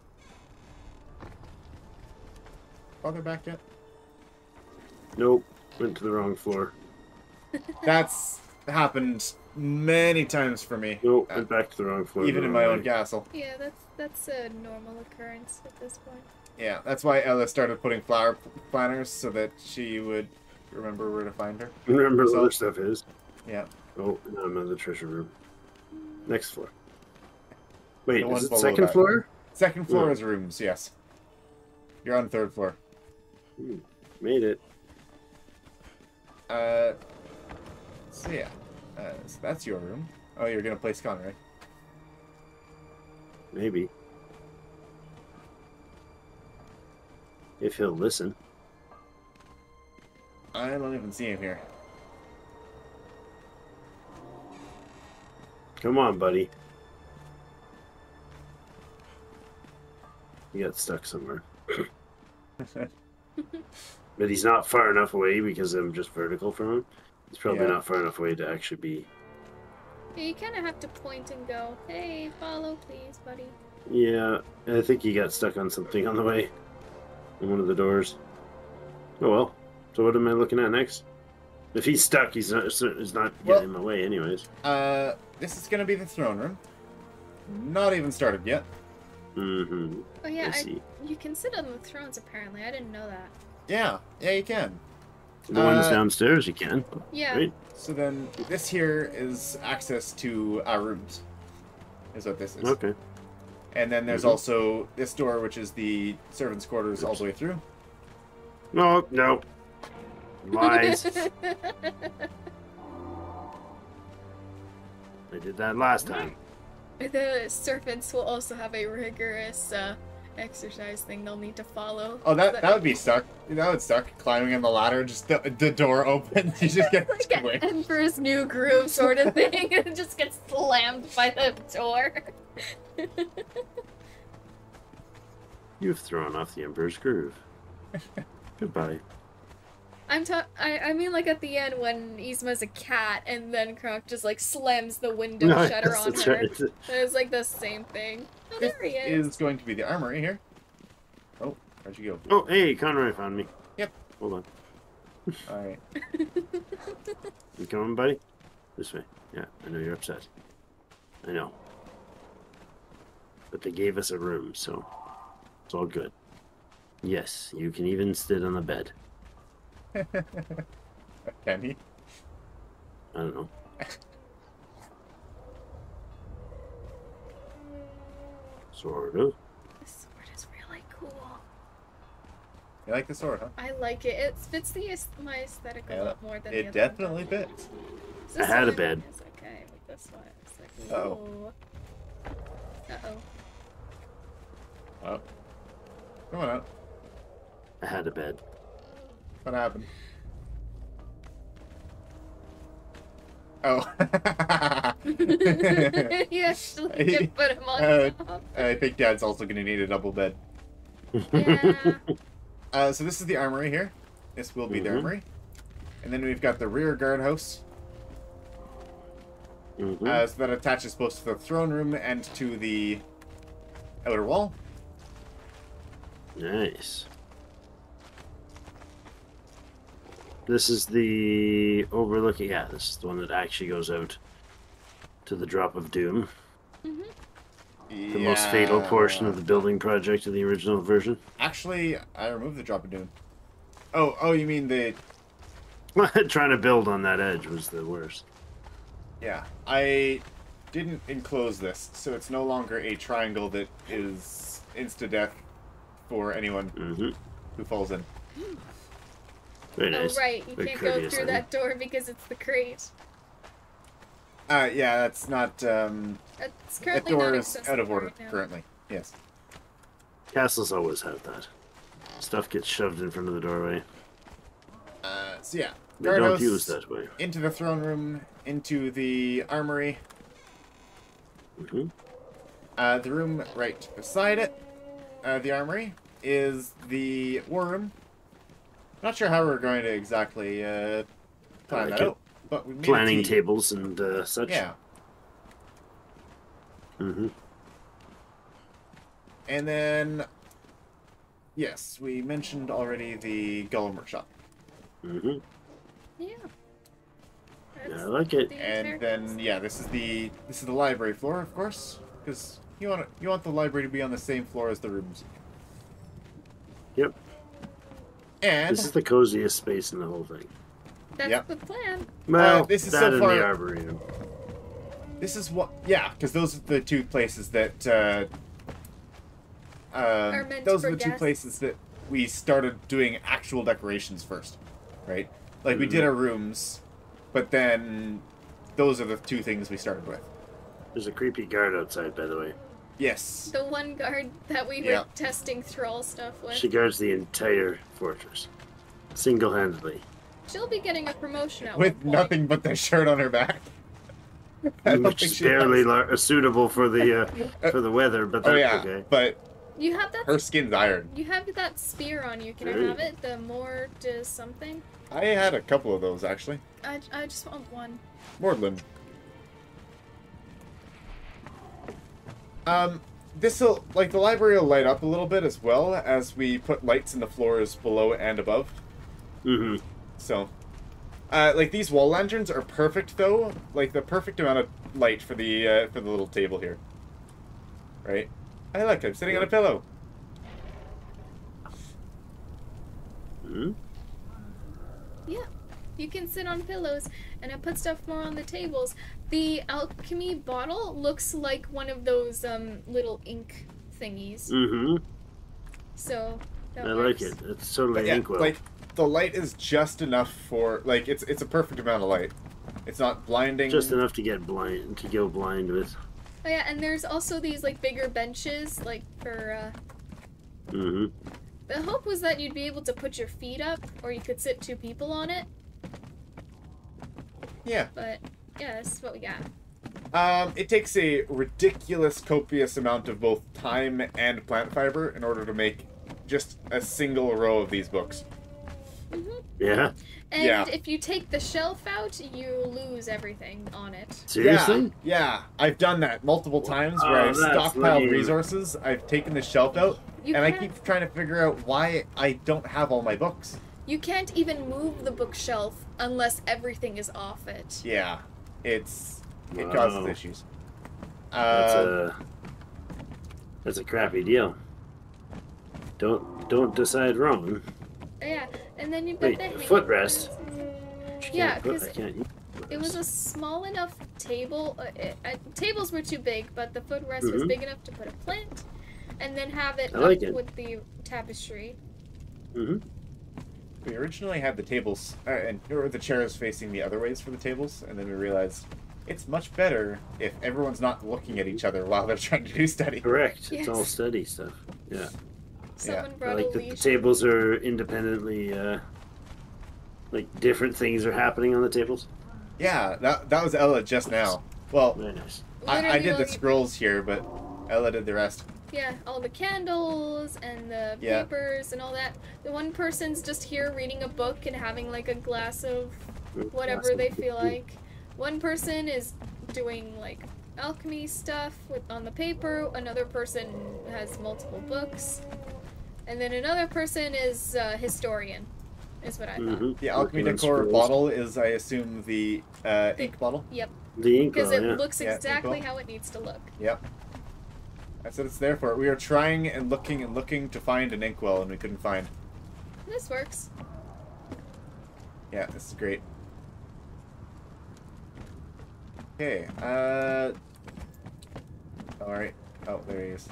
Father back yet? Nope. Went to the wrong floor. That's happened many times for me. Nope. Uh, Went back to the wrong floor. even in my own castle. Yeah, that's that's a normal occurrence at this point. Yeah, that's why Ella started putting flower p- planners so that she would remember where to find her. Remember the So- other stuff is. Yeah. Oh, no, I'm in the treasure room. Next floor. Wait, The is it second that. floor? Second floor Yeah. is rooms, yes. You're on third floor. Hmm, made it. Uh, so yeah, uh, so that's your room. Oh, you're gonna place Conroy. Maybe. If he'll listen. I don't even see him here. Come on, buddy. You got stuck somewhere. But he's not far enough away because I'm just vertical from him. He's probably Yeah. not far enough away to actually be. Yeah, you kind of have to point and go, "Hey, follow, please, buddy." Yeah, I think he got stuck on something on the way. On one of the doors. Oh well. So what am I looking at next? If he's stuck, he's not. He's not Well- getting in my way, anyways. Uh, this is gonna be the throne room. Not even started yet. Mm-hmm. Oh yeah, I I you can sit on the thrones. Apparently, I didn't know that. Yeah, yeah, you can. The ones Uh, downstairs, you can. Yeah. Right? So then, this here is access to our rooms. Is what this is. Okay. And then there's Mhm. also this door, which is the servants' quarters all the way through. No, no. Lies. I did that last time. The serpents will also have a rigorous uh, exercise thing they'll need to follow. Oh, that that would be stuck. That would suck. Climbing in the ladder, just the, the door opens, you just get like an. Emperor's New Groove sort of thing. and just gets slammed by the door. You've thrown off the Emperor's Groove. Goodbye. I'm ta- I, I mean like at the end when Yzma's a cat and then Kronk just like slams the window No, shutter yes, on her. right. It's like the same thing. Oh, This there he is. is going to be the armory here. Oh, where'd you go? Oh, hey, Conroy found me. Yep. Hold on. All right. You coming, buddy? This way. Yeah, I know you're upset. I know. But they gave us a room, so it's all good. Yes, you can even sit on the bed. Can he? I don't know. Sort of. This sword is really cool. You like the sword, huh? I like it. It fits the aes- my aesthetic a lot more than the It definitely one. fits. This oh. oh. I had a bed. is okay, but this one is like, Uh-oh. Uh-oh. Oh. Come on out. I had a bed. What happened? Oh. you actually I- did put him on uh, top. I think Dad's also gonna need a double bed. Yeah. Uh, so this is the armory here. This will be the Mhm. armory. And then we've got the rear guardhouse. Mhm. Uh, so that attaches both to the throne room and to the outer wall. Nice. This is the overlooking. Yeah, this is the one that actually goes out to the drop of doom. The most fatal portion of the building project of the original version. Actually, I removed the drop of doom. Oh, oh, you mean the Trying to build on that edge was the worst. Yeah, I didn't enclose this, so it's no longer a triangle that is insta death for anyone hmm who falls in. Very nice. Oh right, you Very can't go through that door because it's the crate. Uh, yeah, that's not, um, That's that currently door not is out of order right currently. Yes. Castles always have that. Stuff gets shoved in front of the doorway. Uh, so yeah. They don't use that way. Into the throne room, into the armory, hmm Uh, the room right beside it, uh, the armory, is the war room. Not sure how we're going to exactly uh, plan like that out, but we Planning a T. tables and uh, such. Yeah, hmm and then yes, we mentioned already the Golem workshop, hmm Yeah. Yeah, I like it. the and then yeah, this is the this is the library floor, of course, because you want you want the library to be on the same floor as the rooms. Yep. And This is the coziest space in the whole thing. That's Yep. the plan. Well, this is that so and far- the arboretum. This is what, yeah, because those are the two places that, uh, Are um, meant those for are the two places that we started doing actual decorations first, right? Like we did Mhm. our rooms, but then those are the two things we started with. There's a creepy guard outside, by the way. Yes. The one guard that we were Yeah. testing thrall stuff with. She guards the entire fortress, single-handedly. She'll be getting a promotion at With one point. nothing but the shirt on her back. Which is barely has- lar- suitable for the uh, for the weather, but that's Oh yeah, okay. but You have that. her skin's iron. You have that spear on you. Can I have it? The more does something. I had a couple of those actually. I, I just want one. Mordlin. Um, this will like the library will light up a little bit as well as we put lights in the floors below and above. Mm-hmm. So, uh, like these wall lanterns are perfect though, like the perfect amount of light for the uh, for the little table here. Right? I look, I'm sitting on a pillow. hmm Yeah. You can sit on pillows, and I put stuff more on the tables. The alchemy bottle looks like one of those um little ink thingies. Mm-hmm. So that I like it. It's totally But yeah, inkwell. like the light is just enough for like it's it's a perfect amount of light. It's not blinding. Just enough to get blind, to go blind with. Oh yeah, and there's also these like bigger benches, like for. uh... hmm The hope was that you'd be able to put your feet up, or you could sit two people on it. Yeah. But yeah, this is what we got. Um, it takes a ridiculous, copious amount of both time and plant fiber in order to make just a single row of these books. Yeah. And Yeah. if you take the shelf out, you lose everything on it. Seriously? Yeah, yeah. I've done that multiple times where Oh, I've stockpiled lame. resources. I've taken the shelf out, You and I can't, keep trying to figure out why I don't have all my books. You can't even move the bookshelf unless everything is off it. Yeah, it's it causes Wow. issues. That's Um, a that's a crappy deal. Don't don't decide wrong. Yeah, and then you've got Wait, the footrest? Yeah, 'cause I can't use It was a small enough table. Uh, it, uh, tables were too big, but the footrest was Mhm. big enough to put a plant, and then have it I like up it. with the tapestry. hmm we originally had the tables uh, and or the chairs facing the other ways for the tables, and then we realized it's much better if everyone's not looking at each other while they're trying to do study. Correct. It's all study stuff. Yeah. Someone I brought like a that the tables are independently uh like different things are happening on the tables. Yeah, that that was Ella just now. Well, Very nice. I, I did the scrolls here, but Ella did the rest. Yeah, all the candles and the Yeah. papers and all that. The one person's just here reading a book and having like a glass of whatever they feel like. One person is doing like alchemy stuff with on the paper. Another person has multiple books, and then another person is uh, historian. Is what I thought. Mhm. The alchemy Working decor scrolls. bottle is, I assume, the uh, The- ink bottle. Yep, The ink because it yeah. looks exactly inkwell. how it needs to look. Yep. That's what it's there for. it. We are trying and looking and looking to find an inkwell, and we couldn't find. This works. Yeah, this is great. Okay. Uh. All right. Oh, there he is.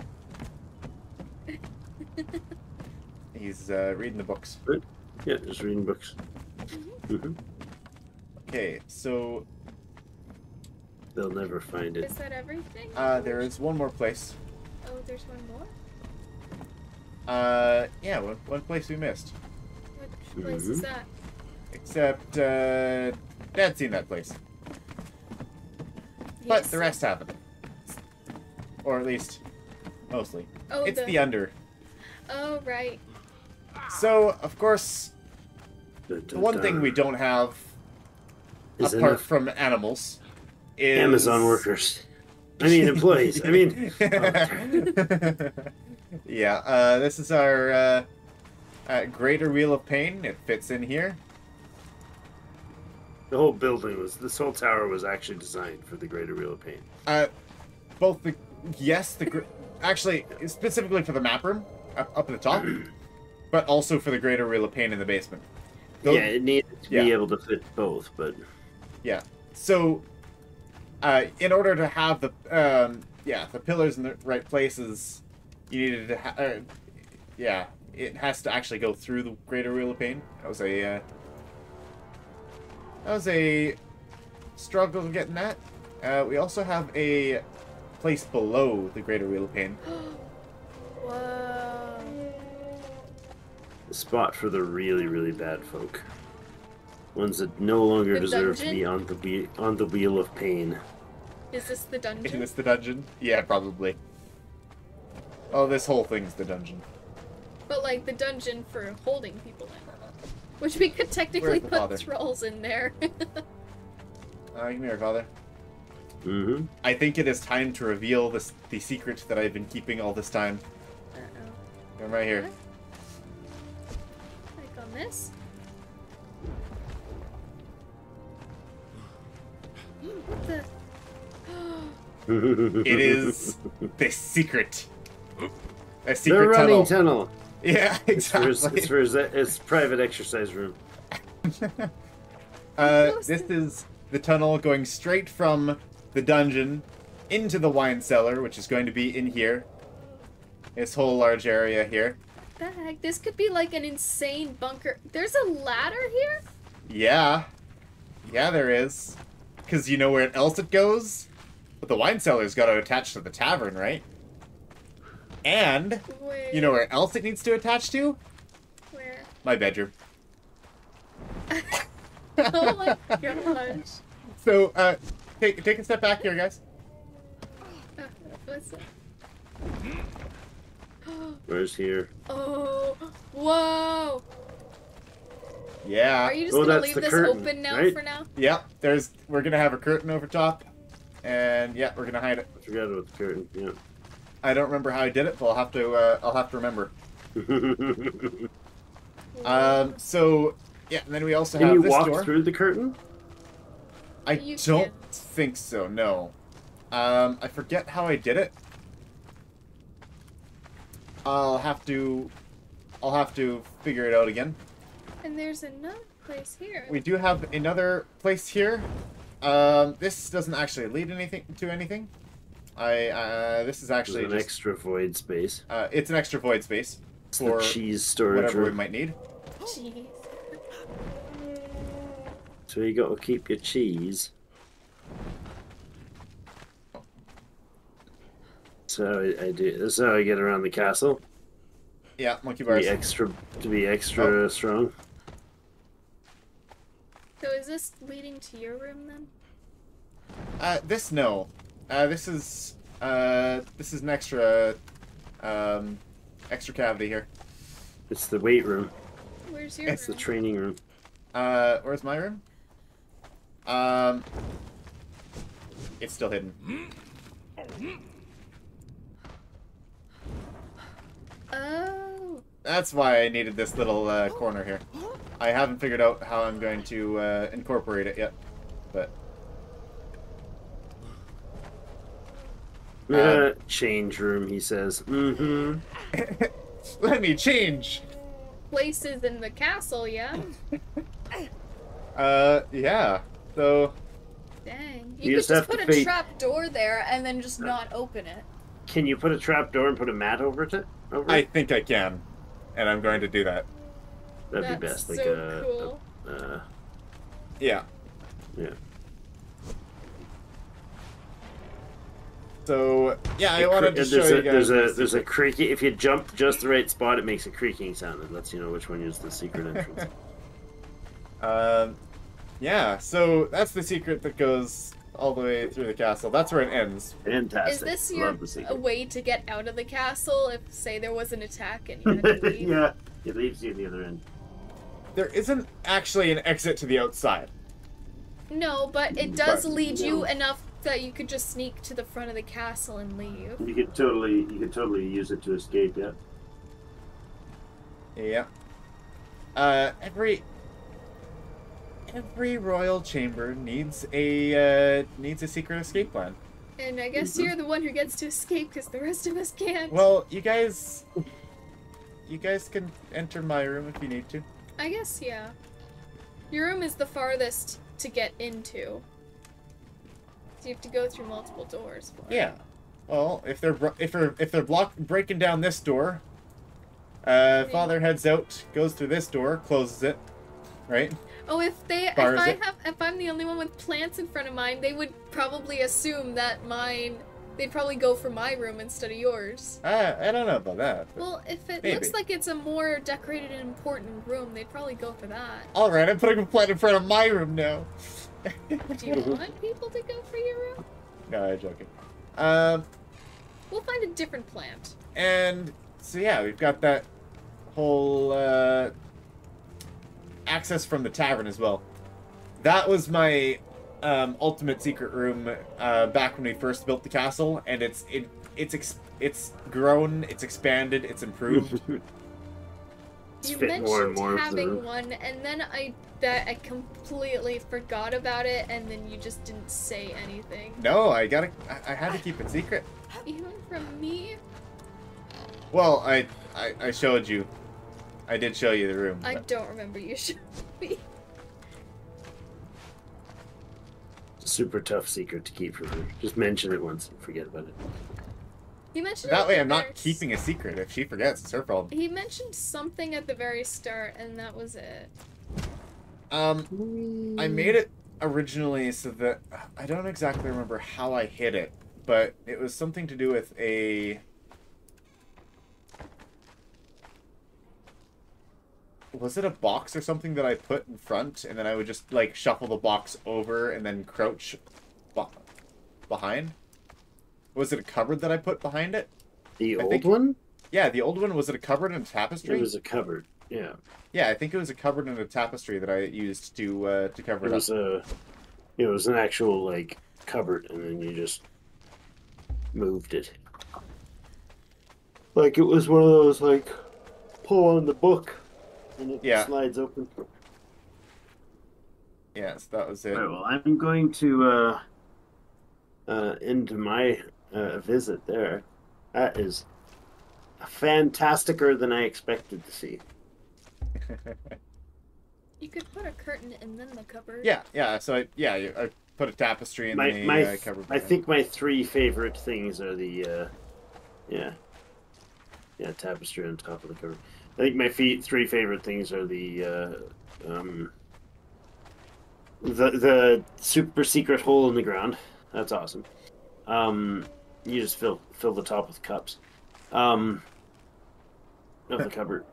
He's uh, reading the books. Yeah, just reading books. Mhm. Okay, so They'll never find it. Is that everything? uh, there is one more place. Oh, there's one more? Uh, yeah, one, one place we missed. Which place is that? Except, uh, Dad's seen that place. But the rest haven't. Or at least, mostly. Oh, it's the... the under. Oh, right. So, of course, the one thing we don't have, is apart enough from animals, is Amazon workers. I mean employees. I mean, yeah, uh, this is our uh, uh, Greater Wheel of Pain. It fits in here. the whole building was. This whole tower was actually designed for the Greater Wheel of Pain. Uh, both the yes, the actually specifically for the map room up, up at the top, but also for the Greater Wheel of Pain in the basement. Those- yeah, it needed to be able to fit both, but Yeah. So, uh, in order to have the um, yeah the pillars in the right places, you needed to ha- uh, yeah it has to actually go through the Greater Wheel of Pain. That was a uh, that was a struggle getting that. Uh, we also have a place below the Greater Wheel of Pain. Whoa. the spot for the really, really bad folk. Ones that no longer The deserve to be on the wheel, on the wheel of pain. Is this the dungeon? Is this the dungeon? Yeah, probably. Oh, this whole thing's the dungeon. But like the dungeon for holding people in. Which we could technically put father? trolls in there. Uh, come here, father. Mm-hmm. I think it is time to reveal this the secret that I've been keeping all this time. Uh-oh. I'm right here. Like on this? What the? It is the secret. A the secret running tunnel. tunnel. yeah, It's for, his, exactly. it's for his, his private exercise room. uh, this is the tunnel going straight from the dungeon into the wine cellar, which is going to be in here. This whole large area here. the heck? This could be like an insane bunker. There's a ladder here? Yeah. Yeah, there is. Because you know where else it goes? But the wine cellar's got to attach to the tavern, right? And Where? you know where else it needs to attach to? Where? My bedroom. oh my gosh. So, uh, take take a step back here, guys. Uh, What's that? Where's here? Oh, whoa! Yeah. Are you just Oh, gonna leave this curtain, open now right? for now? Yep. There's. We're gonna have a curtain over top, and yeah, we're gonna hide it. I forgot about the curtain. Yeah. I don't remember how I did it, but I'll have to. Uh, I'll have to remember. Um. So yeah, and then we also have. Can have you walk door. through the curtain? I You don't can't. think so. No. Um. I forget how I did it. I'll have to. I'll have to figure it out again. And there's another place here. We do have another place here. Um, this doesn't actually lead anything to anything. I uh, this is There's actually an just, extra void space. uh, it's an extra void space It's for the cheese storage whatever we might need. Jeez. So you got to keep your cheese. So I, I do. This is how I get around the castle. Yeah, monkey bars. To be extra, to be extra Oh. strong. So is this leading to your room then? Uh, this no. Uh, this is uh, this is an extra um, extra cavity here. It's the weight room. Where's your It's the training room. Uh, where's my room? Um, it's still hidden. oh. That's why I needed this little uh, corner here. I haven't figured out how I'm going to uh, incorporate it yet, but Uh, change room, he says. Mm-hmm. let me change. Places in the castle, yeah? Uh, yeah. So Dang. You You, just could have just to put a fake- trap door there and then just not open it. Can you put a trap door and put a mat over it? Over I it? think I can, and I'm going to do that. That'd be That's best. Like so a, cool. a, uh, Yeah. Yeah. So yeah, I It wanted to show a, you guys. There's a there's a creaky. If you jump just the right spot, it makes a creaking sound. It lets you know which one is the secret entrance. Um, yeah. So that's the secret that goes all the way through the castle. That's where it ends. Fantastic. Is this your a way to get out of the castle if, say, there was an attack and you had to leave? yeah, it leaves you at the other end. There isn't actually an exit to the outside. No, but it does But- lead you enough that you could just sneak to the front of the castle and leave. You could totally you could totally use it to escape. Yeah. Yeah. Uh, every every royal chamber needs a uh, needs a secret escape plan. And I guess Mhm. you're the one who gets to escape because the rest of us can't. Well, you guys, you guys can enter my room if you need to. I guess, yeah. Your room is the farthest to get into. So you have to go through multiple doors it. Yeah. Well, if they're if they're if they're block breaking down this door, uh, father heads out, goes through this door, closes it, right? Oh, if they, if I it. have, if I'm the only one with plants in front of mine, they would probably assume that mine, they'd probably go for my room instead of yours. I I don't know about that. Well, if it Maybe. looks like it's a more decorated and important room, they'd probably go for that. All right, I'm putting a plant in front of my room now. Do you want people to go for your room? no, I'm joking. Um, We'll find a different plant. and so yeah, we've got that whole uh, access from the tavern as well. That was my um, ultimate secret room uh, back when we first built the castle, and it's it it's ex- it's grown, it's expanded, it's improved. You fit mentioned more and more having room. one, and then I that I completely forgot about it, and then you just didn't say anything, no, I gotta, I, I had to keep it secret. even from me. Well, I, I I showed you, I did show you the room. I but- don't remember you showing me. Super tough secret to keep from her. Just mention it once and forget about it. You mentioned That at way, I'm not very s- keeping a secret. If she forgets, it's her problem. He mentioned something at the very start, and that was it. Um, I made it originally so that I don't exactly remember how I hid it, but it was something to do with a. Was it a box or something that I put in front, and then I would just like shuffle the box over and then crouch behind? Was it a cupboard that I put behind it? The I old think- one? Yeah, the old one was it a cupboard and a tapestry? It was a cupboard. Yeah. Yeah, I think it was a cupboard and a tapestry that I used to uh, to cover It it, was up. a. It was an actual like cupboard, and then you just moved it. Like it was one of those like pull on the book, and it Yeah. slides open. Yes, that was it. Right, well, I'm going to uh, uh, end my uh, visit there. That is fantasticer than I expected to see. You could put a curtain and then the cupboard. yeah, yeah. So I, yeah, you- I put a tapestry in My, the my, uh, cupboard. I think my three favorite things are the, uh, yeah, yeah, tapestry on top of the cover. I think my feet three favorite things are the, uh, um, the the super secret hole in the ground. That's awesome. Um, you just fill fill the top with cups. Um, of the cupboard.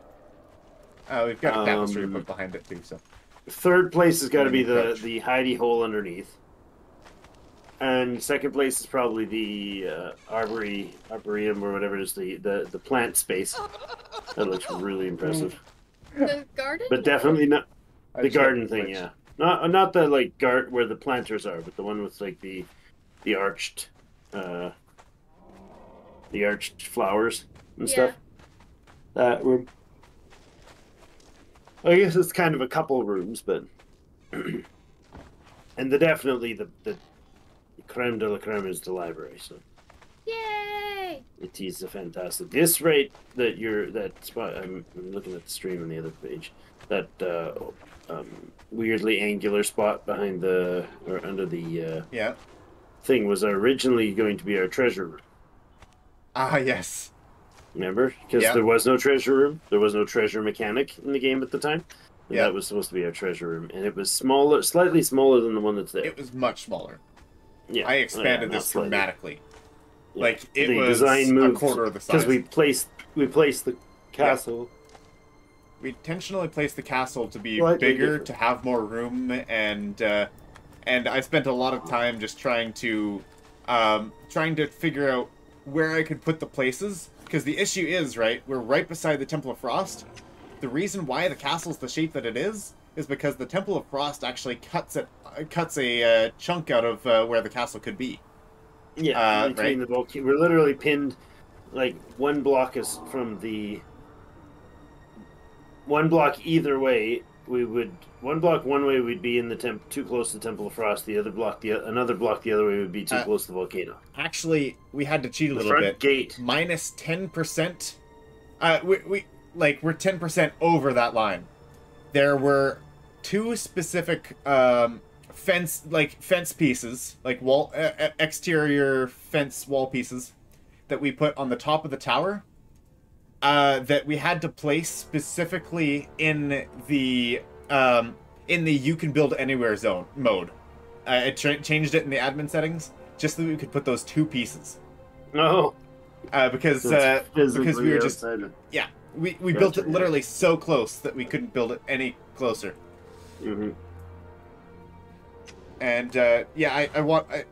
Uh, we've got a tapestry to um, put behind it too. So Third place has got to be the the hidey hole underneath, and second place is probably the uh, arbory arboretum or whatever it is the the the plant space. That looks really impressive, The garden. but definitely not the garden thing. switch. Yeah, not not the like gart where the planters are, but the one with like the the arched uh the arched flowers and Yeah. stuff. That room. I guess it's kind of a couple rooms, but and the definitely the the creme de la creme is the library. So Yay! it is a fantastic. This rate that you're that spot. I'm, I'm looking at the stream on the other page. That uh, um, weirdly angular spot behind the or under the uh, Yeah. thing was originally going to be our treasure room. Ah, yes. Remember? Because Yeah. there was no treasure room. There was no treasure mechanic in the game at the time. Yeah. That was supposed to be our treasure room, and it was smaller, slightly smaller than the one that's there. It was much smaller. yeah, I expanded Oh, yeah, this dramatically. Yeah. Like it the was design a quarter of the size. because we placed we placed the castle. we intentionally placed the castle to be Slightly bigger different. to have more room and uh, and I spent a lot of time just trying to um, trying to figure out where I could put the places because the issue is right we're right beside the Temple of Frost. The reason why the castle's the shape that it is is because the Temple of Frost actually cuts it uh, cuts a uh, chunk out of uh, where the castle could be. Yeah, Uh, between right. the volcano. We're literally pinned like one block is from the one block either way. We would one block one way we'd be in the temp too close to Temple of Frost. The other block the another block the other way would be too Uh, close to the volcano. Actually, we had to cheat a The little front bit. gate. minus 10%. Uh, we, we like we're 10% over that line. There were two specific um, fence like fence pieces, like wall uh, exterior fence wall pieces that we put on the top of the tower. Uh, that we had to place specifically in the um, in the you can build anywhere zone mode. Uh, it changed it in the admin settings just so we could put those two pieces. No, Uh, because uh, because we were just yeah we, we built Gotcha, it yeah. literally so close that we couldn't build it any closer Mhm. and uh, yeah I, I want I,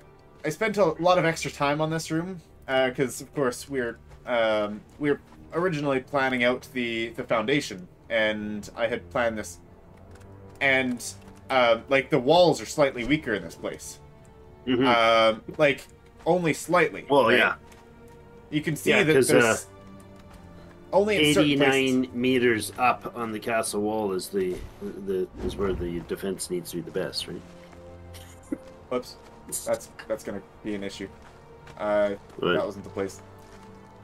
I spent a lot of extra time on this room because of course we're um, we were originally planning out the the foundation and I had planned this and uh, like the walls are slightly weaker in this place Mhm. um, like only slightly well, right? yeah, you can see Yeah, that 'cause, there's uh, only in certain places. eighty-nine meters up on the castle wall is the the is where the defense needs to be the best, right? Whoops. That's that's gonna be an issue. Uh, that wasn't the place.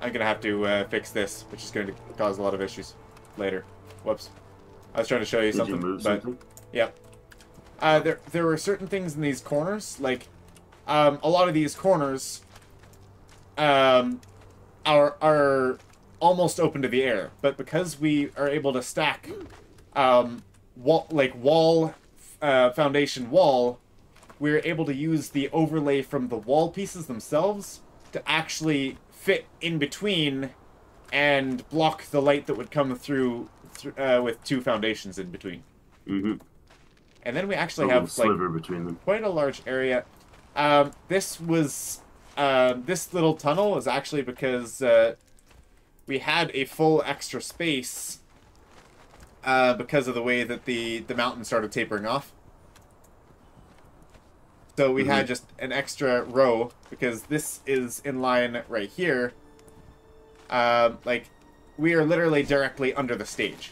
I'm gonna have to uh, fix this, which is going to cause a lot of issues later. Whoops. I was trying to show you Did something, you move but something? yep. Uh, there there were certain things in these corners, like um, a lot of these corners, um, are are almost open to the air, but because we are able to stack, um, wall like wall, uh, foundation wall, we're able to use the overlay from the wall pieces themselves to actually fit in between and block the light that would come through, thr uh, with two foundations in between. Mm-hmm. And then we actually have like between them. quite a large area. Um, this was um, this little tunnel is actually because uh, we had a full extra space uh, because of the way that the the mountain started tapering off. So we had just an extra row because this is in line right here. Um, like we are literally directly under the stage,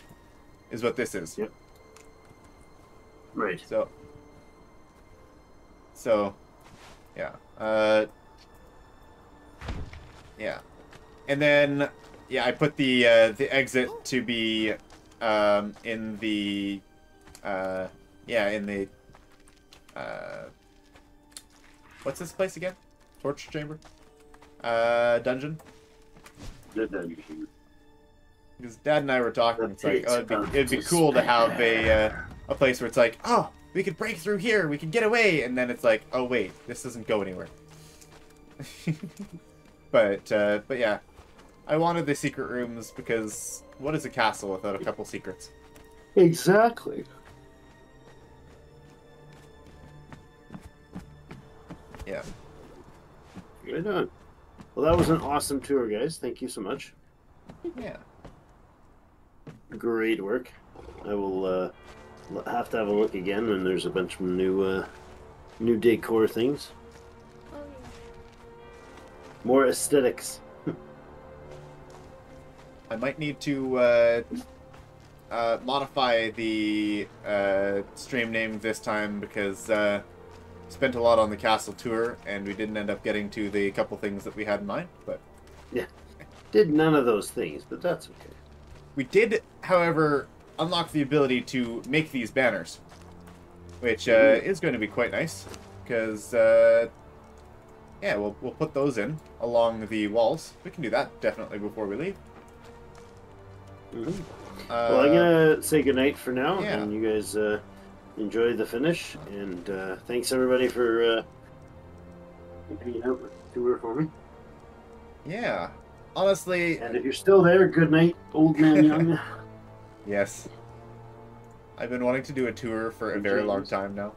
is what this is. Yep. Right. So, so, yeah, uh, yeah, and then yeah, I put the uh, the exit to be um, in the uh, yeah in the uh, what's this place again? Torture chamber, uh, dungeon. Did that you Because Dad and I were talking, it's like, oh, it'd be, it'd be cool to have a uh, a place where it's like, oh, we could break through here, we can get away, and then it's like, oh wait, this doesn't go anywhere. but uh, but yeah, I wanted the secret rooms because what is a castle without a couple secrets? Exactly. Yeah. Right on. Well, that was an awesome tour, guys. Thank you so much. Yeah. Great work. I will uh, have to have a look again when there's a bunch of new, uh, new decor things, more aesthetics. I might need to uh, uh, modify the uh, stream name this time because uh, spent a lot on the castle tour and we didn't end up getting to the couple things that we had in mind. But yeah, Did none of those things, but that's okay. we did, however, unlock the ability to make these banners, which uh, is going to be quite nice because uh, yeah, we'll we'll put those in along the walls. We can do that definitely before we leave. Mhm. Uh, well, I'm gonna say goodnight for now, yeah. and you guys uh, enjoy the finish. And uh, thanks everybody for uh, hanging out with the tour for me. Yeah. Honestly, And if you're still there, good night, old man young. yes. I've been wanting to do a tour for a very long time now.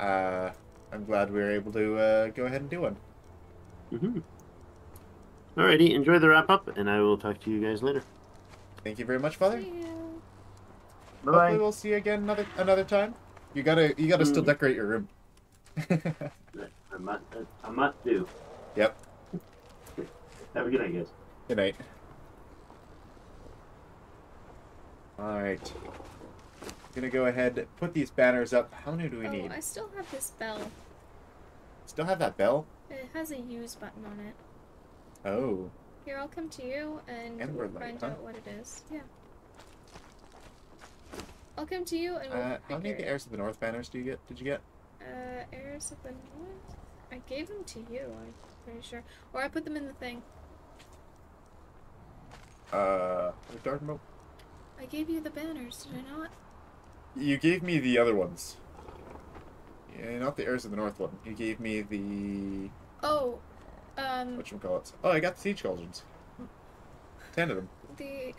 Uh, I'm glad we were able to uh, go ahead and do one. hmm Alrighty, enjoy the wrap up, and I will talk to you guys later. Thank you very much, Father. Yeah. Hopefully, we'll see you again another another time. You gotta you gotta still Mhm. decorate your room. I must, I must do. Yep. Have a good night, guys. Good night. Alright. Gonna go ahead, put these banners up. How many do we Oh, need? I still have this bell. Still have that bell? It has a use button on it. Oh. Here, I'll come to you and, And we're late, find huh? out what it is. Yeah. I'll come to you and we'll Uh, how many of the Heirs of the North banners do you get? Did you get? Uh, heirs of the north. I gave them to you. I'm pretty sure, or I put them in the thing. Uh, what are you talking about? I gave you the banners, did I not? You gave me the other ones. Yeah, not the Heirs of the North one. You gave me the Oh, um, what call it? Oh, I got the siege cauldrons. Ten of them. the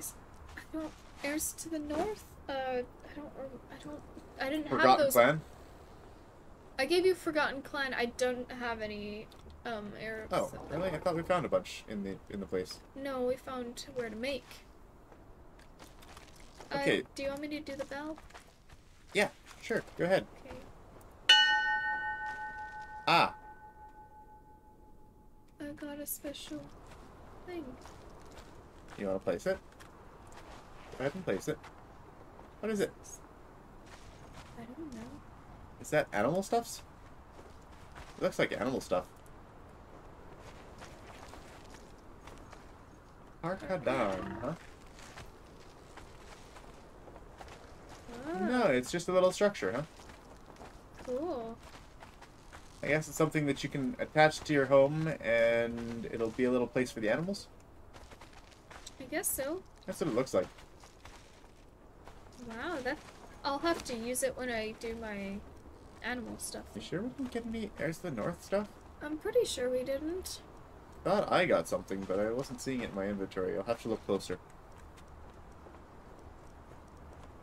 I don't heirs to the north. Uh, I don't. I don't. I didn't have Forgotten those. Clan. I gave you Forgotten Clan. I don't have any um Arabs. Oh, really? I thought we found a bunch in the in the place. No, we found where to make. Uh, Okay. do you want me to do the bell? Yeah, sure. Go ahead. Okay. Ah, I got a special thing. you want to place it? Go ahead and place it. What is it? I don't know. Is that animal stuffs? It looks like animal stuff. Arcadam, huh? Ah, No, it's just a little structure, huh? cool. I guess it's something that you can attach to your home and it'll be a little place for the animals. I guess so. That's what it looks like. Wow, that I'll have to use it when I do my animal stuff. You sure we didn't get any of the North stuff? I'm pretty sure we didn't. Thought I got something, but I wasn't seeing it in my inventory. I'll have to look closer.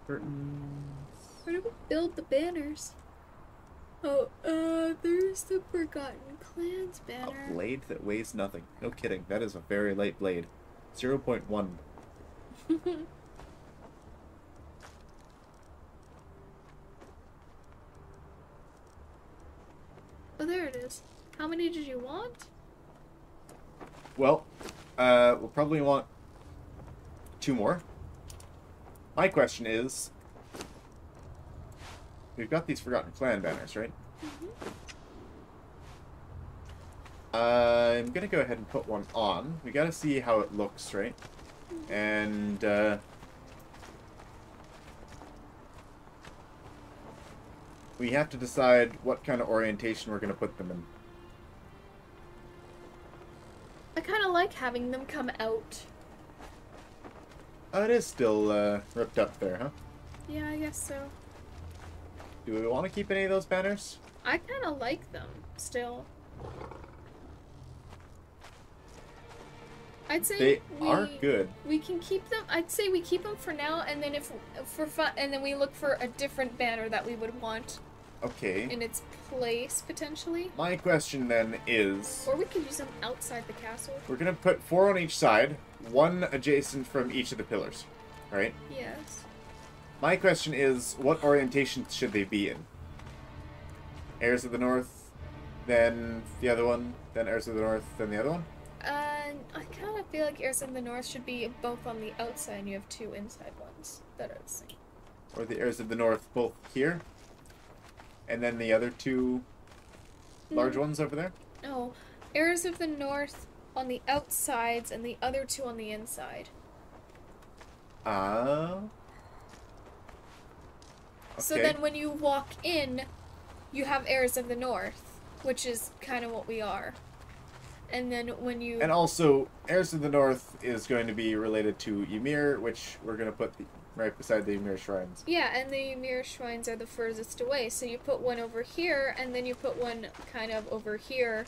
Curtains. Where do we build the banners? Oh, uh, there's the Forgotten Clans banner. A blade that weighs nothing. No kidding. That is a very light blade. 0.1. oh, there it is. How many did you want? Well, uh, we'll probably want two more. My question is, we've got these Forgotten Clan banners, right? Mm-hmm. I'm gonna go ahead and put one on. We gotta see how it looks, right? And, uh... We have to decide what kind of orientation we're gonna put them in. I kind of like having them come out. Oh, it is still, uh, ripped up there, huh? Yeah, I guess so. Do we want to keep any of those banners? I kind of like them still. I'd say They we, are good. We can keep them. I'd say we keep them for now, and then if for fun, and then we look for a different banner that we would want Okay. in its place potentially, My question then is, or we could use them outside the castle. we're gonna put four on each side, one adjacent from each of the pillars, right? Yes. My question is, what orientation should they be in? Heirs of the North, then the other one, then Heirs of the North, then the other one? Uh, I kind of feel like Heirs of the North should be both on the outside, and you have two inside ones that are the same. Or the Heirs of the North both here? And then the other two large Hmm. ones over there? No, Heirs of the North on the outsides, and the other two on the inside. Ah. So Okay. then when you walk in, you have heirs of the north, which is kind of what we are. and then when you And also, Heirs of the North is going to be related to Ymir, which we're going to put the, right beside the Ymir shrines. yeah, and the Ymir shrines are the furthest away. So you put one over here, and then you put one kind of over here,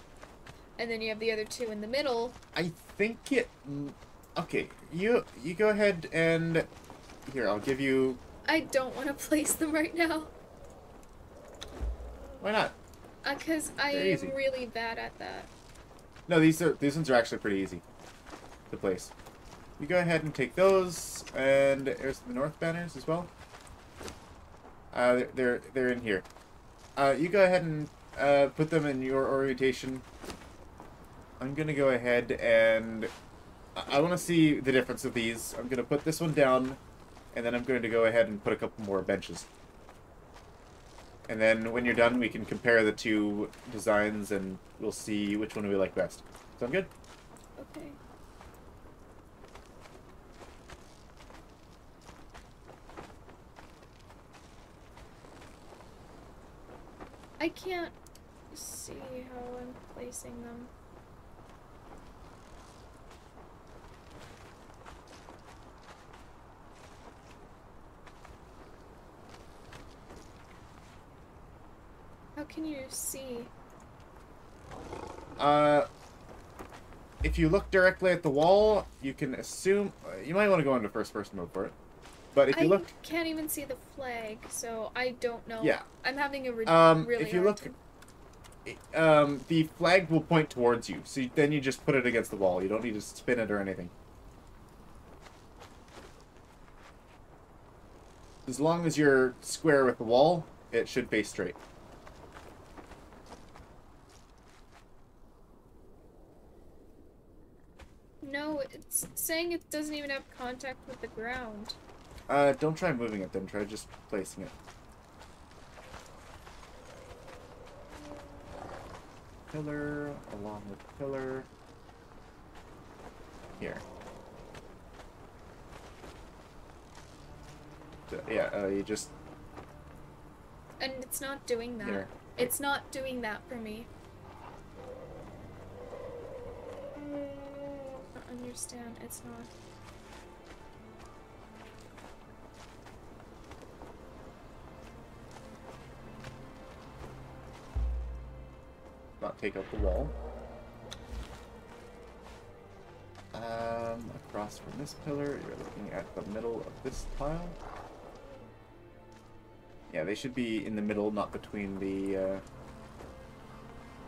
and then you have the other two in the middle. I think it. mm, Okay, you you go ahead and here I'll give you. I don't want to place them right now, Why not? because I am easy. really bad at that. No, these are these ones are actually pretty easy to place. You go ahead and take those and there's the North banners as well. Uh, they're they're, in here. Uh, you go ahead and uh, put them in your orientation. I'm gonna go ahead and I, I want to see the difference of these. I'm gonna put this one down, and then I'm going to go ahead and put a couple more benches. And then when you're done, we can compare the two designs and we'll see which one we like best. Sound good? Okay. I can't see how I'm placing them. How can you see? Uh, if you look directly at the wall, you can assume. Uh, you might want to go into first person mode for it. But if you I look, can't even see the flag, so I don't know. Yeah. I'm having a re- Um, really if you look- um, the flag will point towards you. So you, then you just put it against the wall. You don't need to spin it or anything. As long as you're square with the wall, it should face straight. No, it's saying it doesn't even have contact with the ground. Uh, don't try moving it then. Try just placing it. Pillar along with pillar. Here. So, yeah, uh, you just And it's not doing that. here. It's not doing that for me. I don't understand. It's not. Take out the wall. Um, across from this pillar, you're looking at the middle of this tile. Yeah, they should be in the middle, not between the, uh,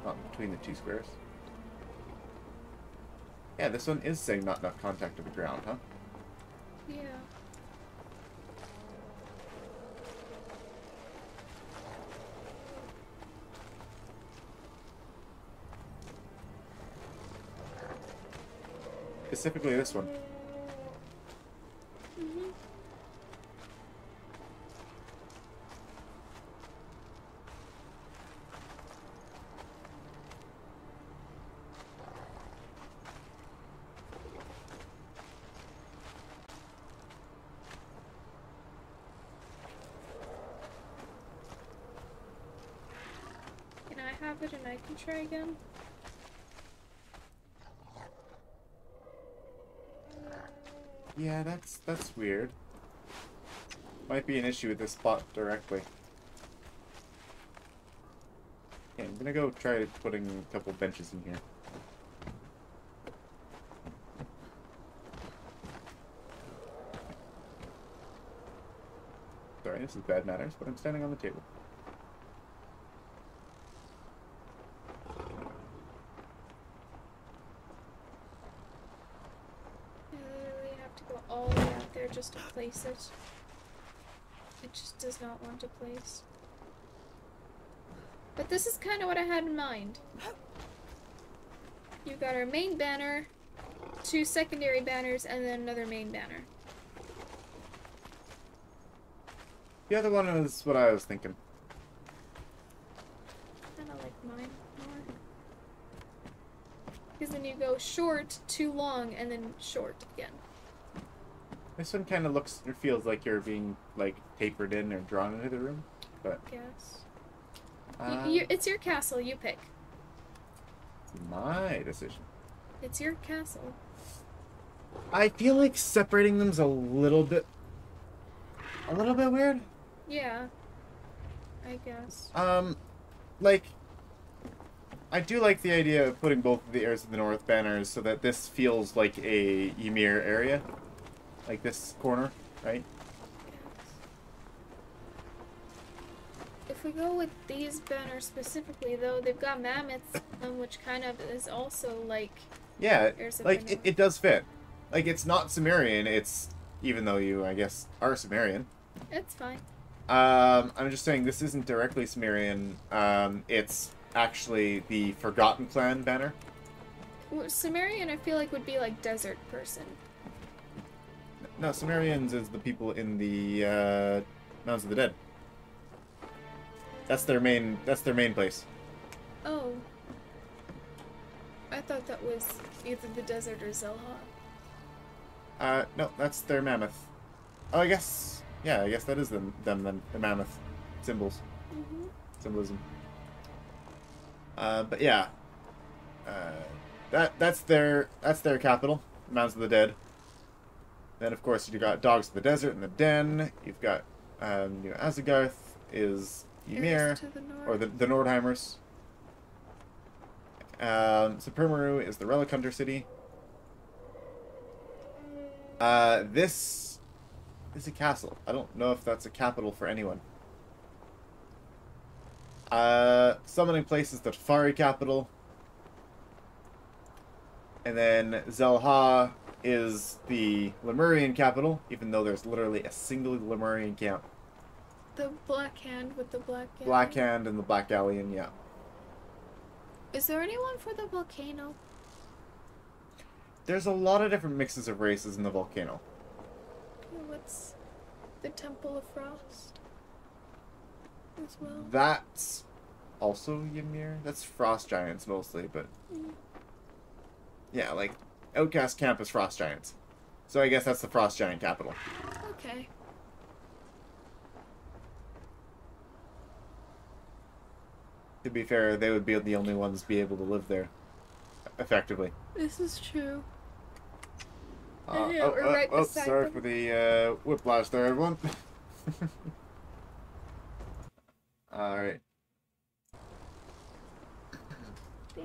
not between the two squares. Yeah, this one is saying not enough contact to the ground, huh? Yeah. Specifically this one. Can I have it and I can try again? Yeah, that's that's weird. Might be an issue with this spot directly. Yeah, I'm gonna go try putting a couple benches in here. Sorry, this is bad manners, but I'm standing on the table. I literally have to go all the way out there just to place it. It just does not want to place. But this is kind of what I had in mind. You've got our main banner, two secondary banners, and then another main banner. The other one is what I was thinking. Kind of like mine more. Because then you go short, too long, and then short again. This one kind of looks or feels like you're being like tapered in or drawn into the room, but yes, uh, you, you, it's your castle. You pick. my decision. It's your castle. I feel like separating them's a little bit, a little bit weird. Yeah. I guess. Um, like, I do like the idea of putting both of the Heirs of the North banners so that this feels like a Ymir area, like this corner, right? If we go with these banners specifically, though, they've got mammoths, um, which kind of is also like Yeah, Heirs of the like it, it does fit. Like it's not Cimmerian. It's even though you, I guess, are Cimmerian. It's fine. Um, I'm just saying this isn't directly Cimmerian. Um, it's actually the Forgotten Clan banner. Well, Cimmerian, I feel like would be like desert person. No, Cimmerians is the people in the uh, Mounds of the Dead. That's their main. That's their main place. Oh. I thought that was either the desert or Xel-Ha. Uh, no, that's their mammoth. Oh, I guess. Yeah, I guess that is them. Them then the mammoth symbols Mm-hmm. symbolism. Uh, but yeah, uh, that that's their that's their capital, Mounds of the Dead. Then of course you've got Dogs of the Desert and the Den. You've got um, you know, Asagarth is Ymir. or the, the Nordheimers. Um, Sepermeru is the Relic Hunter city. Uh, this is a castle. I don't know if that's a capital for anyone. Uh, summoning place is the Darfari capital. And then Zelha is the Lemurian capital, even though there's literally a single Lemurian camp. the black hand with the black. Galleon. Black Hand and the Black Galleon, yeah. Is there anyone for the volcano? There's a lot of different mixes of races in the volcano. What's the Temple of Frost? As well. That's also Ymir. That's frost giants mostly, but Mm. yeah, like Outcast Camp is frost giants. So I guess that's the frost giant capital. Okay. To be fair, they would be the only ones be able to live there effectively. This is true. Uh, Yeah, oh, we're oh, right oh, sorry them. for the uh, whiplash there, everyone. All right.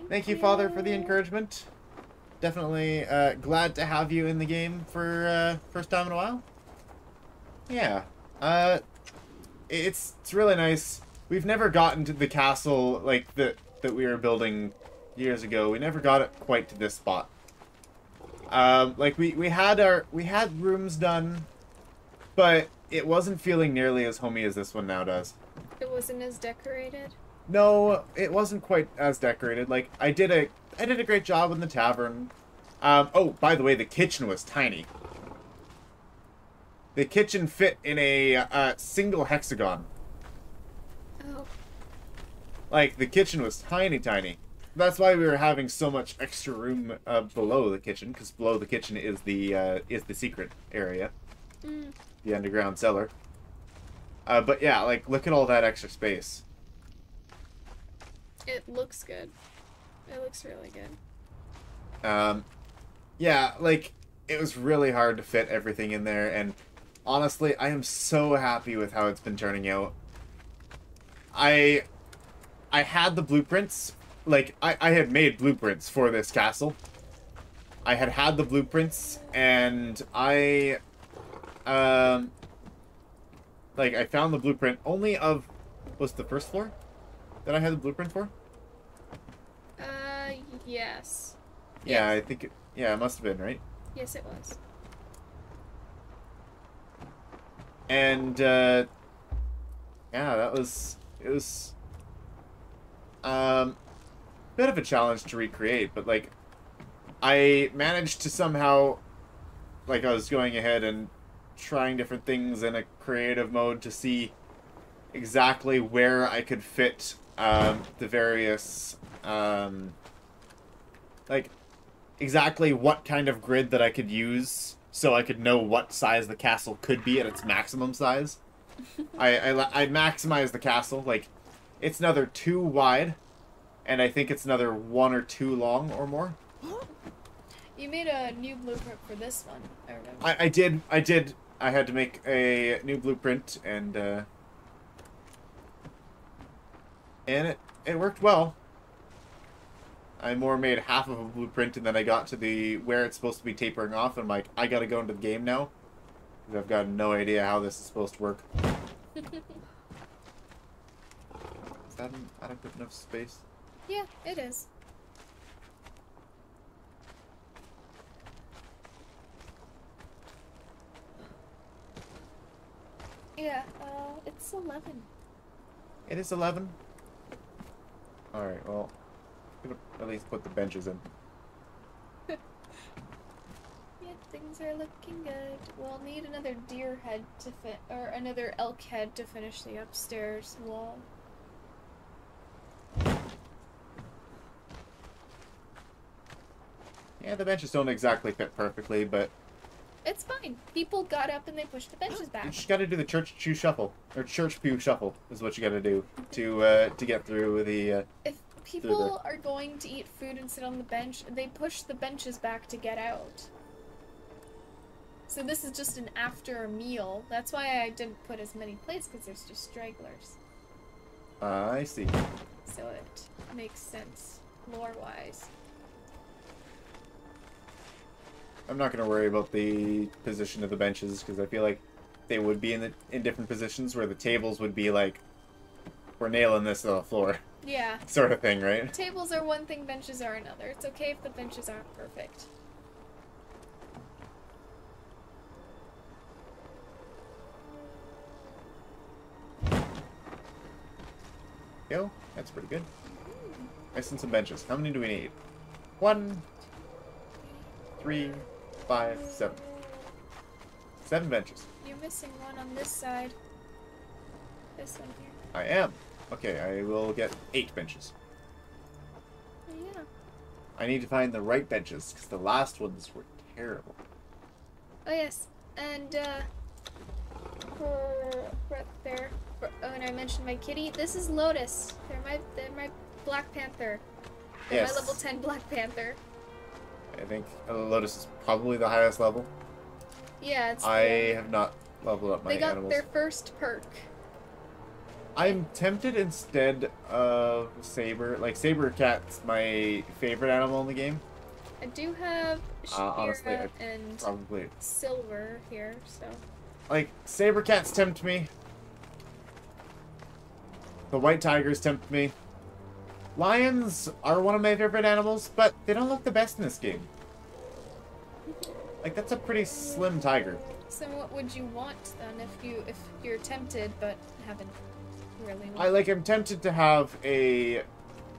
Thank you, Father, for the encouragement. Definitely uh, glad to have you in the game for uh, first time in a while. Yeah, uh, it's it's really nice. We've never gotten to the castle like that that we were building years ago. We never got it quite to this spot. Um, like we we had our we had rooms done, but it wasn't feeling nearly as homey as this one now does. It wasn't as decorated. No, it wasn't quite as decorated. Like I did a I did a great job in the tavern. Um, oh, by the way, the kitchen was tiny. The kitchen fit in a uh, single hexagon. Oh, Like the kitchen was tiny, tiny. That's why we were having so much extra room uh, below the kitchen, because below the kitchen is the uh, is the secret area, mm, the underground cellar. Uh, but yeah, like look at all that extra space. it looks good. It looks really good. Um, yeah, like it was really hard to fit everything in there, and honestly, I am so happy with how it's been turning out. I, I had the blueprints, like I, I had made blueprints for this castle. I had had the blueprints, and I, um, like I found the blueprint only of, was the first floor, that I had the blueprint for. Yes. Yeah, I think it. Yeah, it must have been right. Yes, it was. and uh, yeah, that was it was um bit of a challenge to recreate, but like I managed to somehow like I was going ahead and trying different things in a creative mode to see exactly where I could fit um, the various um, like exactly what kind of grid that I could use so I could know what size the castle could be at its maximum size. I, I, I maximized the castle. Like, it's another two wide. and I think it's another one or two long or more. You made a new blueprint for this one. I remember. I, I did. I did. I had to make a new blueprint, and uh, and it it worked well. I more made half of a blueprint, and then I got to the where it's supposed to be tapering off, and I'm like, I gotta go into the game now, I've got no idea how this is supposed to work. Is that an adequate enough space? yeah, it is. Yeah, uh, it's 11. It is eleven. All right. Well, at least put the benches in. Yeah, things are looking good. We'll need another deer head to fit, or another elk head to finish the upstairs wall. Yeah, the benches don't exactly fit perfectly, but It's fine. People got up and they pushed the benches back. You just got to do the church pew shuffle or church pew shuffle is what you got to do to uh, to get through the. Uh, If people are going to eat food and sit on the bench, they push the benches back to get out. So this is just an after meal. That's why I didn't put as many plates because there's just stragglers. Ah, I see. So it makes sense lore wise. I'm not gonna worry about the position of the benches because I feel like they would be in the in different positions where the tables would be like, we're nailing this to the floor, Yeah. sort of thing, right? Tables are one thing, benches are another. It's okay if the benches aren't perfect. Yo, that's pretty good. Nice and some benches. How many do we need? One, three, five, seven. Seven benches. You're missing one on this side. This one here. I am. Okay, I will get eight benches. Oh, yeah. I need to find the right benches because the last ones were terrible. Oh yes, and uh, for right there. Oh, and I mentioned my kitty. This is Lotus. They're my they're my Black Panther. They're Yes. my level ten Black Panther. I think uh, Lotus is probably the highest level. Yeah, it's. I the- have not leveled up my animals. they got animals. their first perk. I'm tempted instead of Saber. Like Saber Cat's my favorite animal in the game. I do have Uh, honestly, I and Probably. Silver here, so Like Saber Cats tempt me. The White Tigers tempt me. Lions are one of my favorite animals, but they don't look the best in this game. Like that's a pretty slim tiger. so what would you want then if you if you're tempted but haven't really? I like. I'm tempted to have a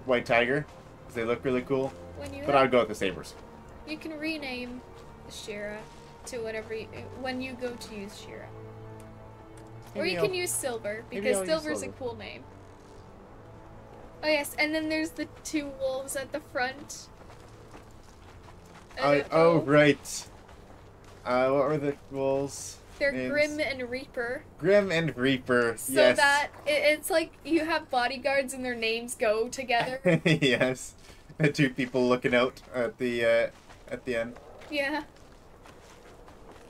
white tiger because they look really cool, but I'd go with the sabers. You can rename Shira to whatever you, when you go to use Shira. or you I'll- can use Silver because Silver's a cool name. Oh yes, and then there's the two wolves at the front. I I, oh right. Uh, what were the rules? They're names? Grim and Reaper. Grim and Reaper. So yes. that it, it's like you have bodyguards and their names go together. yes. The two people looking out at the uh, at the end. yeah.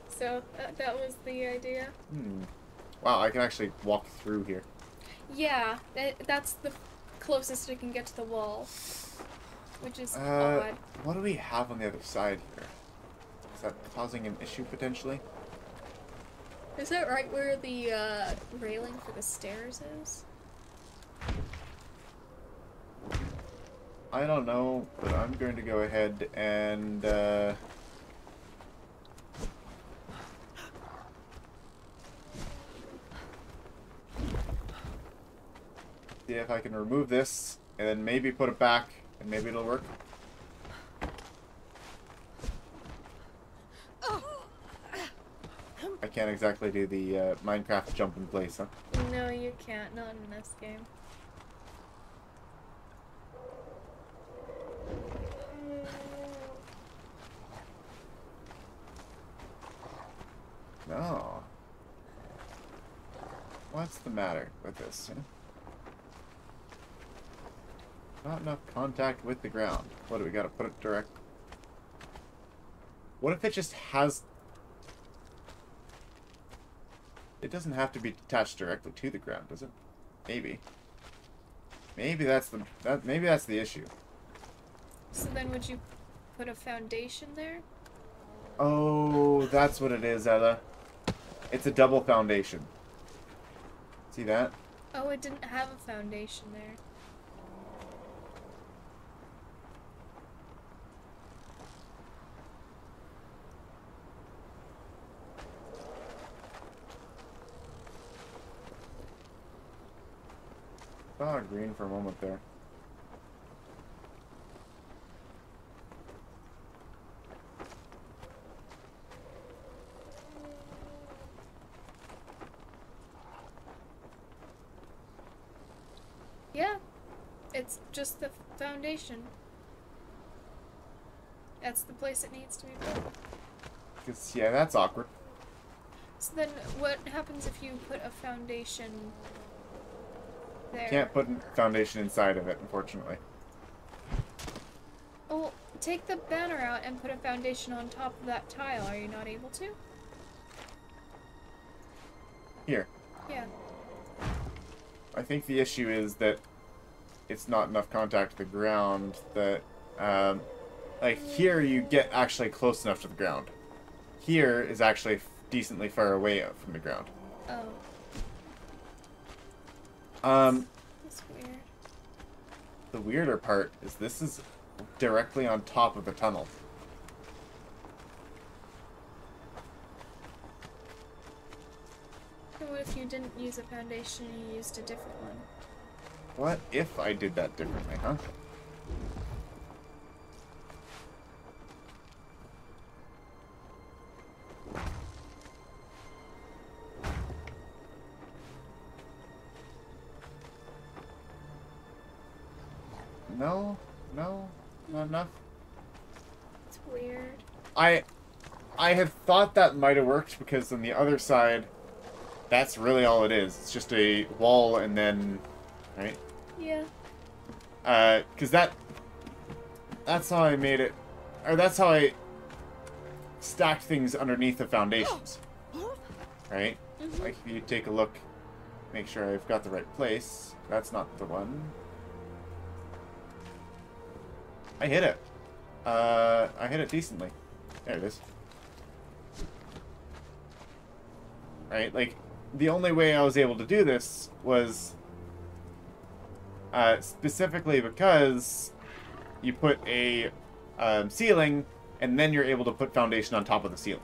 So that, that was the idea. Hmm. Wow, I can actually walk through here. Yeah, that, that's the closest I can get to the wall, which is Uh, odd. what do we have on the other side here? Is that causing an issue potentially? Is that right where the uh, railing for the stairs is? I don't know, but I'm going to go ahead and uh, see if I can remove this and then maybe put it back and maybe it'll work. I can't exactly do the uh, Minecraft jump in place, huh? No, you can't. Not in this game. No. What's the matter with this? Not enough contact with the ground. What do we gotta put it direct? What if it just has... It doesn't have to be attached directly to the ground, does it? Maybe. Maybe that's the that maybe that's the issue. So then would you put a foundation there? Oh, that's what it is, Ella. It's a double foundation. See that? Oh, it didn't have a foundation there. Saw green for a moment there. Yeah. It's just the foundation. That's the place it needs to be built. Cause yeah, that's awkward. So then what happens if you put a foundation there? Can't put foundation inside of it, unfortunately. Oh, take the banner out and put a foundation on top of that tile. Are you not able to? Here. Yeah. I think the issue is that it's not enough contact to the ground that um, like here you get actually close enough to the ground. Here is actually decently far away from the ground. Oh, Um, that's weird. the weirder part is this is directly on top of the tunnel. What if you didn't use a foundation and you used a different one? What if I did that differently, huh? No, no, not enough. It's weird. I I had thought that might have worked because on the other side, that's really all it is. It's just a wall and then, right? Yeah. Uh, cause that that's how I made it, or that's how I stacked things underneath the foundations, right? Mhm. Like if you take a look, make sure I've got the right place. That's not the one. I hit it. Uh, I hit it decently. There it is. Right, like the only way I was able to do this was uh, specifically because you put a um, ceiling and then you're able to put foundation on top of the ceiling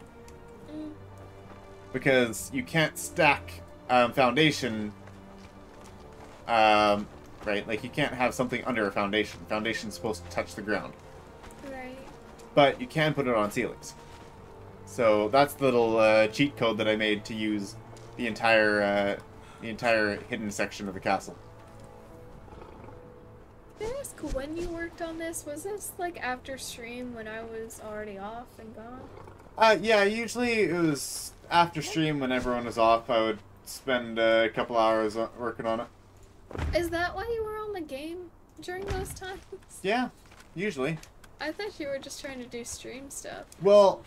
Mm. because you can't stack um, foundation. Um, right, like you can't have something under a foundation. Foundation's supposed to touch the ground, Right. but you can put it on ceilings. So that's the little uh, cheat code that I made to use the entire uh, the entire hidden section of the castle. Can I ask when you worked on this? Was this like after stream when I was already off and gone? Uh, yeah, usually it was after stream when everyone was off. I would spend uh, a couple hours uh, working on it. Is that why you were on the game during those times? Yeah, usually. I thought you were just trying to do stream stuff. Well,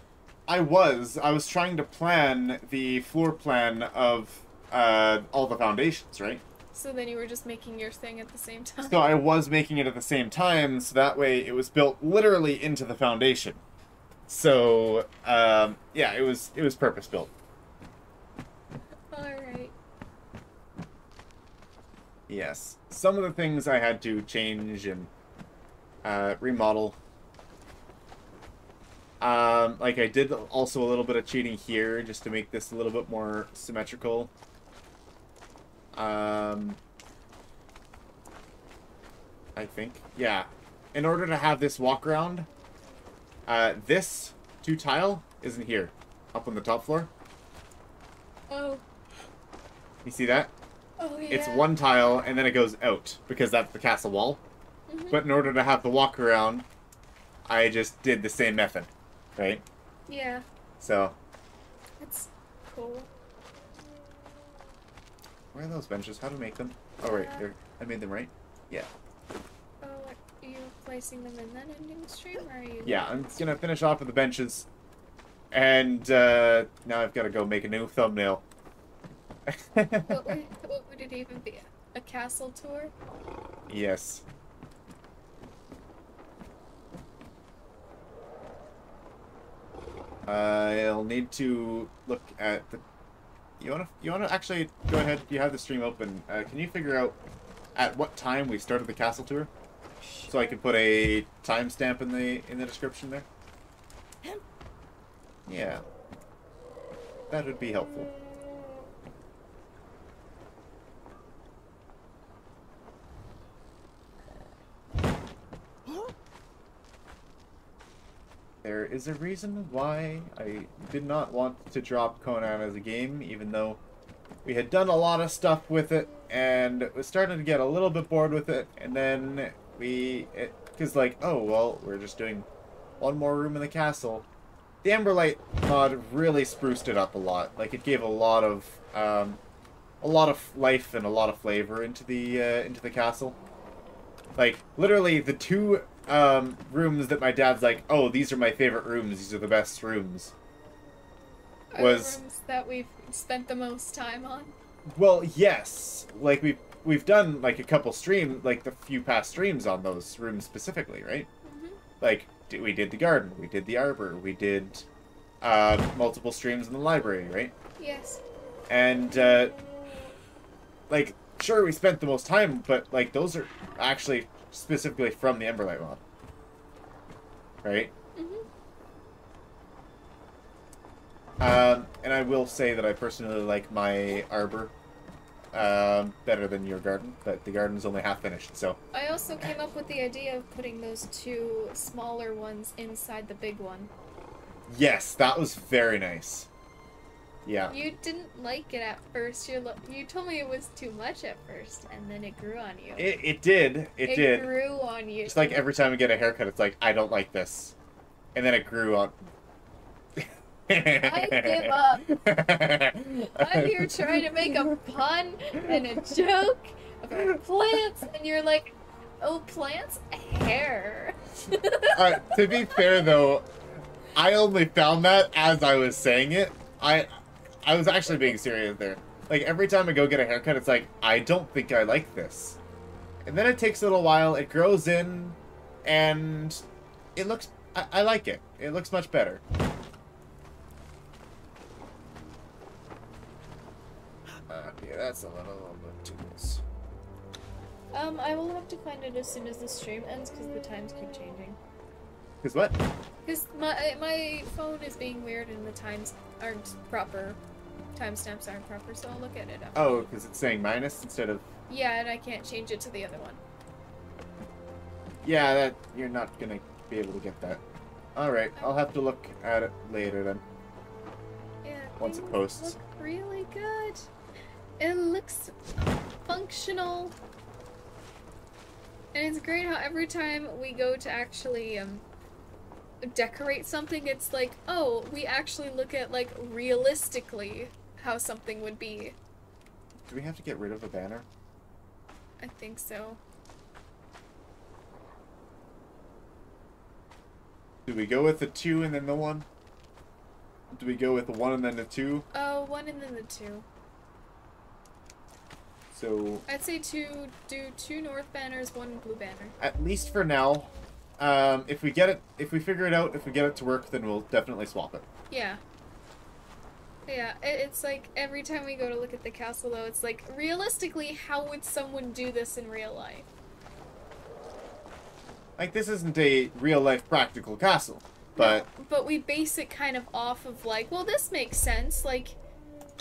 I was. I was trying to plan the floor plan of uh, all the foundations, right? So then you were just making your thing at the same time. So I was making it at the same time, so that way it was built literally into the foundation. So um, yeah, it was it was purpose built. Alright. Yes, some of the things I had to change and uh, remodel. Um, like I did also a little bit of cheating here just to make this a little bit more symmetrical. Um, I think, yeah. In order to have this walk around, uh, this two tile isn't here, up on the top floor. Oh. You see that? Oh yeah. It's one tile and then it goes out because that's the castle wall. Mhm. But in order to have the walk around, I just did the same method, right? Yeah. So That's cool. where are those benches? How to make them? Oh right, Uh, there. I made them right. Yeah. Oh, you placing them in then ending stream, or are you? Yeah, I'm just gonna finish off with the benches. And uh, now I've got to go make a new thumbnail. What what it even be? A castle tour? yes. I'll need to look at the. You wanna you wanna actually go ahead? You have the stream open. Uh, can you figure out at what time we started the castle tour, so I can put a timestamp in the in the description there? Yeah. That would be helpful. There is a reason why I did not want to drop Conan as a game, even though we had done a lot of stuff with it and was starting to get a little bit bored with it. And then we, because like, oh well, we're just doing one more room in the castle. The Emberlight mod really spruced it up a lot. Like it gave a lot of, um, a lot of life and a lot of flavor into the uh, into the castle. Like literally the two um, rooms that my dad's like, oh, these are my favorite rooms. These are the best rooms. Are Was- the rooms that we've spent the most time on? Well, yes. Like we've we've done like a couple stream, like the few past streams on those rooms specifically, right? Mhm. Like d- we did the garden, we did the arbor, we did uh, multiple streams in the library, right? Yes. And uh, like, sure, we spent the most time, but like those are actually specifically from the Emberlight mod, right? Mhm. Um, and I will say that I personally like my arbor um, better than your garden, but the garden's only half finished, so I also came up with the idea of putting those two smaller ones inside the big one. yes, that was very nice. Yeah. You didn't like it at first. You lo- you told me it was too much at first, and then it grew on you. It, it did. It, did. grew on you. It's like every time I get a haircut, it's like, I don't like this. And then it grew on. I give up. I'm here trying to make a pun and a joke about plants, and you're like, "Oh, plants, hair." uh, to be fair, though, I only found that as I was saying it. I, I was actually being serious there. Like every time I go get a haircut, it's like I don't think I like this, and then it takes a little while. It grows in, and it looks. I, I like it. It looks much better. Uh, yeah, that's a little bit too close. Um, I will have to find it as soon as the stream ends because the times keep changing. Cause what? Because my my phone is being weird and the times aren't proper. Timestamps aren't proper, so I'll look at it after. Oh, because it's saying minus instead of. Yeah, and I can't change it to the other one. Yeah, that you're not gonna be able to get that. All right, I'll have to look at it later then. Yeah. Once it posts. Look really good. It looks functional. And it's great how every time we go to actually um decorate something, it's like, oh, we actually look at like realistically how something would be. Do we have to get rid of a banner? I think so. Do we go with the two and then the one? Do we go with the one and then the two? Oh, one and then the two. So I'd say two. Do two north banners, one blue banner. at least for now, um, if we get it, if we figure it out, if we get it to work, then we'll definitely swap it. Yeah. Yeah, it's like every time we go to look at the castle, though, it's like realistically, how would someone do this in real life? Like this isn't a real life practical castle, but But we base it kind of off of like, well, this makes sense, like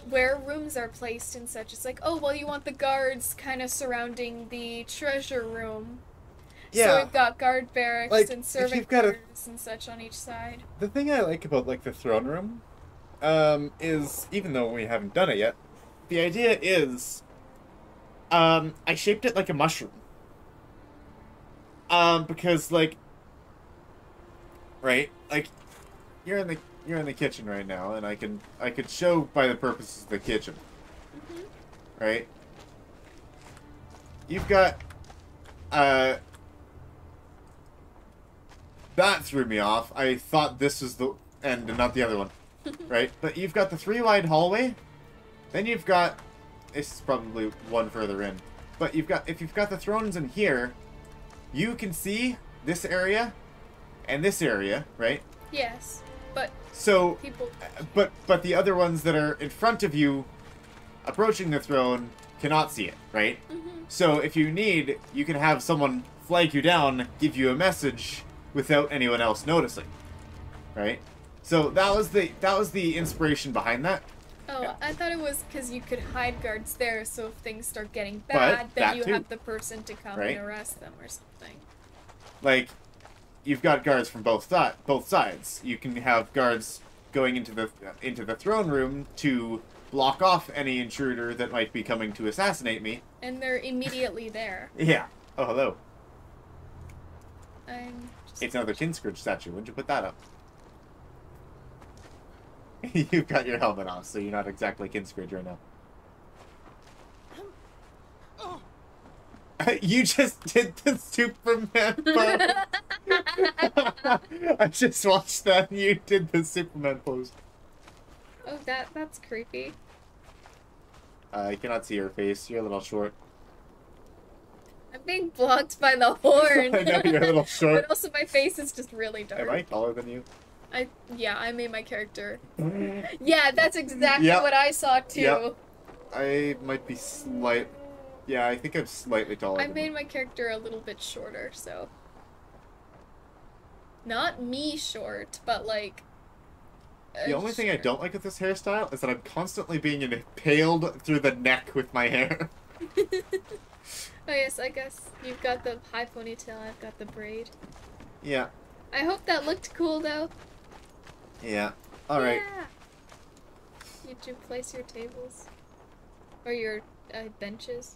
where rooms are placed and such. It's like, oh, well, you want the guards kind of surrounding the treasure room. Yeah. So we've got guard barracks Like, and servant you've got a- quarters and such on each side. The thing I like about like the throne room, um, is even though we haven't done it yet, the idea is, um, I shaped it like a mushroom. Um, because like, right, like, you're in the you're in the kitchen right now, and I can I could show by the purposes of the kitchen, Mhm. right? You've got, uh, that threw me off. I thought this was the end and not the other one, right? But you've got the three wide hallway. Then you've got. This is probably one further in, but you've got if you've got the thrones in here, you can see this area, and this area, right? Yes, but So people. but but the other ones that are in front of you approaching the throne cannot see it right Mhm. so if you need you can have someone flag you down give you a message without anyone else noticing right so that was the that was the inspiration behind that Oh. I thought it was because you could hide guards there, so if things start getting But bad, then you too. have the person to come Right. and arrest them or something. like you've got guards from both si- both sides you can have guards going into the into the throne room to block off any intruder that might be coming to assassinate me And they're immediately there. yeah oh hello I'm just. It's another Kinscourge statue. When'd you put that up? You've got your helmet on, so you're not exactly Kinscourge right now. you just did the Superman pose. I just watched that. and You did the Superman pose. Oh, that that's creepy. Uh, I cannot see your face. You're a little short. I'm being blocked by the horn. I know you're a little short. but also my face is just really dark. Am I taller than you? I yeah, I made my character. Mm. Yeah, that's exactly Yep. what I saw too. Yep. I might be slight. Yeah, I think I'm slightly taller. I made my character a little bit shorter, so not me short, but like The only thing I don't like with this hairstyle is that I'm constantly being impaled through the neck with my hair. Oh yes, I guess you've got the high ponytail. I've got the braid. yeah, I hope that looked cool though. Yeah. All right. Yeah. Did you place your tables or your uh, benches?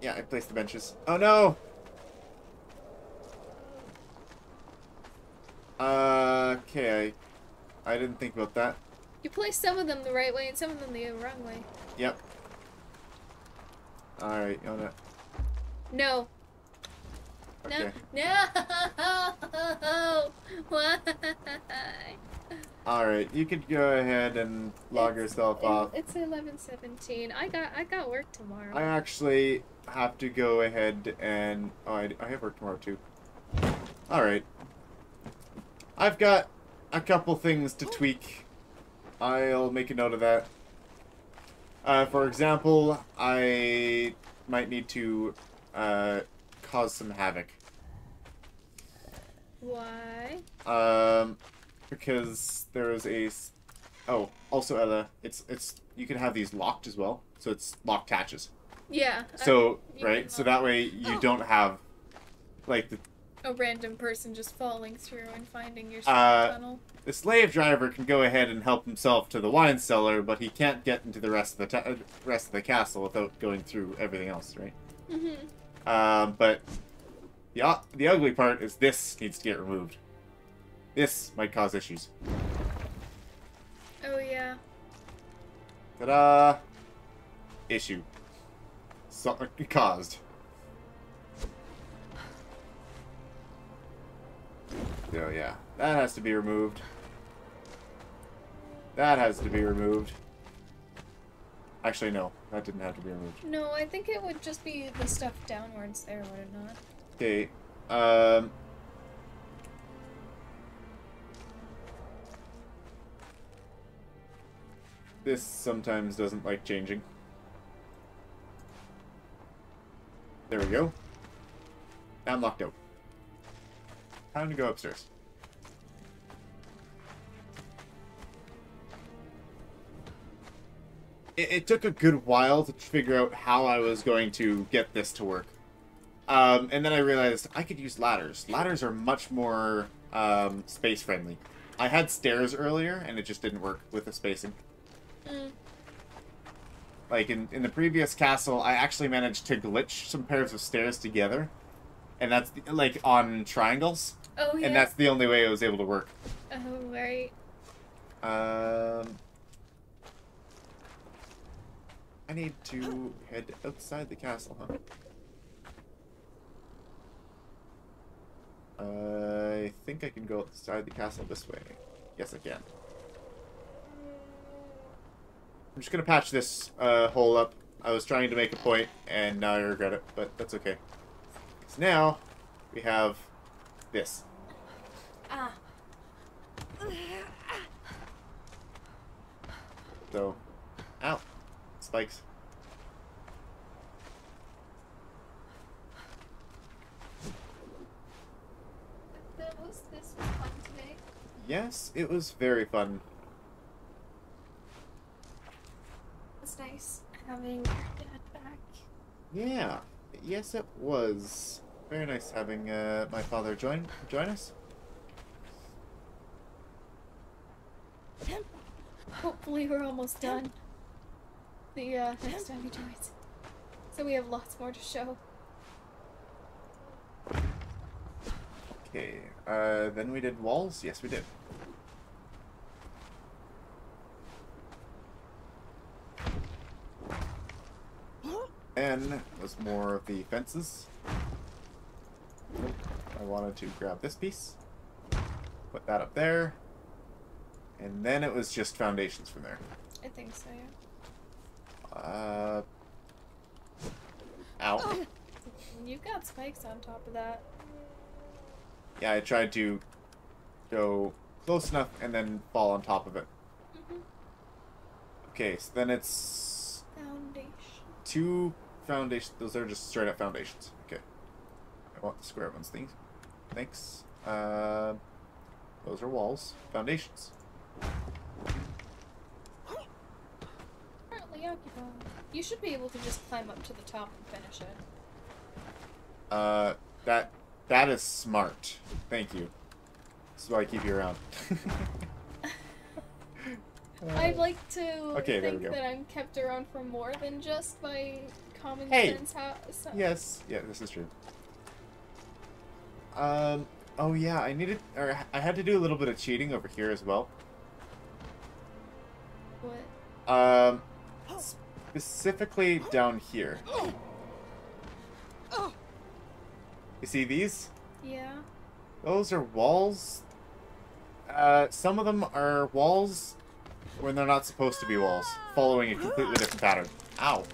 Yeah, I placed the benches. Oh no! Uh, okay, I, I didn't think about that. You placed some of them the right way and some of them the wrong way. Yep. Alright, you wanna... No. Okay. No. No. Why? Alright, you could go ahead and log It's- yourself it- off. It's eleven seventeen. I got I got work tomorrow. I actually have to go ahead and... Oh, I, I have work tomorrow too. Alright. I've got a couple things to tweak. I'll make a note of that. Uh, for example, I might need to uh, cause some havoc. Why? Um, because there is a. Oh, also Ella, it's it's you can have these locked as well, so it's locked hatches. Yeah. So you right, so that way you Oh. don't have like the a random person just falling through and finding your Uh, tunnel. the slave driver can go ahead and help himself to the wine cellar, but he can't get into the rest of the rest of the castle without going through everything else, right? Mm-hmm. Um, but the the ugly part is this needs to get removed. This might cause issues. Oh yeah. Ta-da! Issue. So, caused. Oh yeah, that has to be removed. That has to be removed. Actually, no, that didn't have to be removed. No, I think it would just be the stuff downwards there, would it not? Okay, um... This sometimes doesn't like changing. There we go. I'm locked out. Time to go upstairs. It, it took a good while to figure out how I was going to get this to work. Um, and then I realized I could use ladders. Ladders are much more um, space friendly. I had stairs earlier, and it just didn't work with the spacing. Mm. Like in, in the previous castle, I actually managed to glitch some pairs of stairs together, and that's the, like on triangles, Oh yeah. and that's the only way it was able to work. Oh right. Um, I need to head outside the castle, huh? I think I can go outside the castle this way. Yes, I can. I'm just gonna patch this uh, hole up. I was trying to make a point, and now I regret it, but that's okay. Now, we have this. So, ow, spikes. Was this fun today. Yes, it was very fun. It's nice having your dad back. Yeah, yes, it was very nice having uh, my father join join us. Hopefully we're almost done. The uh, next time he joins. So we have lots more to show. Okay, uh, then we did walls. Yes, we did. And was more of the fences. I wanted to grab this piece, put that up there, and then it was just foundations from there. I think so, yeah. Uh, ow. You've got spikes on top of that. Yeah, I tried to go close enough and then fall on top of it. Mhm. Okay, so then it's Foundation. two foundations. Those are just straight up foundations. Okay. I want the square ones. Things. Thanks. Uh, those are walls. Foundations. Currently occupied. You should be able to just climb up to the top and finish it. Uh, that that is smart. Thank you. This is why I keep you around. I'd like to Okay, there we think go. that I'm kept around for more than just my common Hey. sense house. Yes, yeah, this is true. Um, oh yeah, I needed, or I had to do a little bit of cheating over here as well. What? Um, specifically down here. You see these? Yeah. Those are walls. Uh, some of them are walls when they're not supposed to be walls, following a completely different pattern. Ow.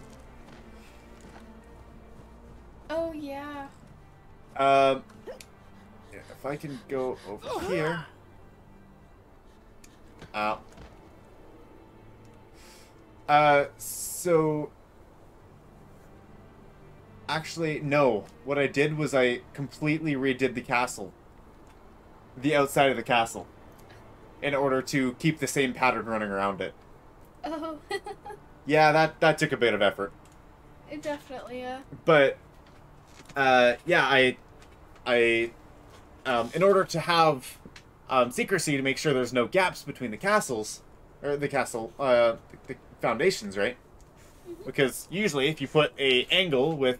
Oh yeah. Um, if I can go over here. Ow. Uh, so. Actually, no. What I did was I completely redid the castle. The outside of the castle. In order to keep the same pattern running around it. Oh. Yeah, that, that took a bit of effort. it definitely, yeah. but uh, yeah, I, I, um, in order to have um, secrecy to make sure there's no gaps between the castles or the castle, uh, the, the foundations, right? Because usually, if you put a angle with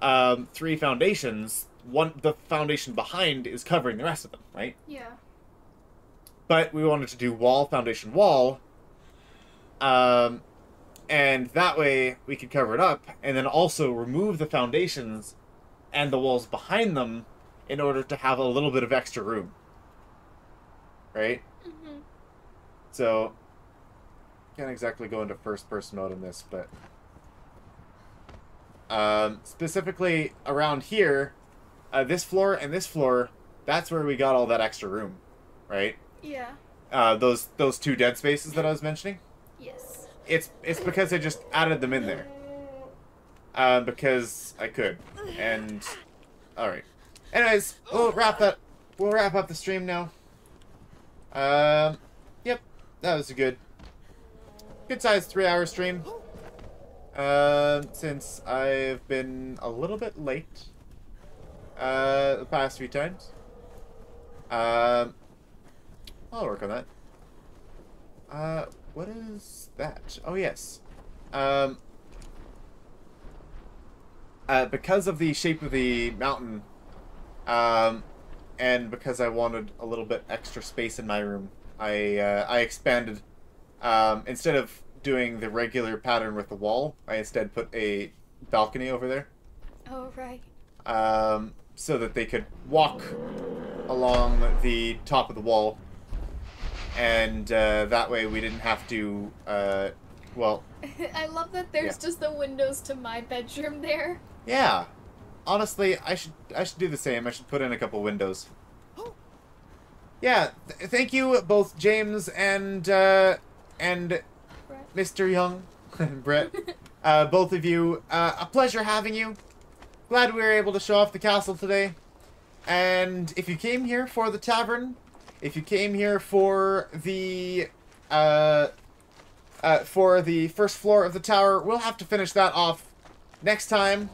um, three foundations, one the foundation behind is covering the rest of them, right? Yeah. but we wanted to do wall foundation wall um and that way we could cover it up and then also remove the foundations and the walls behind them in order to have a little bit of extra room right hmm so can't exactly go into first person mode in this but um specifically around here uh, this floor and this floor that's where we got all that extra room right Yeah. uh, those those two dead spaces that I was mentioning. Yes. It's it's because I just added them in there. Uh, because I could. And all right. Anyways, we'll wrap that. We'll wrap up the stream now. Um, yep, that was a good, good sized three hour stream. Um, since I've been a little bit late. Uh, the past few times. Um, I'll work on that. Uh, what is that? Oh, yes. Um, uh, because of the shape of the mountain, um, and because I wanted a little bit extra space in my room, I, uh, I expanded, um, instead of doing the regular pattern with the wall, I instead put a balcony over there Oh right. um, so that they could walk along the top of the wall, and uh, that way we didn't have to. Uh, well, I love that there's Yeah. just the windows to my bedroom there. yeah. Honestly, I should I should do the same. I should put in a couple windows. Yeah. Th- thank you, both James and uh, and Brett. Mr. Young Brett. Uh, both of you, uh, a pleasure having you. Glad we were able to show off the castle today. And if you came here for the tavern, if you came here for the uh, uh, for the first floor of the tower, we'll have to finish that off next time.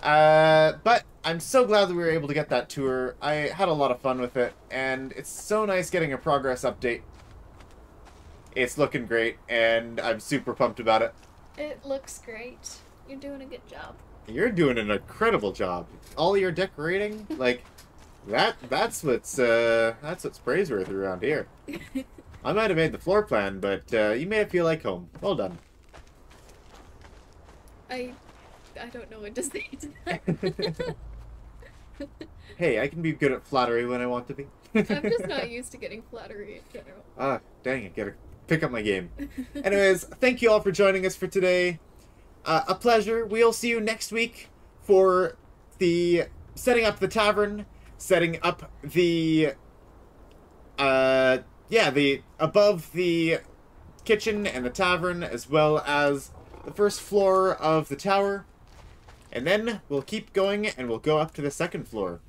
Uh, but I'm so glad that we were able to get that tour. I had a lot of fun with it, and it's so nice getting a progress update. It's looking great, and I'm super pumped about it. It looks great. You're doing a good job. You're doing an incredible job. All your decorating, like that that's what's uh that's what's praiseworthy around here. I might have made the floor plan, but uh, you made it feel like home. Well done. I I don't know what to say to that. Hey, I can be good at flattery when I want to be. I'm just not used to getting flattery in general. Ah, dang it, gotta pick up my game. Anyways, thank you all for joining us for today. Uh, a pleasure. We'll see you next week for the setting up the tavern, setting up the uh yeah, the above the kitchen and the tavern as well as the first floor of the tower. And then we'll keep going and we'll go up to the second floor.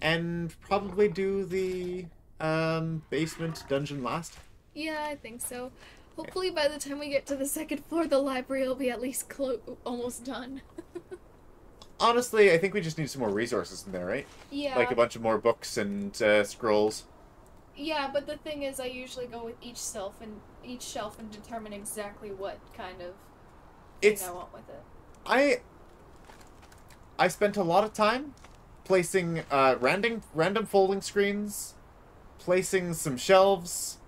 And probably do the um basement dungeon last. Yeah, I think so. Hopefully, by the time we get to the second floor, the library will be at least clo- almost done. Honestly, I think we just need some more resources in there, right? Yeah. Like a bunch of more books and uh, scrolls. Yeah, but the thing is, I usually go with each shelf and each shelf and determine exactly what kind of thing I want with it. I I spent a lot of time placing uh, random random folding screens, placing some shelves,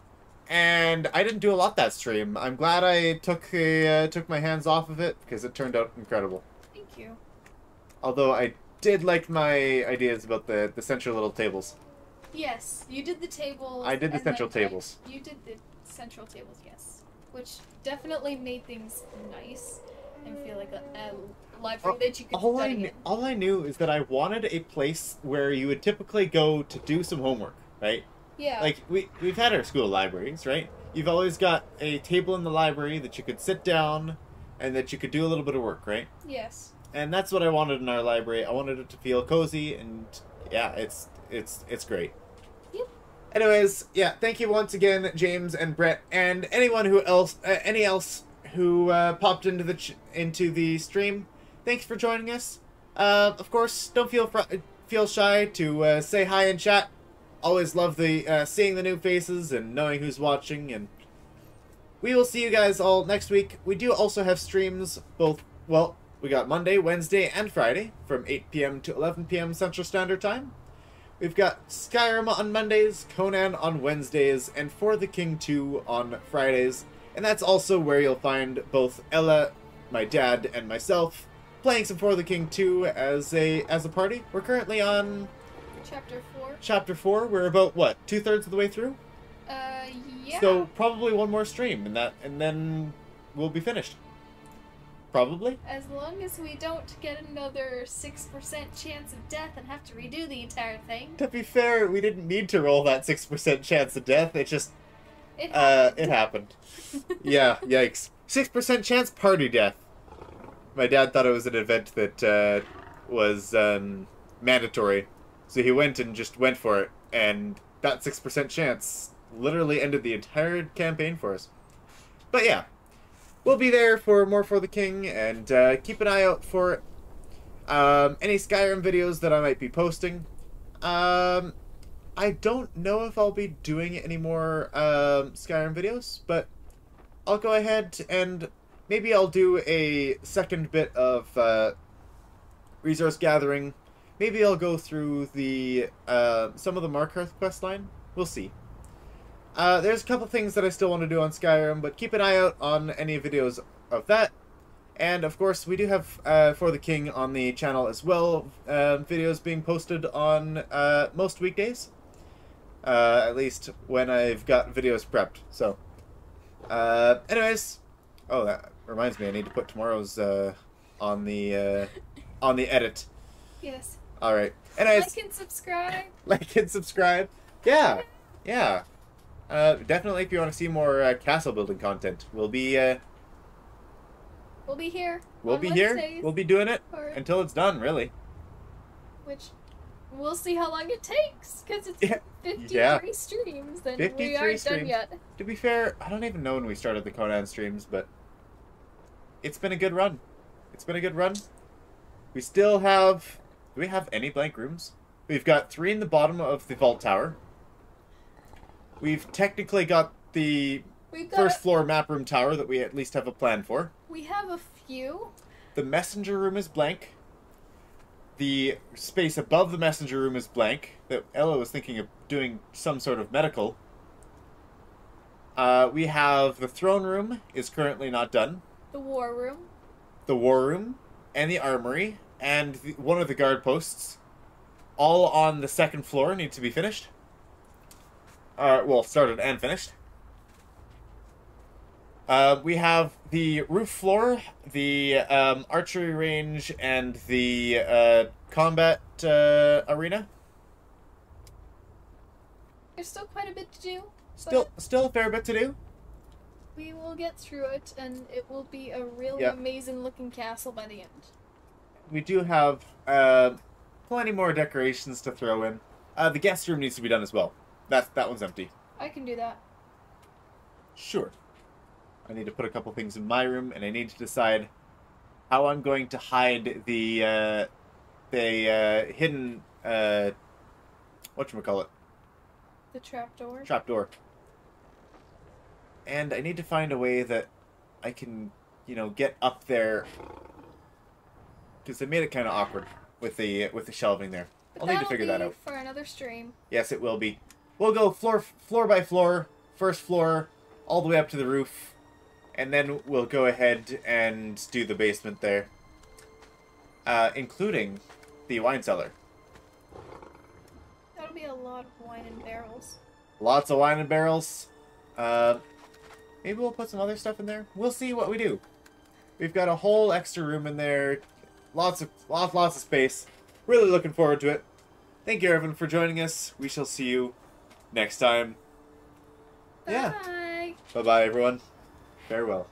and I didn't do a lot that stream. I'm glad I took a, uh, took my hands off of it because it turned out incredible. Thank you. Although I did like my ideas about the the central little tables. Yes, you did the tables. I did the central then, like, tables. you did the central tables, yes, which definitely made things nice and feel like a, a library that you could All I study in. all I knew is that I wanted a place where you would typically go to do some homework, right? Yeah. Like we we've had our school libraries, right? You've always got a table in the library that you could sit down and that you could do a little bit of work, right? yes. And that's what I wanted in our library. I wanted it to feel cozy and yeah, it's it's it's great. Yep. Anyways, yeah, thank you once again, James and Brett, and anyone who else, uh, any else who uh, popped into the ch- into the stream. Thanks for joining us. Uh, of course, don't feel fr- feel shy to uh, say hi in chat. Always love the uh, seeing the new faces and knowing who's watching. And we will see you guys all next week. We do also have streams both. Well, we got Monday, Wednesday, and Friday from 8 p.m. to 11 p.m. Central Standard Time. We've got Skyrim on Mondays, Conan on Wednesdays, and For the King 2 on Fridays. And that's also where you'll find both Ella, my dad, and myself playing some For the King 2 as a as a party. We're currently on Chapter four. chapter 4. We're about what, two thirds of the way through? Uh, yeah. So probably one more stream and that and then we'll be finished. Probably. As long as we don't get another 6% chance of death and have to redo the entire thing. To be fair, we didn't need to roll that 6% chance of death. It just It Uh, it happened. yeah, yikes. Six percent chance party death. My dad thought it was an event that uh, was um, mandatory, so he went and just went for it, and that six percent chance literally ended the entire campaign for us. But yeah, we'll be there for more for the king, and uh, keep an eye out for um, any Skyrim videos that I might be posting. Um, I don't know if I'll be doing any more um, Skyrim videos, but I'll go ahead and maybe I'll do a second bit of uh, resource gathering. Maybe I'll go through the uh, some of the Markarth quest line. We'll see. Uh, there's a couple things that I still want to do on Skyrim, but keep an eye out on any videos of that. And of course, we do have uh, For the King on the channel as well. Uh, videos being posted on uh, most weekdays. Uh, at least when I've got videos prepped. So, uh, anyways, oh, that reminds me, I need to put tomorrow's on the on the edit. Yes. All right. Anyways, Like and subscribe. like and subscribe. Yeah, yeah. Uh, definitely, if you want to see more uh, castle building content, we'll be uh, We'll be here. we'll be here. We'll be doing it until it's done. Really. which we'll see how long it takes because it's Yeah. 53 Yeah. streams and 53 we aren't done yet. To be fair, I don't even know when we started the Conan streams, but it's been a good run. It's been a good run. We still have. Do we have any blank rooms? We've got three in the bottom of the vault tower. We've technically got the got first floor map room tower that we at least have a plan for. we have a few. The messenger room is blank. The space above the messenger room is blank. That Ella was thinking of doing some sort of medical. Uh, we have the throne room is currently not done. The war room. The war room and the armory and the, one of the guard posts, all on the second floor, need to be finished. Uh, well, started and finished. Uh, we have the roof floor, the um, archery range, and the uh, combat uh, arena. There's still quite a bit to do. Still, still a fair bit to do. We will get through it and it will be a really Yeah. amazing looking castle by the end. We do have uh, plenty more decorations to throw in. Uh, the guest room needs to be done as well. That that one's empty. I can do that. Sure. I need to put a couple things in my room, and I need to decide how I'm going to hide the uh, the uh, hidden uh, what call it The trap door. Trap door. And I need to find a way that I can, you know, get up there because they made it kind of awkward with the with the shelving there. But I'll need to figure that out. For another stream. Yes, it will be. We'll go floor floor by floor, first floor, all the way up to the roof, and then we'll go ahead and do the basement there, uh, including the wine cellar. That'll be a lot of wine and barrels. Lots of wine and barrels. Uh, maybe we'll put some other stuff in there. We'll see what we do. We've got a whole extra room in there. Lots of lots lots of space. Really looking forward to it. Thank you, Evan, for joining us. We shall see you next time. Yeah. Bye. Bye bye, everyone. Farewell.